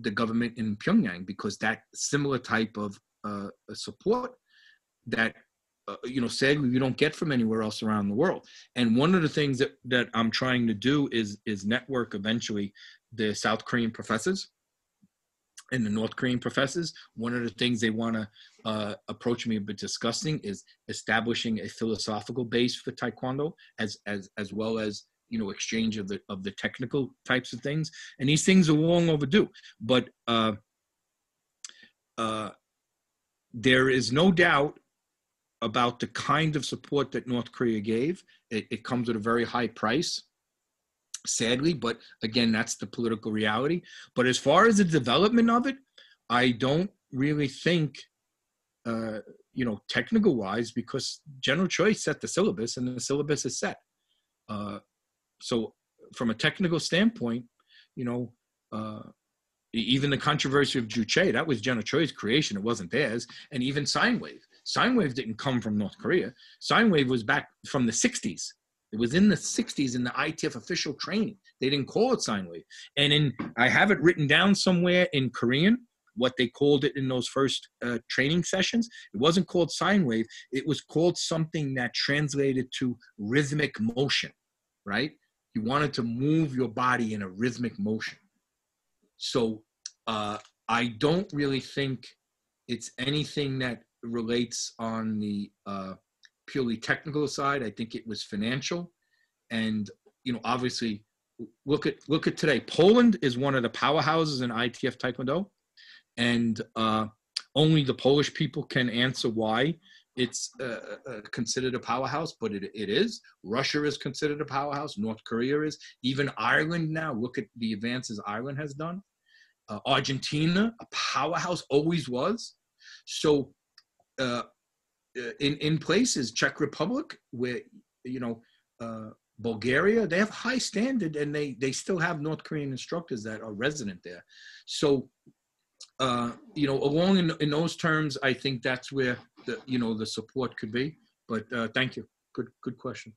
Speaker 2: the government in Pyongyang because that similar type of uh, support that uh, you know, sadly, you don't get from anywhere else around the world. And one of the things that, that I'm trying to do is is network eventually the South Korean professors and the North Korean professors. One of the things they want to uh, approach me about discussing is establishing a philosophical base for Taekwondo, as as as well as you know exchange of the of the technical types of things. And these things are long overdue. But uh, uh, there is no doubt about the kind of support that North Korea gave. It, it, comes at a very high price, sadly, but again, that's the political reality. But as far as the development of it, I don't really think, uh, you know, technical wise, because General Choi set the syllabus and the syllabus is set. Uh, so, from a technical standpoint, you know, uh, even the controversy of Juche, that was General Choi's creation. It wasn't theirs. And even sine wave. Sine wave didn't come from North Korea. Sine wave was back from the 60s. It was in the 60s in the ITF official training. They didn't call it sine wave. And in I have it written down somewhere in Korean what they called it in those first uh, training sessions. It wasn't called sine wave. It was called something that translated to rhythmic motion, right? You wanted to move your body in a rhythmic motion. So uh, I don't really think it's anything that relates on the uh, purely technical side. I think it was financial, and you know, obviously, look at look at today. Poland is one of the powerhouses in ITF Taekwondo, and uh, only the Polish people can answer why it's uh, uh, considered a powerhouse, but it, it is. Russia is considered a powerhouse. North Korea is. Even Ireland now. Look at the advances Ireland has done uh, Argentina, a powerhouse, always was. So, uh, uh, in in places, Czech Republic, where you know uh, Bulgaria, they have high standard, and they they still have North Korean instructors that are resident there. So, uh, you know, along in in those terms, I think that's where the you know the support could be. But uh, thank you. Good good question.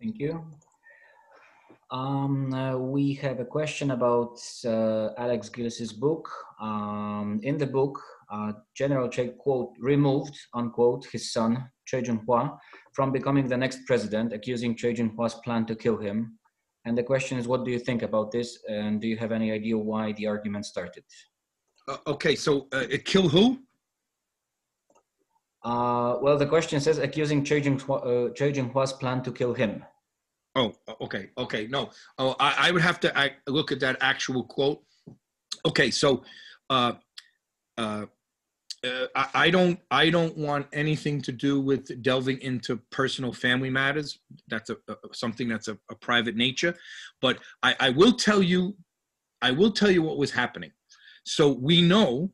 Speaker 4: Thank you. Um, uh, we have a question about uh, Alex Gillis's book. Um, in the book, uh, General Choi quote removed unquote his son Choi Jung-hwa from becoming the next president, accusing Choi Jung-hwa's plan to kill him. And the question is, what do you think about this? And do you have any idea why the argument started?
Speaker 2: Uh, okay, so uh, it kill who?
Speaker 4: Uh, well, the question says accusing Choi Jung-hwa's plan to kill him.
Speaker 2: Oh, okay, okay. No, oh, I, I would have to I, look at that actual quote. Okay, so uh, uh, uh, I, I don't I don't want anything to do with delving into personal family matters. That's a, a something that's a, a, private nature. But I, I will tell you, I will tell you what was happening. So we know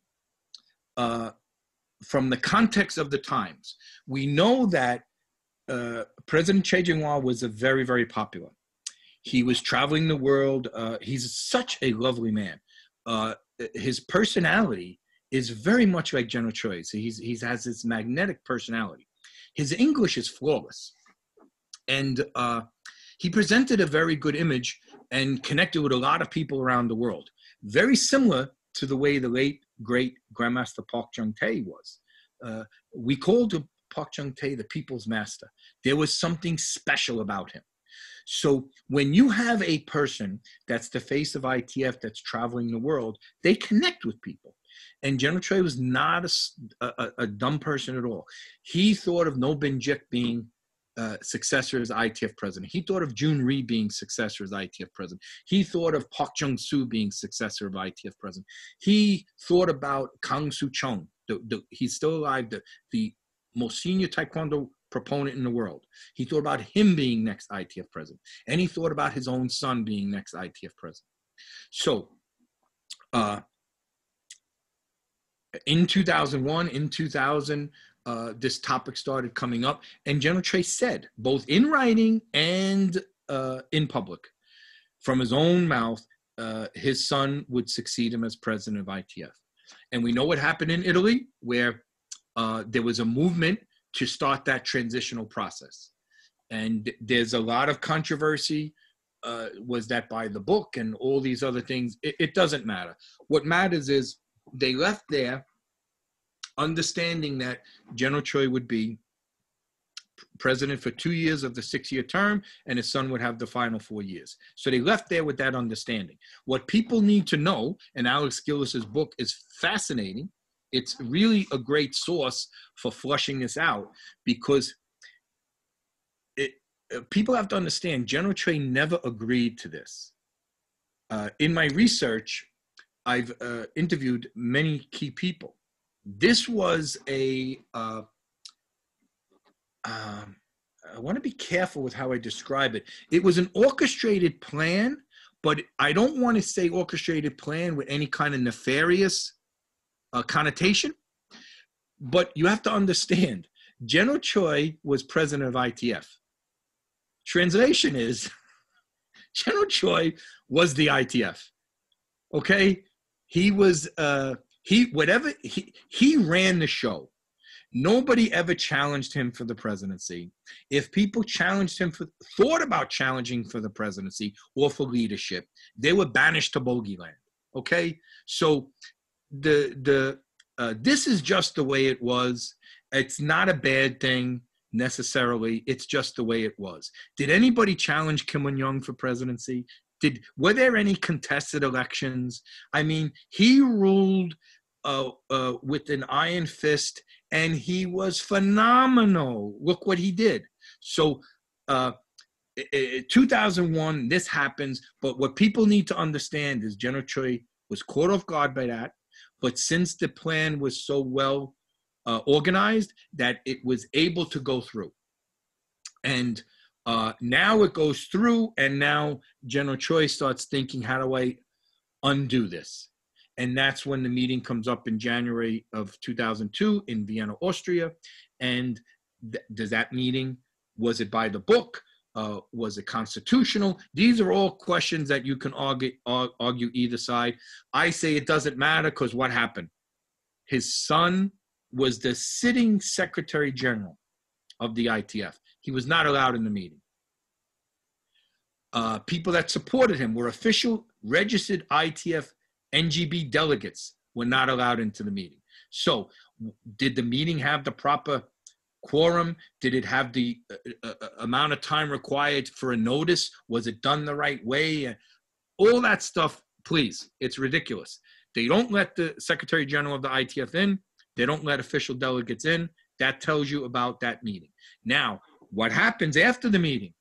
Speaker 2: uh, from the context of the times, we know that uh, President Choi Jung-hwa was a very, very popular. He was traveling the world. Uh, he's such a lovely man. Uh, his personality is very much like General Choi. So he's, he has this magnetic personality. His English is flawless. And uh, he presented a very good image and connected with a lot of people around the world. Very similar to the way the late, great Grandmaster Park Chung-tae was. Uh, we called Park Chung Tae the people's master. There was something special about him. So when you have a person that's the face of ITF that's traveling the world, they connect with people. And General Choi was not a, a, a, dumb person at all. He thought of No Jik being uh, successor as ITF president. He thought of Jun Ri being successor as ITF president. He thought of Park Jung Soo being successor of ITF president. He thought about Kang Soo Chung. The, the, he's still alive. The, the most senior taekwondo proponent in the world. He thought about him being next ITF president, and he thought about his own son being next ITF president. So, uh, in 2001, in 2000, uh, this topic started coming up, and General Choi said, both in writing and uh, in public, from his own mouth, uh, his son would succeed him as president of ITF. And we know what happened in Italy, where uh, there was a movement to start that transitional process. And there's a lot of controversy. Uh, was that by the book and all these other things? It, it, doesn't matter. What matters is they left there understanding that General Choi would be president for two years of the six-year term, and his son would have the final four years. So they left there with that understanding. What people need to know, and Alex Gillis's book is fascinating. It's really a great source for flushing this out because it, uh, people have to understand General Choi never agreed to this. Uh, in my research, I've uh, interviewed many key people. This was a uh, um, I want to be careful with how I describe it. It was an orchestrated plan, but I don't want to say orchestrated plan with any kind of nefarious uh, connotation. But you have to understand, General Choi was president of ITF. Translation is General Choi was the ITF. Okay, he was uh, he whatever he he ran the show. Nobody ever challenged him for the presidency. If people challenged him for thought about challenging for the presidency or for leadership, they were banished to bogeyland. Okay, so the the uh, this is just the way it was. It's not a bad thing necessarily. It's just the way it was. Did anybody challenge Kim Un Yong for presidency? Did were there any contested elections? I mean, he ruled uh, uh, with an iron fist, and he was phenomenal. Look what he did. So, uh, 2001, this happens. But what people need to understand is General Choi was caught off guard by that. But since the plan was so well uh, organized, that it was able to go through. And uh, now it goes through, and now General Choi starts thinking, how do I undo this? And that's when the meeting comes up in January of 2002 in Vienna, Austria. And th- does that meeting, was it by the book? Uh, was it constitutional? These are all questions that you can argue, argue either side. I say it doesn't matter because what happened? His son was the sitting secretary general of the ITF. He was not allowed in the meeting. Uh, people that supported him were official registered ITF NGB delegates were not allowed into the meeting. So, did the meeting have the proper quorum? Did it have the uh, uh, uh amount of time required for a notice? Was it done the right way? All that stuff, please. It's ridiculous. They don't let the Secretary General of the ITF in. They don't let official delegates in. That tells you about that meeting. Now, what happens after the meeting?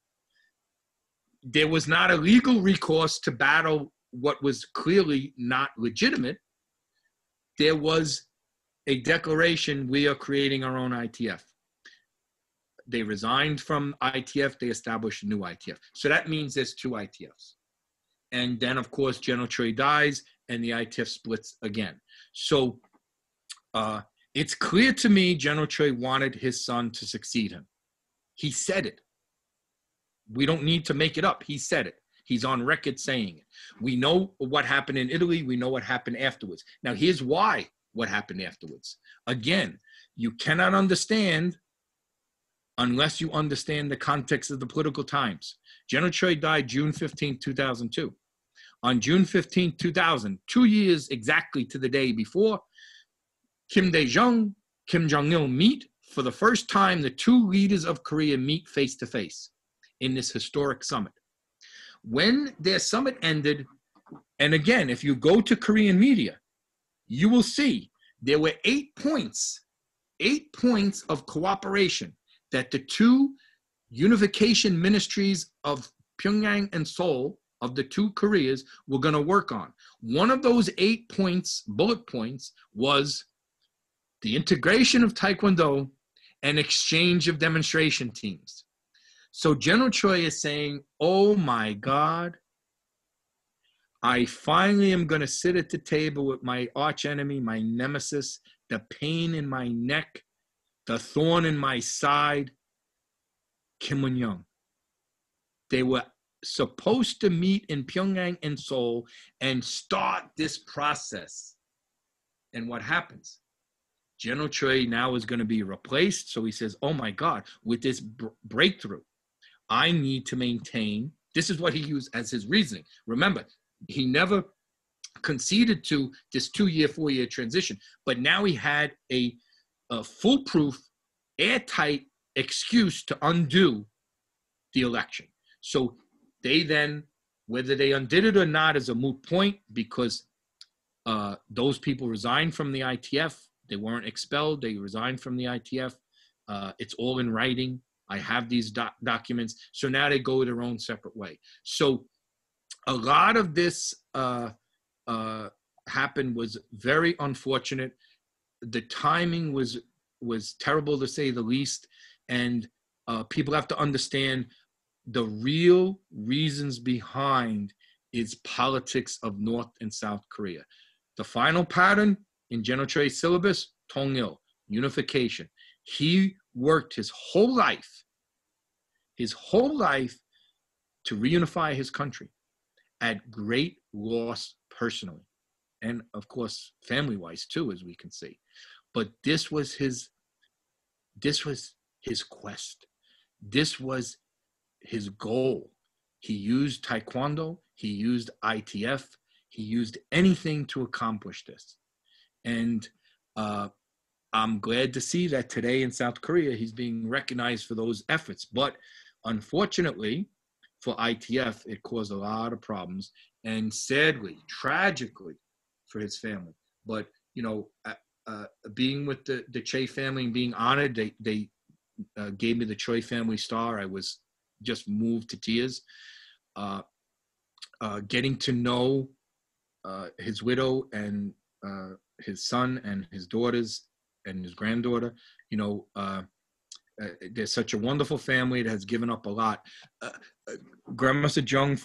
Speaker 2: There was not a legal recourse to battle what was clearly not legitimate. There was a declaration we are creating our own ITF. They resigned from ITF, they established a new ITF. So that means there's two ITFs. And then, of course, General Choi dies and the ITF splits again. So uh, it's clear to me General Choi wanted his son to succeed him. He said it. We don't need to make it up. He said it. He's on record saying it. We know what happened in Italy. We know what happened afterwards. Now, here's why what happened afterwards. Again, you cannot understand unless you understand the context of the political times. General Choi died June 15, 2002. On June 15, 2000, two years exactly to the day before, Kim Dae-jung, Kim Jong-il meet. For the first time, the two leaders of Korea meet face to face in this historic summit. When their summit ended, and again, if you go to Korean media, you will see there were eight points, eight points of cooperation that the two unification ministries of Pyongyang and Seoul of the two Koreas were going to work on. One of those eight points, bullet points, was the integration of Taekwondo and exchange of demonstration teams. So General Choi is saying, Oh my God, I finally am going to sit at the table with my archenemy, my nemesis, the pain in my neck, the thorn in my side, Kim Un Yong. They were supposed to meet in Pyongyang and Seoul and start this process. And what happens? General Choi now is going to be replaced. So he says, Oh my God, with this br- breakthrough, I need to maintain. This is what he used as his reasoning. Remember, he never conceded to this two year, four year transition, but now he had a a foolproof, airtight excuse to undo the election. So they then, whether they undid it or not, is a moot point because uh, those people resigned from the ITF. They weren't expelled. They resigned from the ITF. Uh, it's all in writing. I have these doc- documents. So now they go their own separate way. So a lot of this uh, uh, happened was very unfortunate. The timing was was terrible to say the least, and uh, people have to understand the real reasons behind is politics of North and South Korea. The final pattern in General Choi's syllabus, Tongil, unification. He worked his whole life, his whole life to reunify his country at great loss personally. And of course, family wise too, as we can see. But this was his this was his quest. This was his goal. He used Taekwondo, he used ITF, he used anything to accomplish this. And uh, I'm glad to see that today in South Korea he's being recognized for those efforts. But unfortunately, for ITF, it caused a lot of problems, and sadly, tragically, for his family. But you know, uh, uh, being with the the Choi family and being honored, they they uh, gave me the Choi Family Star. I was just moved to tears. Uh, uh, getting to know uh, his widow and uh, his son and his daughters and his granddaughter. You know, uh, uh, they're such a wonderful family that has given up a lot. Uh, uh, Grandmaster Jung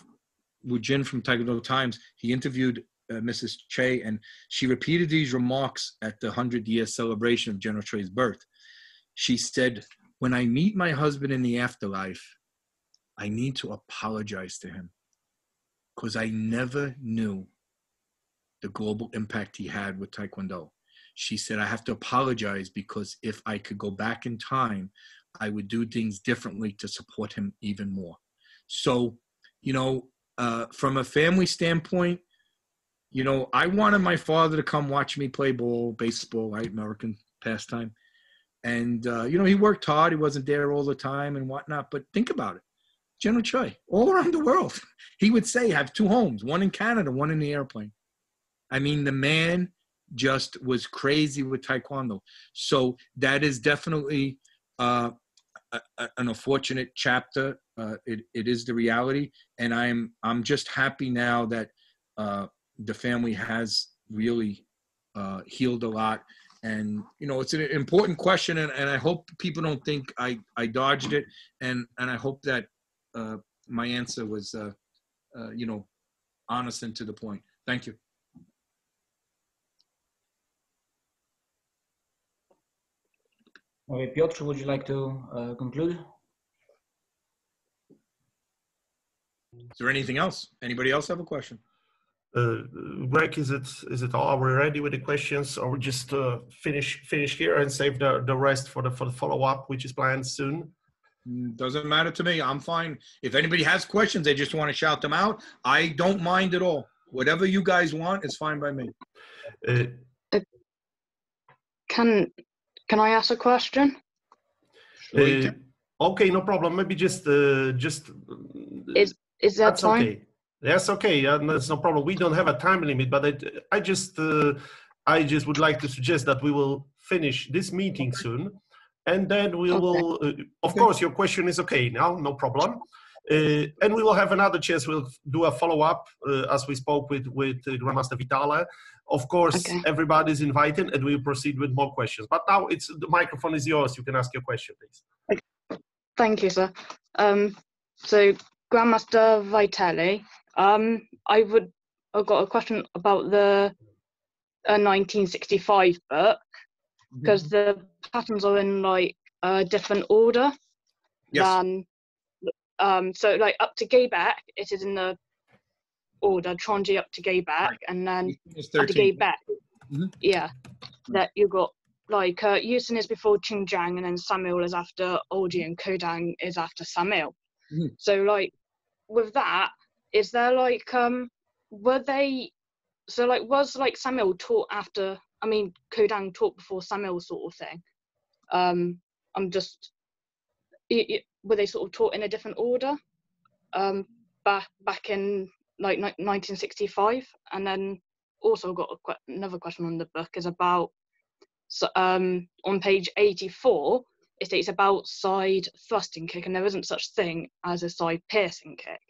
Speaker 2: Woo-jin from Taekwondo Times, he interviewed uh, Mrs. Che, and she repeated these remarks at the 100 year celebration of General Choi's birth. She said, When I meet my husband in the afterlife, I need to apologize to him because I never knew the global impact he had with Taekwondo. She said, I have to apologize because if I could go back in time, I would do things differently to support him even more. So, you know, uh, from a family standpoint, you know, I wanted my father to come watch me play ball, baseball, right? American pastime. And, uh, you know, he worked hard. He wasn't there all the time and whatnot. But think about it. General Choi, all around the world, he would say, have two homes, one in Canada, one in the airplane. I mean, the man just was crazy with Taekwondo. So that is definitely uh, a, a, an unfortunate chapter. Uh, it, it is the reality. And I'm, I'm just happy now that uh, the family has really uh, healed a lot. And, you know, it's an important question. And, and I hope people don't think I, I dodged it. And, and I hope that uh, my answer was, uh, you know, honest and to the point. Thank you.
Speaker 4: Okay, Piotr, would you like to uh, conclude?
Speaker 2: Is there anything else? Anybody else have a question?
Speaker 1: Uh, Greg, is it is it all? Are we ready with the questions, or we just uh, finish finish here and save the the rest for the for the follow up, which is planned soon?
Speaker 2: Mm, Doesn't matter to me. I'm fine. If anybody has questions, they just want to shout them out. I don't mind at all. Whatever you guys want is fine by me.
Speaker 1: Uh,
Speaker 3: Can can I ask a question?
Speaker 1: Uh, okay, no problem. Maybe just uh, just
Speaker 3: Is is that
Speaker 1: that's
Speaker 3: time?
Speaker 1: okay. That's okay. Uh, that's no problem. We don't have a time limit, but I, I just uh, I just would like to suggest that we will finish this meeting soon, and then we
Speaker 3: Okay.
Speaker 1: will. Uh, of
Speaker 2: Okay.
Speaker 1: course, your question is okay now, no problem. Uh, and we will have another chance. We'll do a follow up uh, as we spoke with with uh, Grandmaster Vitale. Of course,
Speaker 3: Okay.
Speaker 1: everybody's invited, and we'll proceed with more questions. But now it's the microphone is yours. You can ask your question, please.
Speaker 3: Thank you, sir. Um, so Grandmaster Vitale, um, I would I've got a question about the uh, 1965 book because the patterns are in like a different order
Speaker 2: Yes.
Speaker 3: than um so like up to Ge-Baek it is in the order Chunji up to Ge-Baek
Speaker 2: Right.
Speaker 3: and then
Speaker 2: It's
Speaker 3: up to gay
Speaker 2: 13.
Speaker 3: back
Speaker 2: Mhm.
Speaker 3: yeah that you got like uh Yusin is before Choong-Jang and then Samil is after Oji and Kodang is after Samil
Speaker 2: Mhm.
Speaker 3: so like with that is there like um were they so like was like Samil taught after I mean Kodang taught before Samil sort of thing Um, I'm just, i- i- were they sort of taught in a different order um, back back in like ni- 1965? And then also got que- another question on the book is about so, um, on page 84. It states about side thrusting kick, and there isn't such thing as a side piercing kick.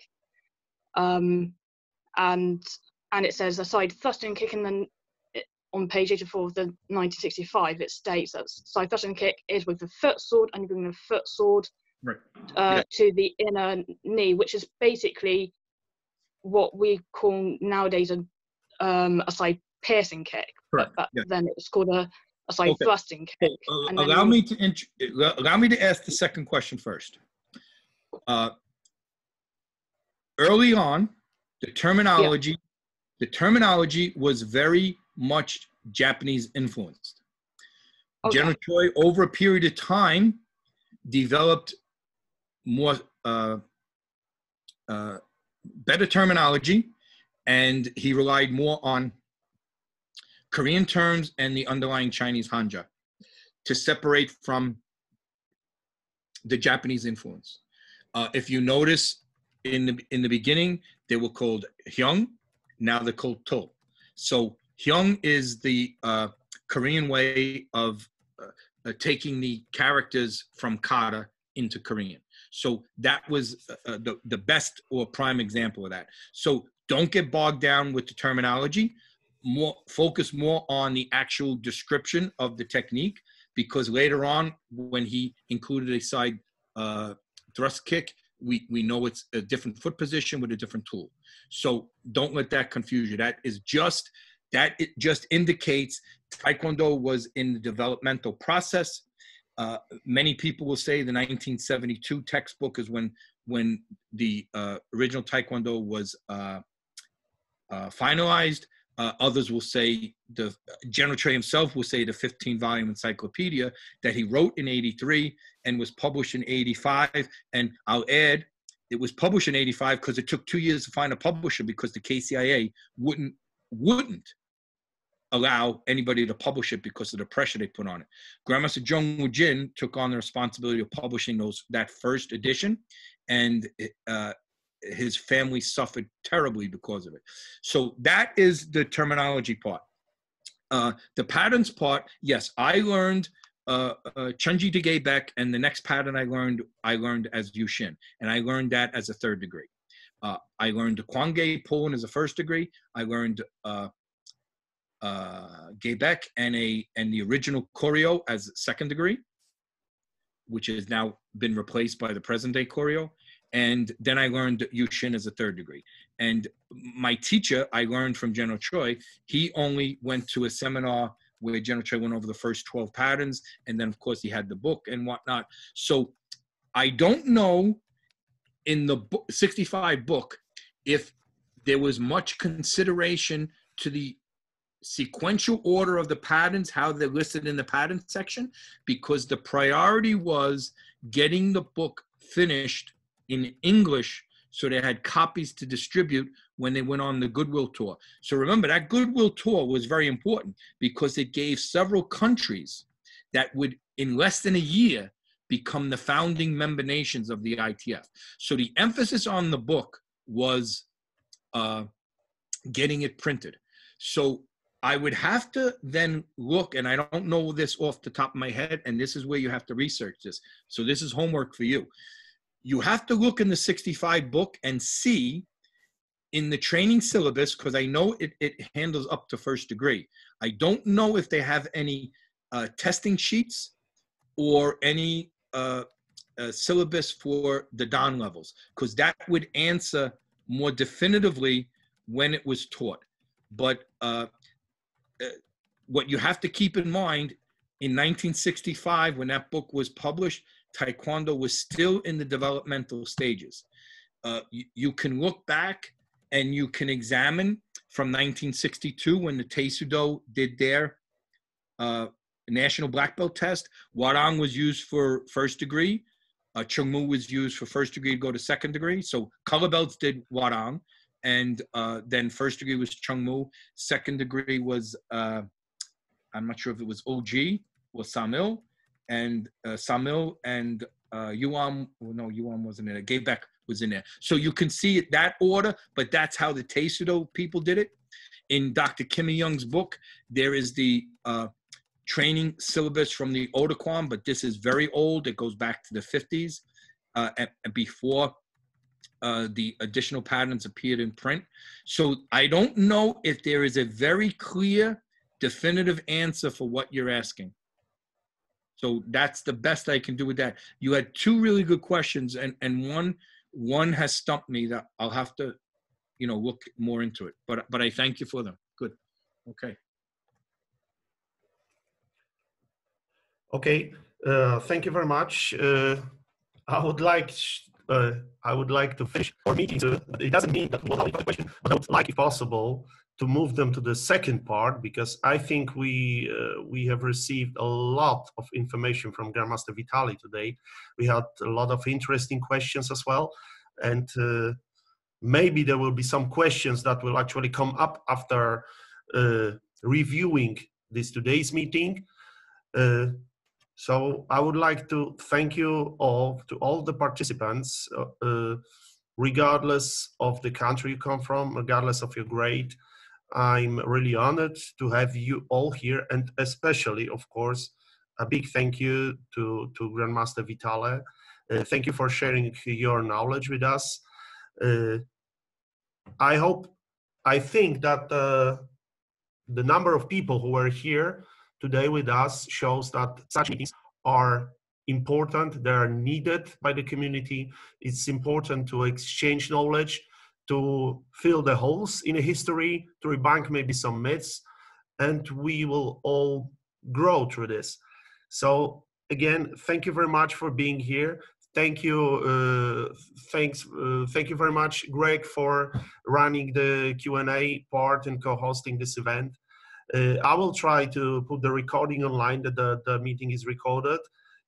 Speaker 3: Um, and and it says a side thrusting kick, and then it, on page 84 of the 1965, it states that side thrusting kick is with the foot sword, and you bring the foot sword
Speaker 2: Right.
Speaker 3: uh,
Speaker 2: Yeah.
Speaker 3: to the inner knee, which is basically what we call nowadays a um, a side piercing kick.
Speaker 2: Correct,
Speaker 3: But
Speaker 2: yeah.
Speaker 3: then it was called a, a side
Speaker 2: Okay.
Speaker 3: thrusting kick.
Speaker 2: Uh,
Speaker 3: And
Speaker 2: allow me to int- allow me to ask the second question first. Uh, early on, the terminology the terminology was very much Japanese influenced.
Speaker 3: Okay.
Speaker 2: General Choi, over a period of time, developed more uh, uh, better terminology, and he relied more on Korean terms and the underlying Chinese hanja to separate from the Japanese influence. Uh, if you notice, in the in the beginning, they were called Hyung, now they're called Tul. So Hyung is the uh, Korean way of uh, uh, taking the characters from kata into Korean. So that was uh, uh, the, the best or prime example of that. So don't get bogged down with the terminology. More focus more on the actual description of the technique because later on, when he included a side uh, thrust kick, we, we know it's a different foot position with a different tool. So don't let that confuse you. That is just that it just indicates Taekwondo was in the developmental process. Uh, many people will say the 1972 textbook is when when the uh, original Taekwondo was uh, uh, finalized. Uh, others will say the General Choi himself will say the 15 volume encyclopedia that he wrote in 83 and was published in 85. And I'll add, it was published in 85 because it took two years to find a publisher because the KCIA wouldn't wouldn't allow anybody to publish it because of the pressure they put on it. Grandmaster Jung Woo Jin took on the responsibility of publishing those that first edition, and uh, his family suffered terribly because of it. So that is the terminology part. Uh, the patterns part, yes, I learned uh, uh, Chunji de Gaebek, and the next pattern I learned, I learned as Yushin, and I learned that as a third degree. Uh, I learned Kwange Poland as a first degree. I learned uh, uh, Gaebek and a and the original Koryo as second degree, which has now been replaced by the present day Koryo. And then I learned Yushin as a third degree. And my teacher, I learned from General Choi. He only went to a seminar where General Choi went over the first 12 patterns. And then, of course, he had the book and whatnot. So I don't know in the book, 65 book if there was much consideration to the sequential order of the patterns, how they're listed in the pattern section, because the priority was getting the book finished in English so they had copies to distribute when they went on the Goodwill tour. So remember, that Goodwill tour was very important because it gave several countries that would, in less than a year, become the founding member nations of the ITF. So the emphasis on the book was uh, getting it printed. So I would have to then look, and I don't know this off the top of my head, and this is where you have to research this. So this is homework for you. You have to look in the 65 book and see in the training syllabus, because I know it, it handles up to first degree. I don't know if they have any uh, testing sheets or any uh, uh, syllabus for the Dan levels, because that would answer more definitively when it was taught. But uh, what you have to keep in mind in 1965, when that book was published, Taekwondo was still in the developmental stages. Uh, you, you, can look back and you can examine from 1962 when the Tae Soo Do did their uh, national black belt test. Hwarang was used for first degree. Uh, Chungmu was used for first degree to go to second degree. So color belts did Hwarang and uh, then first degree was Chung Mu, Second degree was uh, I'm not sure if it was OG or Samil, and uh, Samil and uh, Yuam, well, no, Yuam wasn't in it. Gaebek was in there. So you can see it that order, but that's how the Tae Soo Do people did it. In Dr. Kim Young's book, there is the uh, training syllabus from the Odaquan, but this is very old. It goes back to the 50s uh, and before uh, the additional patterns appeared in print. So I don't know if there is a very clear, definitive answer for what you're asking. So that's the best I can do with that. You had two really good questions, and and one one has stumped me that I'll have to, you know, look more into it. But but I thank you for them. Good. Okay.
Speaker 1: Okay. Uh, thank you very much. Uh, I would like uh, I would like to finish our meeting. So it doesn't mean that we'll have question, but I would like, if possible, to move them to the second part because I think we uh, we have received a lot of information from Grandmaster Vitale today. We had a lot of interesting questions as well, and uh, maybe there will be some questions that will actually come up after uh, reviewing this today's meeting. So I would like to thank you all, to all the participants, uh, uh, regardless of the country you come from, regardless of your grade. I'm really honored to have you all here, and especially, of course, a big thank you to, to Grandmaster Vitale. Uh, thank you for sharing your knowledge with us. Uh, I hope, I think that uh, the number of people who are here today with us shows that such meetings are important, they are needed by the community. It's important to exchange knowledge, to fill the holes in a history, to debunk maybe some myths, and we will all grow through this. So again, thank you very much for being here. Thank you, uh, thanks, uh, thank you very much, Greg, for running the Q and A part and co-hosting this event. Uh, I will try to put the recording online that the, the meeting is recorded.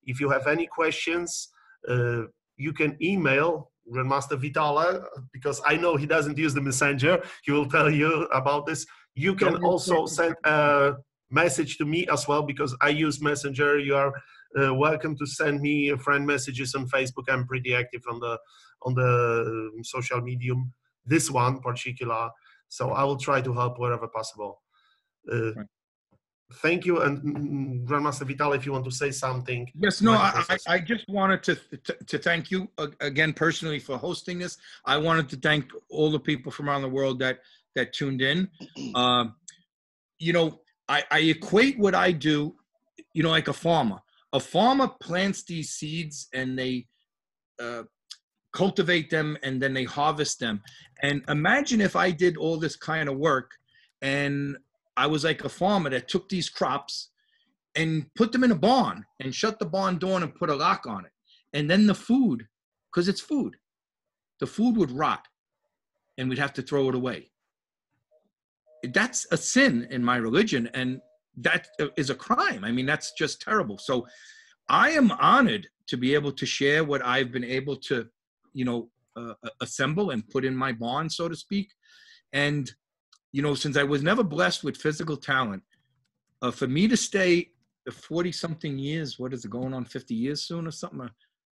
Speaker 1: If you have any questions, uh, you can email Grandmaster Vitale because I know he doesn't use the messenger. He will tell you about this. You can also send a message to me as well because I use messenger. You are uh, welcome to send me friend messages on Facebook. I'm pretty active on the on the social medium. This one particular, so I will try to help wherever possible. Uh,
Speaker 2: Right.
Speaker 1: Thank you, and mm, mm, Grandmaster Vitale, if you want to say something.
Speaker 2: Yes, no, I, I. I just wanted to, to, to thank you again personally for hosting this. I wanted to thank all the people from around the world that, that tuned in. Um, you know, I, I equate what I do, you know, like a farmer. A farmer plants these seeds and they uh, cultivate them and then they harvest them. And imagine if I did all this kind of work and I was like a farmer that took these crops and put them in a barn and shut the barn door and put a lock on it. And then the food, because it's food, the food would rot and we'd have to throw it away. That's a sin in my religion and that is a crime. I mean, that's just terrible. So I am honored to be able to share what I've been able to, you know, uh, assemble and put in my barn, so to speak. And, you know, since I was never blessed with physical talent, uh, for me to stay the 40 something years, what is it going on 50 years soon or something? Uh,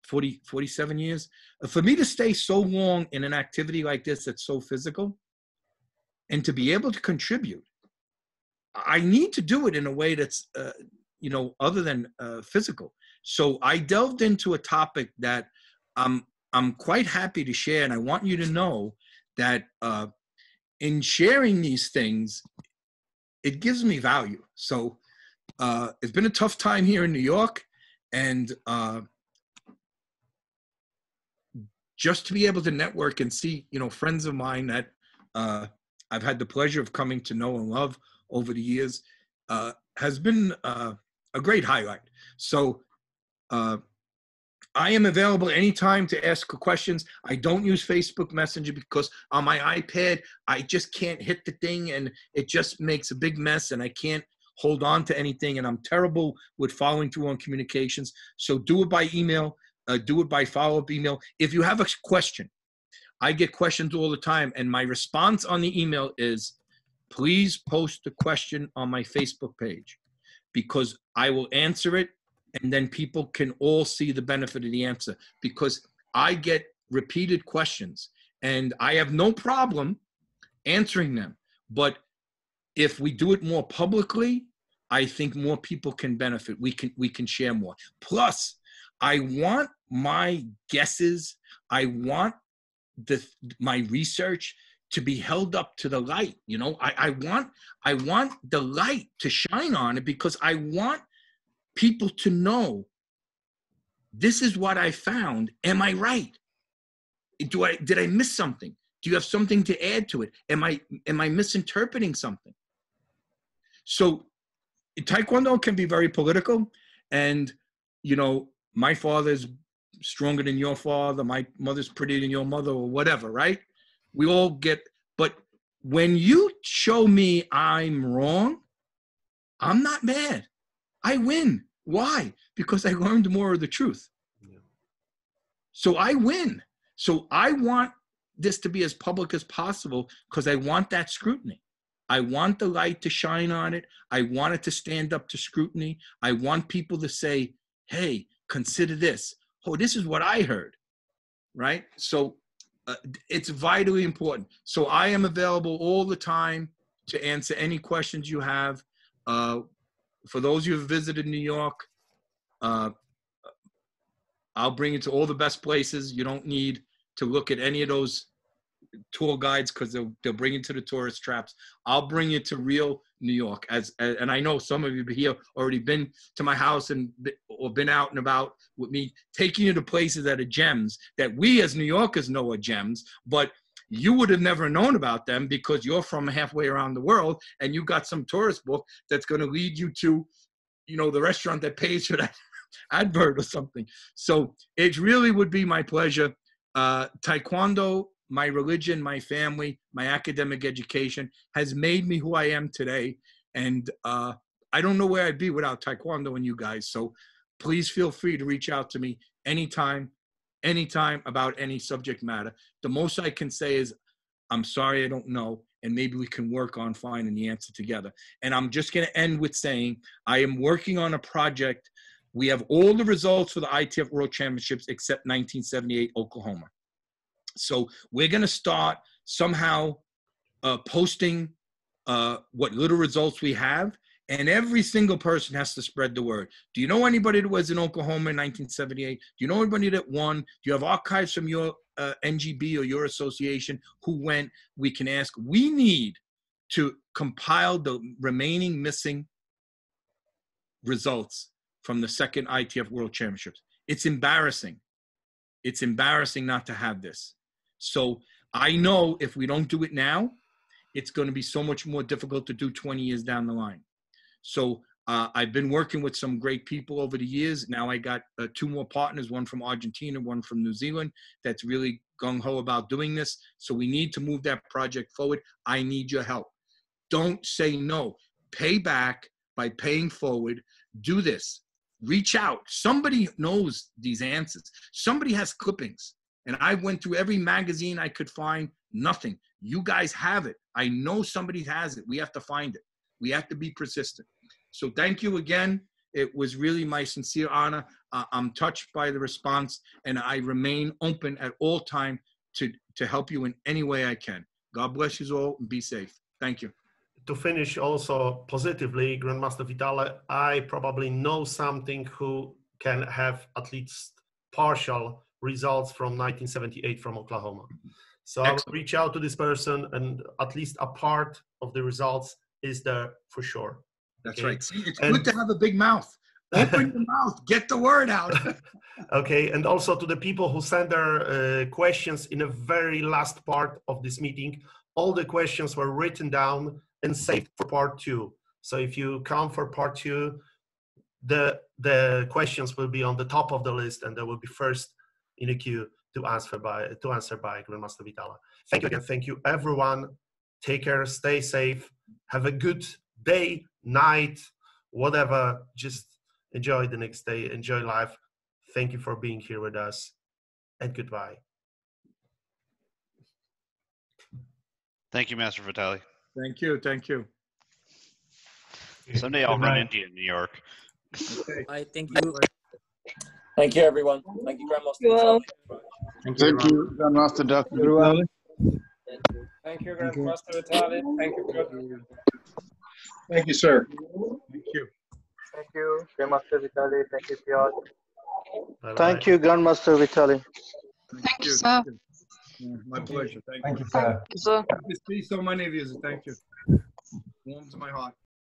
Speaker 2: 40, 47 years. Uh, for me to stay so long in an activity like this that's so physical and to be able to contribute, I need to do it in a way that's, uh, you know, other than uh, physical. So I delved into a topic that I'm, I'm quite happy to share. And I want you to know that uh, in sharing these things, it gives me value. So uh, it's been a tough time here in New York, and uh, just to be able to network and see, you know, friends of mine that uh, I've had the pleasure of coming to know and love over the years uh, has been uh, a great highlight. So uh, I am available anytime to ask questions. I don't use Facebook Messenger because on my iPad, I just can't hit the thing and it just makes a big mess and I can't hold on to anything. And I'm terrible with following through on communications. So do it by email, uh, do it by follow up email. If you have a question, I get questions all the time. And my response on the email is please post the question on my Facebook page because I will answer it and then people can all see the benefit of the answer because I get repeated questions and I have no problem answering them. But if we do it more publicly, I think more people can benefit. We can we can share more. Plus, I want my guesses, I want the my research to be held up to the light. You know, I, I want I want the light to shine on it because I want people to know this is what I found. Am I right? Do I did I miss something? Do you have something to add to it? Am I am I misinterpreting something? So Taekwondo can be very political, and you know, my father's stronger than your father, my mother's prettier than your mother, or whatever, right? We all get, but when you show me I'm wrong, I'm not mad. I win. Why? Because I learned more of the truth. So I win. So I want this to be as public as possible because I want that scrutiny. I want the light to shine on it. I want it to stand up to scrutiny. I want people to say, hey, consider this. Oh, this is what I heard. Right? So uh, it's vitally important. So I am available all the time to answer any questions you have. Uh, for those who have visited New York, uh, I'll bring you to all the best places. You don't need to look at any of those tour guides because they'll, they'll bring you to the tourist traps. I'll bring you to real New York. As, and I know some of you here already been to my house and or been out and about with me, taking you to places that are gems that we as New Yorkers know are gems, but you would have never known about them because you're from halfway around the world and you got some tourist book that's going to lead you to, you know, the restaurant that pays for that advert or something. So it really would be my pleasure. Uh, taekwondo my religion, my family, my academic education has made me who I am today. And uh, I don't know where I'd be without Taekwondo and you guys. So please feel free to reach out to me anytime, anytime about any subject matter. The most I can say is, I'm sorry I don't know, and maybe we can work on finding the answer together. And I'm just going to end with saying I am working on a project. We have all the results for the ITF World Championships except 1978 Oklahoma. So we're going to start somehow uh, posting uh, what little results we have, and every single person has to spread the word. Do you know anybody that was in Oklahoma in 1978? Do you know anybody that won? Do you have archives from your uh, NGB or your association who went? We can ask. We need to compile the remaining missing results from the second ITF World Championships. It's embarrassing. It's embarrassing not to have this. So I know if we don't do it now, it's going to be so much more difficult to do 20 years down the line. So uh, I've been working with some great people over the years. Now I got uh, two more partners, one from Argentina, one from New Zealand, that's really gung ho about doing this. So we need to move that project forward. I need your help. Don't say no. Pay back by paying forward. Do this. Reach out. Somebody knows these answers. Somebody has clippings and I went through every magazine I could find, nothing. You guys have it. I know somebody has it. We have to find it. We have to be persistent. So thank you again. It was really my sincere honor. Uh, I'm touched by the response, and I remain open at all time to, to help you in any way I can. God bless you all and be safe. Thank you.
Speaker 1: To finish also positively, Grandmaster Vitale, I probably know something who can have at least partial results from 1978 from Oklahoma. So Excellent. I will reach out to this person, and at least a part of the results is there for sure.
Speaker 2: That's okay? right. See, it's and, good to have a big mouth. Open your mouth, get the word out.
Speaker 1: okay, and also to the people who send their uh, questions in the very last part of this meeting, all the questions were written down and saved for part two. So if you come for part two, the the questions will be on the top of the list, and they will be first in a queue to answer by to answer by Grandmaster Vitale. Thank you again. Thank you everyone. Take care. Stay safe. Have a good day, night, whatever. Just enjoy the next day. Enjoy life. Thank you for being here with us, and goodbye.
Speaker 7: Thank you, Master Vitale.
Speaker 2: Thank you. Thank you.
Speaker 7: Someday I'll run into you in New York.
Speaker 2: Okay.
Speaker 8: I thank you.
Speaker 9: Thank you, everyone. Thank you, Grandmaster.
Speaker 3: Well-
Speaker 10: Thank you, Grandmaster Duck.
Speaker 9: Thank you, Grandmaster Vitale. Thank you.
Speaker 2: Thank you, sir. Thank you.
Speaker 11: Thank you, Grandmaster Vitale. Thank you, Piotr.
Speaker 1: Bye-bye.
Speaker 11: Thank you, Grandmaster Vitale.
Speaker 3: Thank you, sir.
Speaker 2: Mm, my pleasure. Thank
Speaker 5: Thank
Speaker 2: you.
Speaker 5: you, sir.
Speaker 3: So,
Speaker 2: Good to see so many of you. Thank you. Warms my heart.